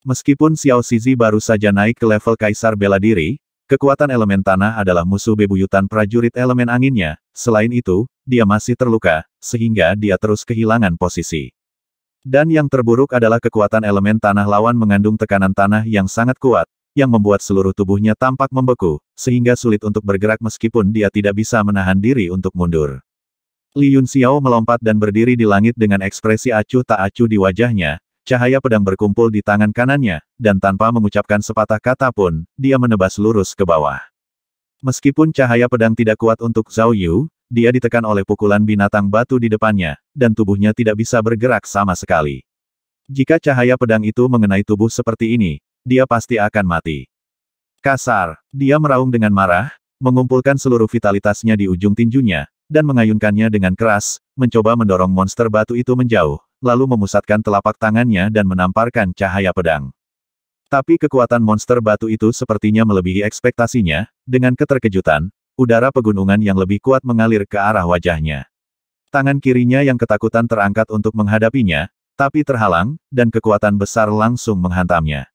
Meskipun Xiao Zizi baru saja naik ke level Kaisar Bela Diri, kekuatan elemen tanah adalah musuh bebuyutan prajurit elemen anginnya, selain itu, dia masih terluka, sehingga dia terus kehilangan posisi. Dan yang terburuk adalah kekuatan elemen tanah lawan mengandung tekanan tanah yang sangat kuat, yang membuat seluruh tubuhnya tampak membeku, sehingga sulit untuk bergerak meskipun dia tidak bisa menahan diri untuk mundur. Li Yun Xiao melompat dan berdiri di langit dengan ekspresi acuh tak acuh di wajahnya, Cahaya pedang berkumpul di tangan kanannya, dan tanpa mengucapkan sepatah kata pun, dia menebas lurus ke bawah. Meskipun cahaya pedang tidak kuat untuk Zhao Yu, dia ditekan oleh pukulan binatang batu di depannya, dan tubuhnya tidak bisa bergerak sama sekali. Jika cahaya pedang itu mengenai tubuh seperti ini, dia pasti akan mati. Kasar, dia meraung dengan marah, mengumpulkan seluruh vitalitasnya di ujung tinjunya, dan mengayunkannya dengan keras, mencoba mendorong monster batu itu menjauh, lalu memusatkan telapak tangannya dan menamparkan cahaya pedang. Tapi kekuatan monster batu itu sepertinya melebihi ekspektasinya, dengan keterkejutan, udara pegunungan yang lebih kuat mengalir ke arah wajahnya. Tangan kirinya yang ketakutan terangkat untuk menghadapinya, tapi terhalang, dan kekuatan besar langsung menghantamnya.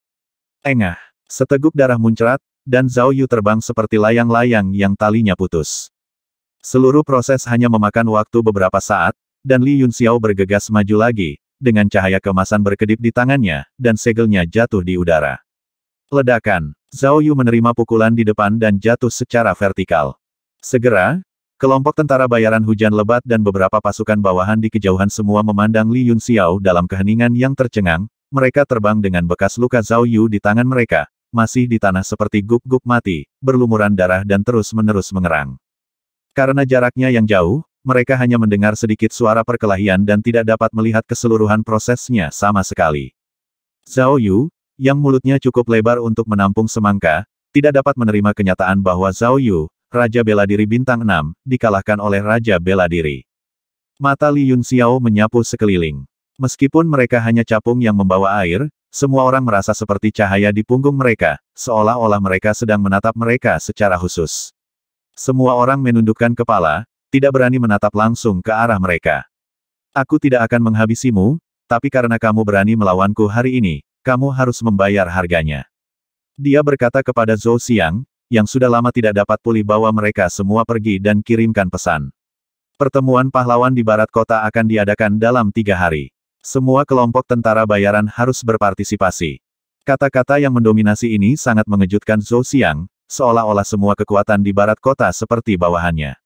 Engah, seteguk darah muncrat, dan Zhao Yu terbang seperti layang-layang yang talinya putus. Seluruh proses hanya memakan waktu beberapa saat, dan Li Yun Xiao bergegas maju lagi, dengan cahaya kemasan berkedip di tangannya, dan segelnya jatuh di udara. Ledakan. Zhao Yu menerima pukulan di depan dan jatuh secara vertikal. Segera, kelompok tentara bayaran hujan lebat dan beberapa pasukan bawahan di kejauhan semua memandang Li Yun Xiao dalam keheningan yang tercengang, mereka terbang dengan bekas luka Zhao Yu di tangan mereka, masih di tanah seperti guk-guk mati, berlumuran darah dan terus-menerus mengerang. Karena jaraknya yang jauh, mereka hanya mendengar sedikit suara perkelahian dan tidak dapat melihat keseluruhan prosesnya sama sekali. Zhao Yu, yang mulutnya cukup lebar untuk menampung semangka, tidak dapat menerima kenyataan bahwa Zhao Yu, Raja Bela Diri Bintang 6, dikalahkan oleh Raja Bela Diri. Mata Li Yun Xiao menyapu sekeliling. Meskipun mereka hanya capung yang membawa air, semua orang merasa seperti cahaya di punggung mereka, seolah-olah mereka sedang menatap mereka secara khusus. Semua orang menundukkan kepala, tidak berani menatap langsung ke arah mereka. Aku tidak akan menghabisimu, tapi karena kamu berani melawanku hari ini, kamu harus membayar harganya. Dia berkata kepada Zhou Xiang, yang sudah lama tidak dapat pulih bahwa mereka semua pergi dan kirimkan pesan. Pertemuan pahlawan di barat kota akan diadakan dalam tiga hari. Semua kelompok tentara bayaran harus berpartisipasi. Kata-kata yang mendominasi ini sangat mengejutkan Zhou Xiang, seolah-olah semua kekuatan di barat kota seperti bawahannya.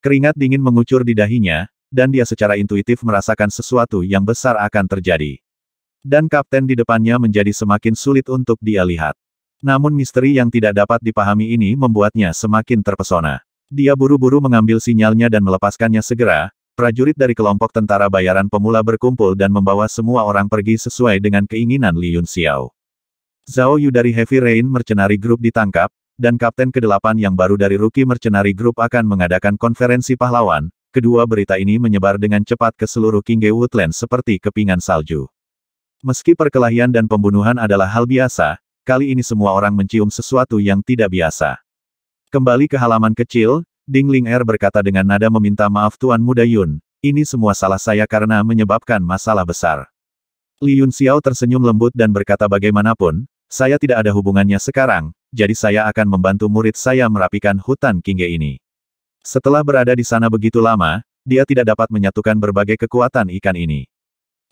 Keringat dingin mengucur di dahinya, dan dia secara intuitif merasakan sesuatu yang besar akan terjadi. Dan kapten di depannya menjadi semakin sulit untuk dia lihat. Namun misteri yang tidak dapat dipahami ini membuatnya semakin terpesona. Dia buru-buru mengambil sinyalnya dan melepaskannya segera, prajurit dari kelompok tentara bayaran pemula berkumpul dan membawa semua orang pergi sesuai dengan keinginan Li Yun Xiao. Zhao Yu dari Heavy Rain Mercenary Group ditangkap, dan Kapten ke-8 yang baru dari Rookie Mercenary Group akan mengadakan konferensi pahlawan, kedua berita ini menyebar dengan cepat ke seluruh Kingge Woodland seperti kepingan salju. Meski perkelahian dan pembunuhan adalah hal biasa, kali ini semua orang mencium sesuatu yang tidak biasa. Kembali ke halaman kecil, Ding Ling Er berkata dengan nada meminta maaf Tuan Muda Yun, ini semua salah saya karena menyebabkan masalah besar. Li Yun Xiao tersenyum lembut dan berkata bagaimanapun, saya tidak ada hubungannya sekarang, jadi saya akan membantu murid saya merapikan hutan Kingge ini. Setelah berada di sana begitu lama, dia tidak dapat menyatukan berbagai kekuatan ikan ini.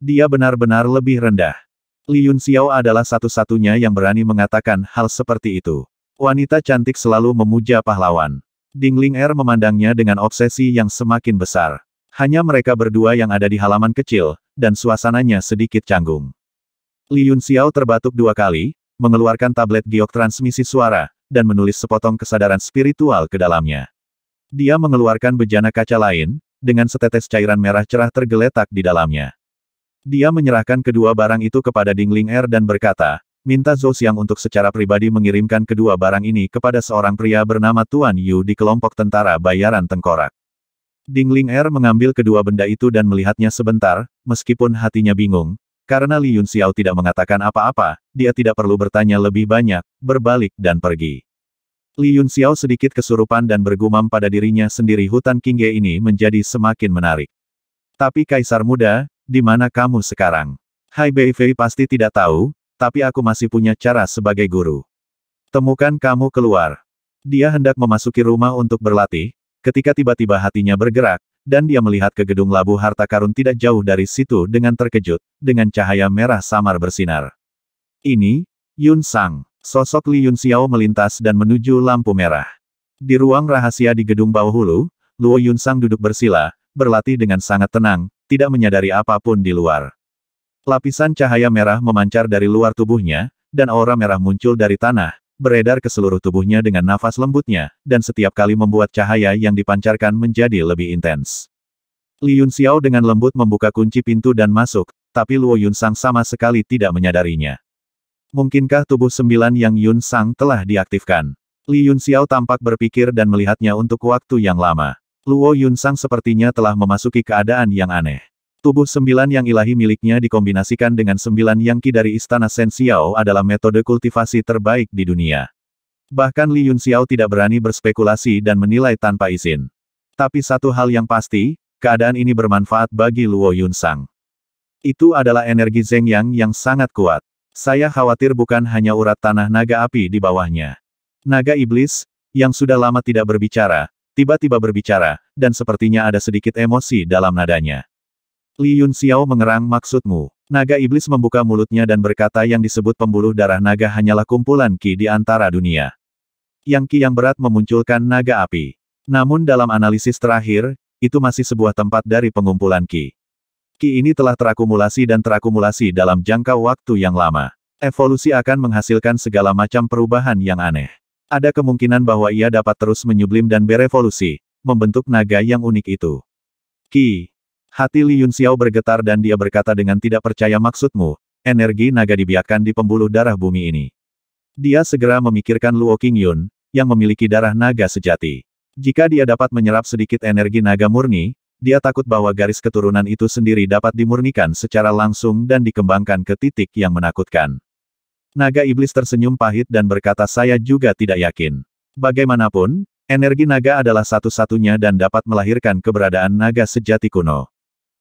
Dia benar-benar lebih rendah. Li Yun Xiao adalah satu-satunya yang berani mengatakan hal seperti itu. Wanita cantik selalu memuja pahlawan. Ding Ling Er memandangnya dengan obsesi yang semakin besar. Hanya mereka berdua yang ada di halaman kecil, dan suasananya sedikit canggung. Li Yun Xiao terbatuk dua kali, mengeluarkan tablet giok transmisi suara, dan menulis sepotong kesadaran spiritual ke dalamnya. Dia mengeluarkan bejana kaca lain, dengan setetes cairan merah cerah tergeletak di dalamnya. Dia menyerahkan kedua barang itu kepada Ding Ling Er dan berkata, minta Zhou Xiang untuk secara pribadi mengirimkan kedua barang ini kepada seorang pria bernama Tuan Yu di kelompok tentara bayaran tengkorak. Ding Ling Er mengambil kedua benda itu dan melihatnya sebentar, meskipun hatinya bingung, karena Li Yun Xiao tidak mengatakan apa-apa, dia tidak perlu bertanya lebih banyak, berbalik dan pergi. Li Yun Xiao sedikit kesurupan dan bergumam pada dirinya sendiri hutan Kingge ini menjadi semakin menarik. Tapi Kaisar Muda, di mana kamu sekarang? Hai Bei Fei pasti tidak tahu, tapi aku masih punya cara sebagai guru. Temukan kamu keluar. Dia hendak memasuki rumah untuk berlatih, ketika tiba-tiba hatinya bergerak, dan dia melihat ke gedung labu harta karun tidak jauh dari situ dengan terkejut, dengan cahaya merah samar bersinar. Ini, Yun Sang. Sosok Li Yun Xiao melintas dan menuju lampu merah. Di ruang rahasia di gedung bawah hulu, Luo Yun Sang duduk bersila, berlatih dengan sangat tenang, tidak menyadari apa pun di luar. Lapisan cahaya merah memancar dari luar tubuhnya, dan aura merah muncul dari tanah, beredar ke seluruh tubuhnya dengan nafas lembutnya, dan setiap kali membuat cahaya yang dipancarkan menjadi lebih intens. Li Yun Xiao dengan lembut membuka kunci pintu dan masuk, tapi Luo Yun Sang sama sekali tidak menyadarinya. Mungkinkah tubuh sembilan yang Yun Sang telah diaktifkan? Li Yun Xiao tampak berpikir dan melihatnya untuk waktu yang lama. Luo Yunsang sepertinya telah memasuki keadaan yang aneh. Tubuh sembilan yang ilahi miliknya dikombinasikan dengan sembilan yang ki dari Istana Sen Xiao adalah metode kultivasi terbaik di dunia. Bahkan Li Yun Xiao tidak berani berspekulasi dan menilai tanpa izin. Tapi satu hal yang pasti, keadaan ini bermanfaat bagi Luo Yunsang. Itu adalah energi Zeng Yang yang sangat kuat. Saya khawatir bukan hanya urat tanah naga api di bawahnya. Naga iblis, yang sudah lama tidak berbicara, tiba-tiba berbicara, dan sepertinya ada sedikit emosi dalam nadanya. Li Yun Xiao mengerang maksudmu. Naga iblis membuka mulutnya dan berkata yang disebut pembuluh darah naga hanyalah kumpulan ki di antara dunia. Yang ki yang berat memunculkan naga api. Namun dalam analisis terakhir, itu masih sebuah tempat dari pengumpulan ki. Ki ini telah terakumulasi dan terakumulasi dalam jangka waktu yang lama. Evolusi akan menghasilkan segala macam perubahan yang aneh. Ada kemungkinan bahwa ia dapat terus menyublim dan berevolusi, membentuk naga yang unik itu. Ki. Hati Li Yun Xiao bergetar dan dia berkata dengan tidak percaya maksudmu, energi naga dibiarkan di pembuluh darah bumi ini. Dia segera memikirkan Luo King Yun, yang memiliki darah naga sejati. Jika dia dapat menyerap sedikit energi naga murni, dia takut bahwa garis keturunan itu sendiri dapat dimurnikan secara langsung dan dikembangkan ke titik yang menakutkan. Naga iblis tersenyum pahit dan berkata saya juga tidak yakin. Bagaimanapun, energi naga adalah satu-satunya dan dapat melahirkan keberadaan naga sejati kuno.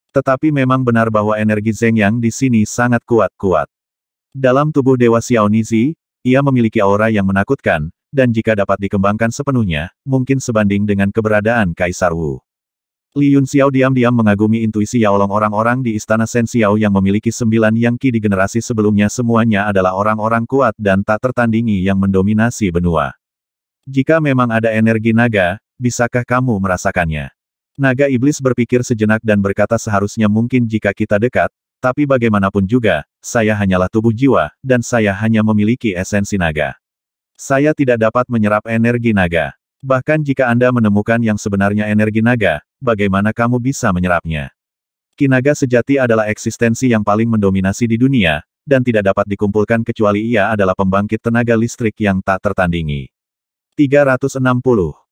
Tetapi memang benar bahwa energi Zeng Yang di sini sangat kuat-kuat. Dalam tubuh Dewa Xiao Nizi, ia memiliki aura yang menakutkan, dan jika dapat dikembangkan sepenuhnya, mungkin sebanding dengan keberadaan Kaisar Wu. Li Yun Xiao diam-diam mengagumi intuisi Yaolong orang-orang di Istana Sen Xiao yang memiliki sembilan Yangki di generasi sebelumnya semuanya adalah orang-orang kuat dan tak tertandingi yang mendominasi benua. Jika memang ada energi naga, bisakah kamu merasakannya? Naga Iblis berpikir sejenak dan berkata seharusnya mungkin jika kita dekat, tapi bagaimanapun juga, saya hanyalah tubuh jiwa, dan saya hanya memiliki esensi naga. Saya tidak dapat menyerap energi naga. Bahkan jika Anda menemukan yang sebenarnya energi naga, bagaimana kamu bisa menyerapnya? Kinaga sejati adalah eksistensi yang paling mendominasi di dunia, dan tidak dapat dikumpulkan kecuali ia adalah pembangkit tenaga listrik yang tak tertandingi. 360.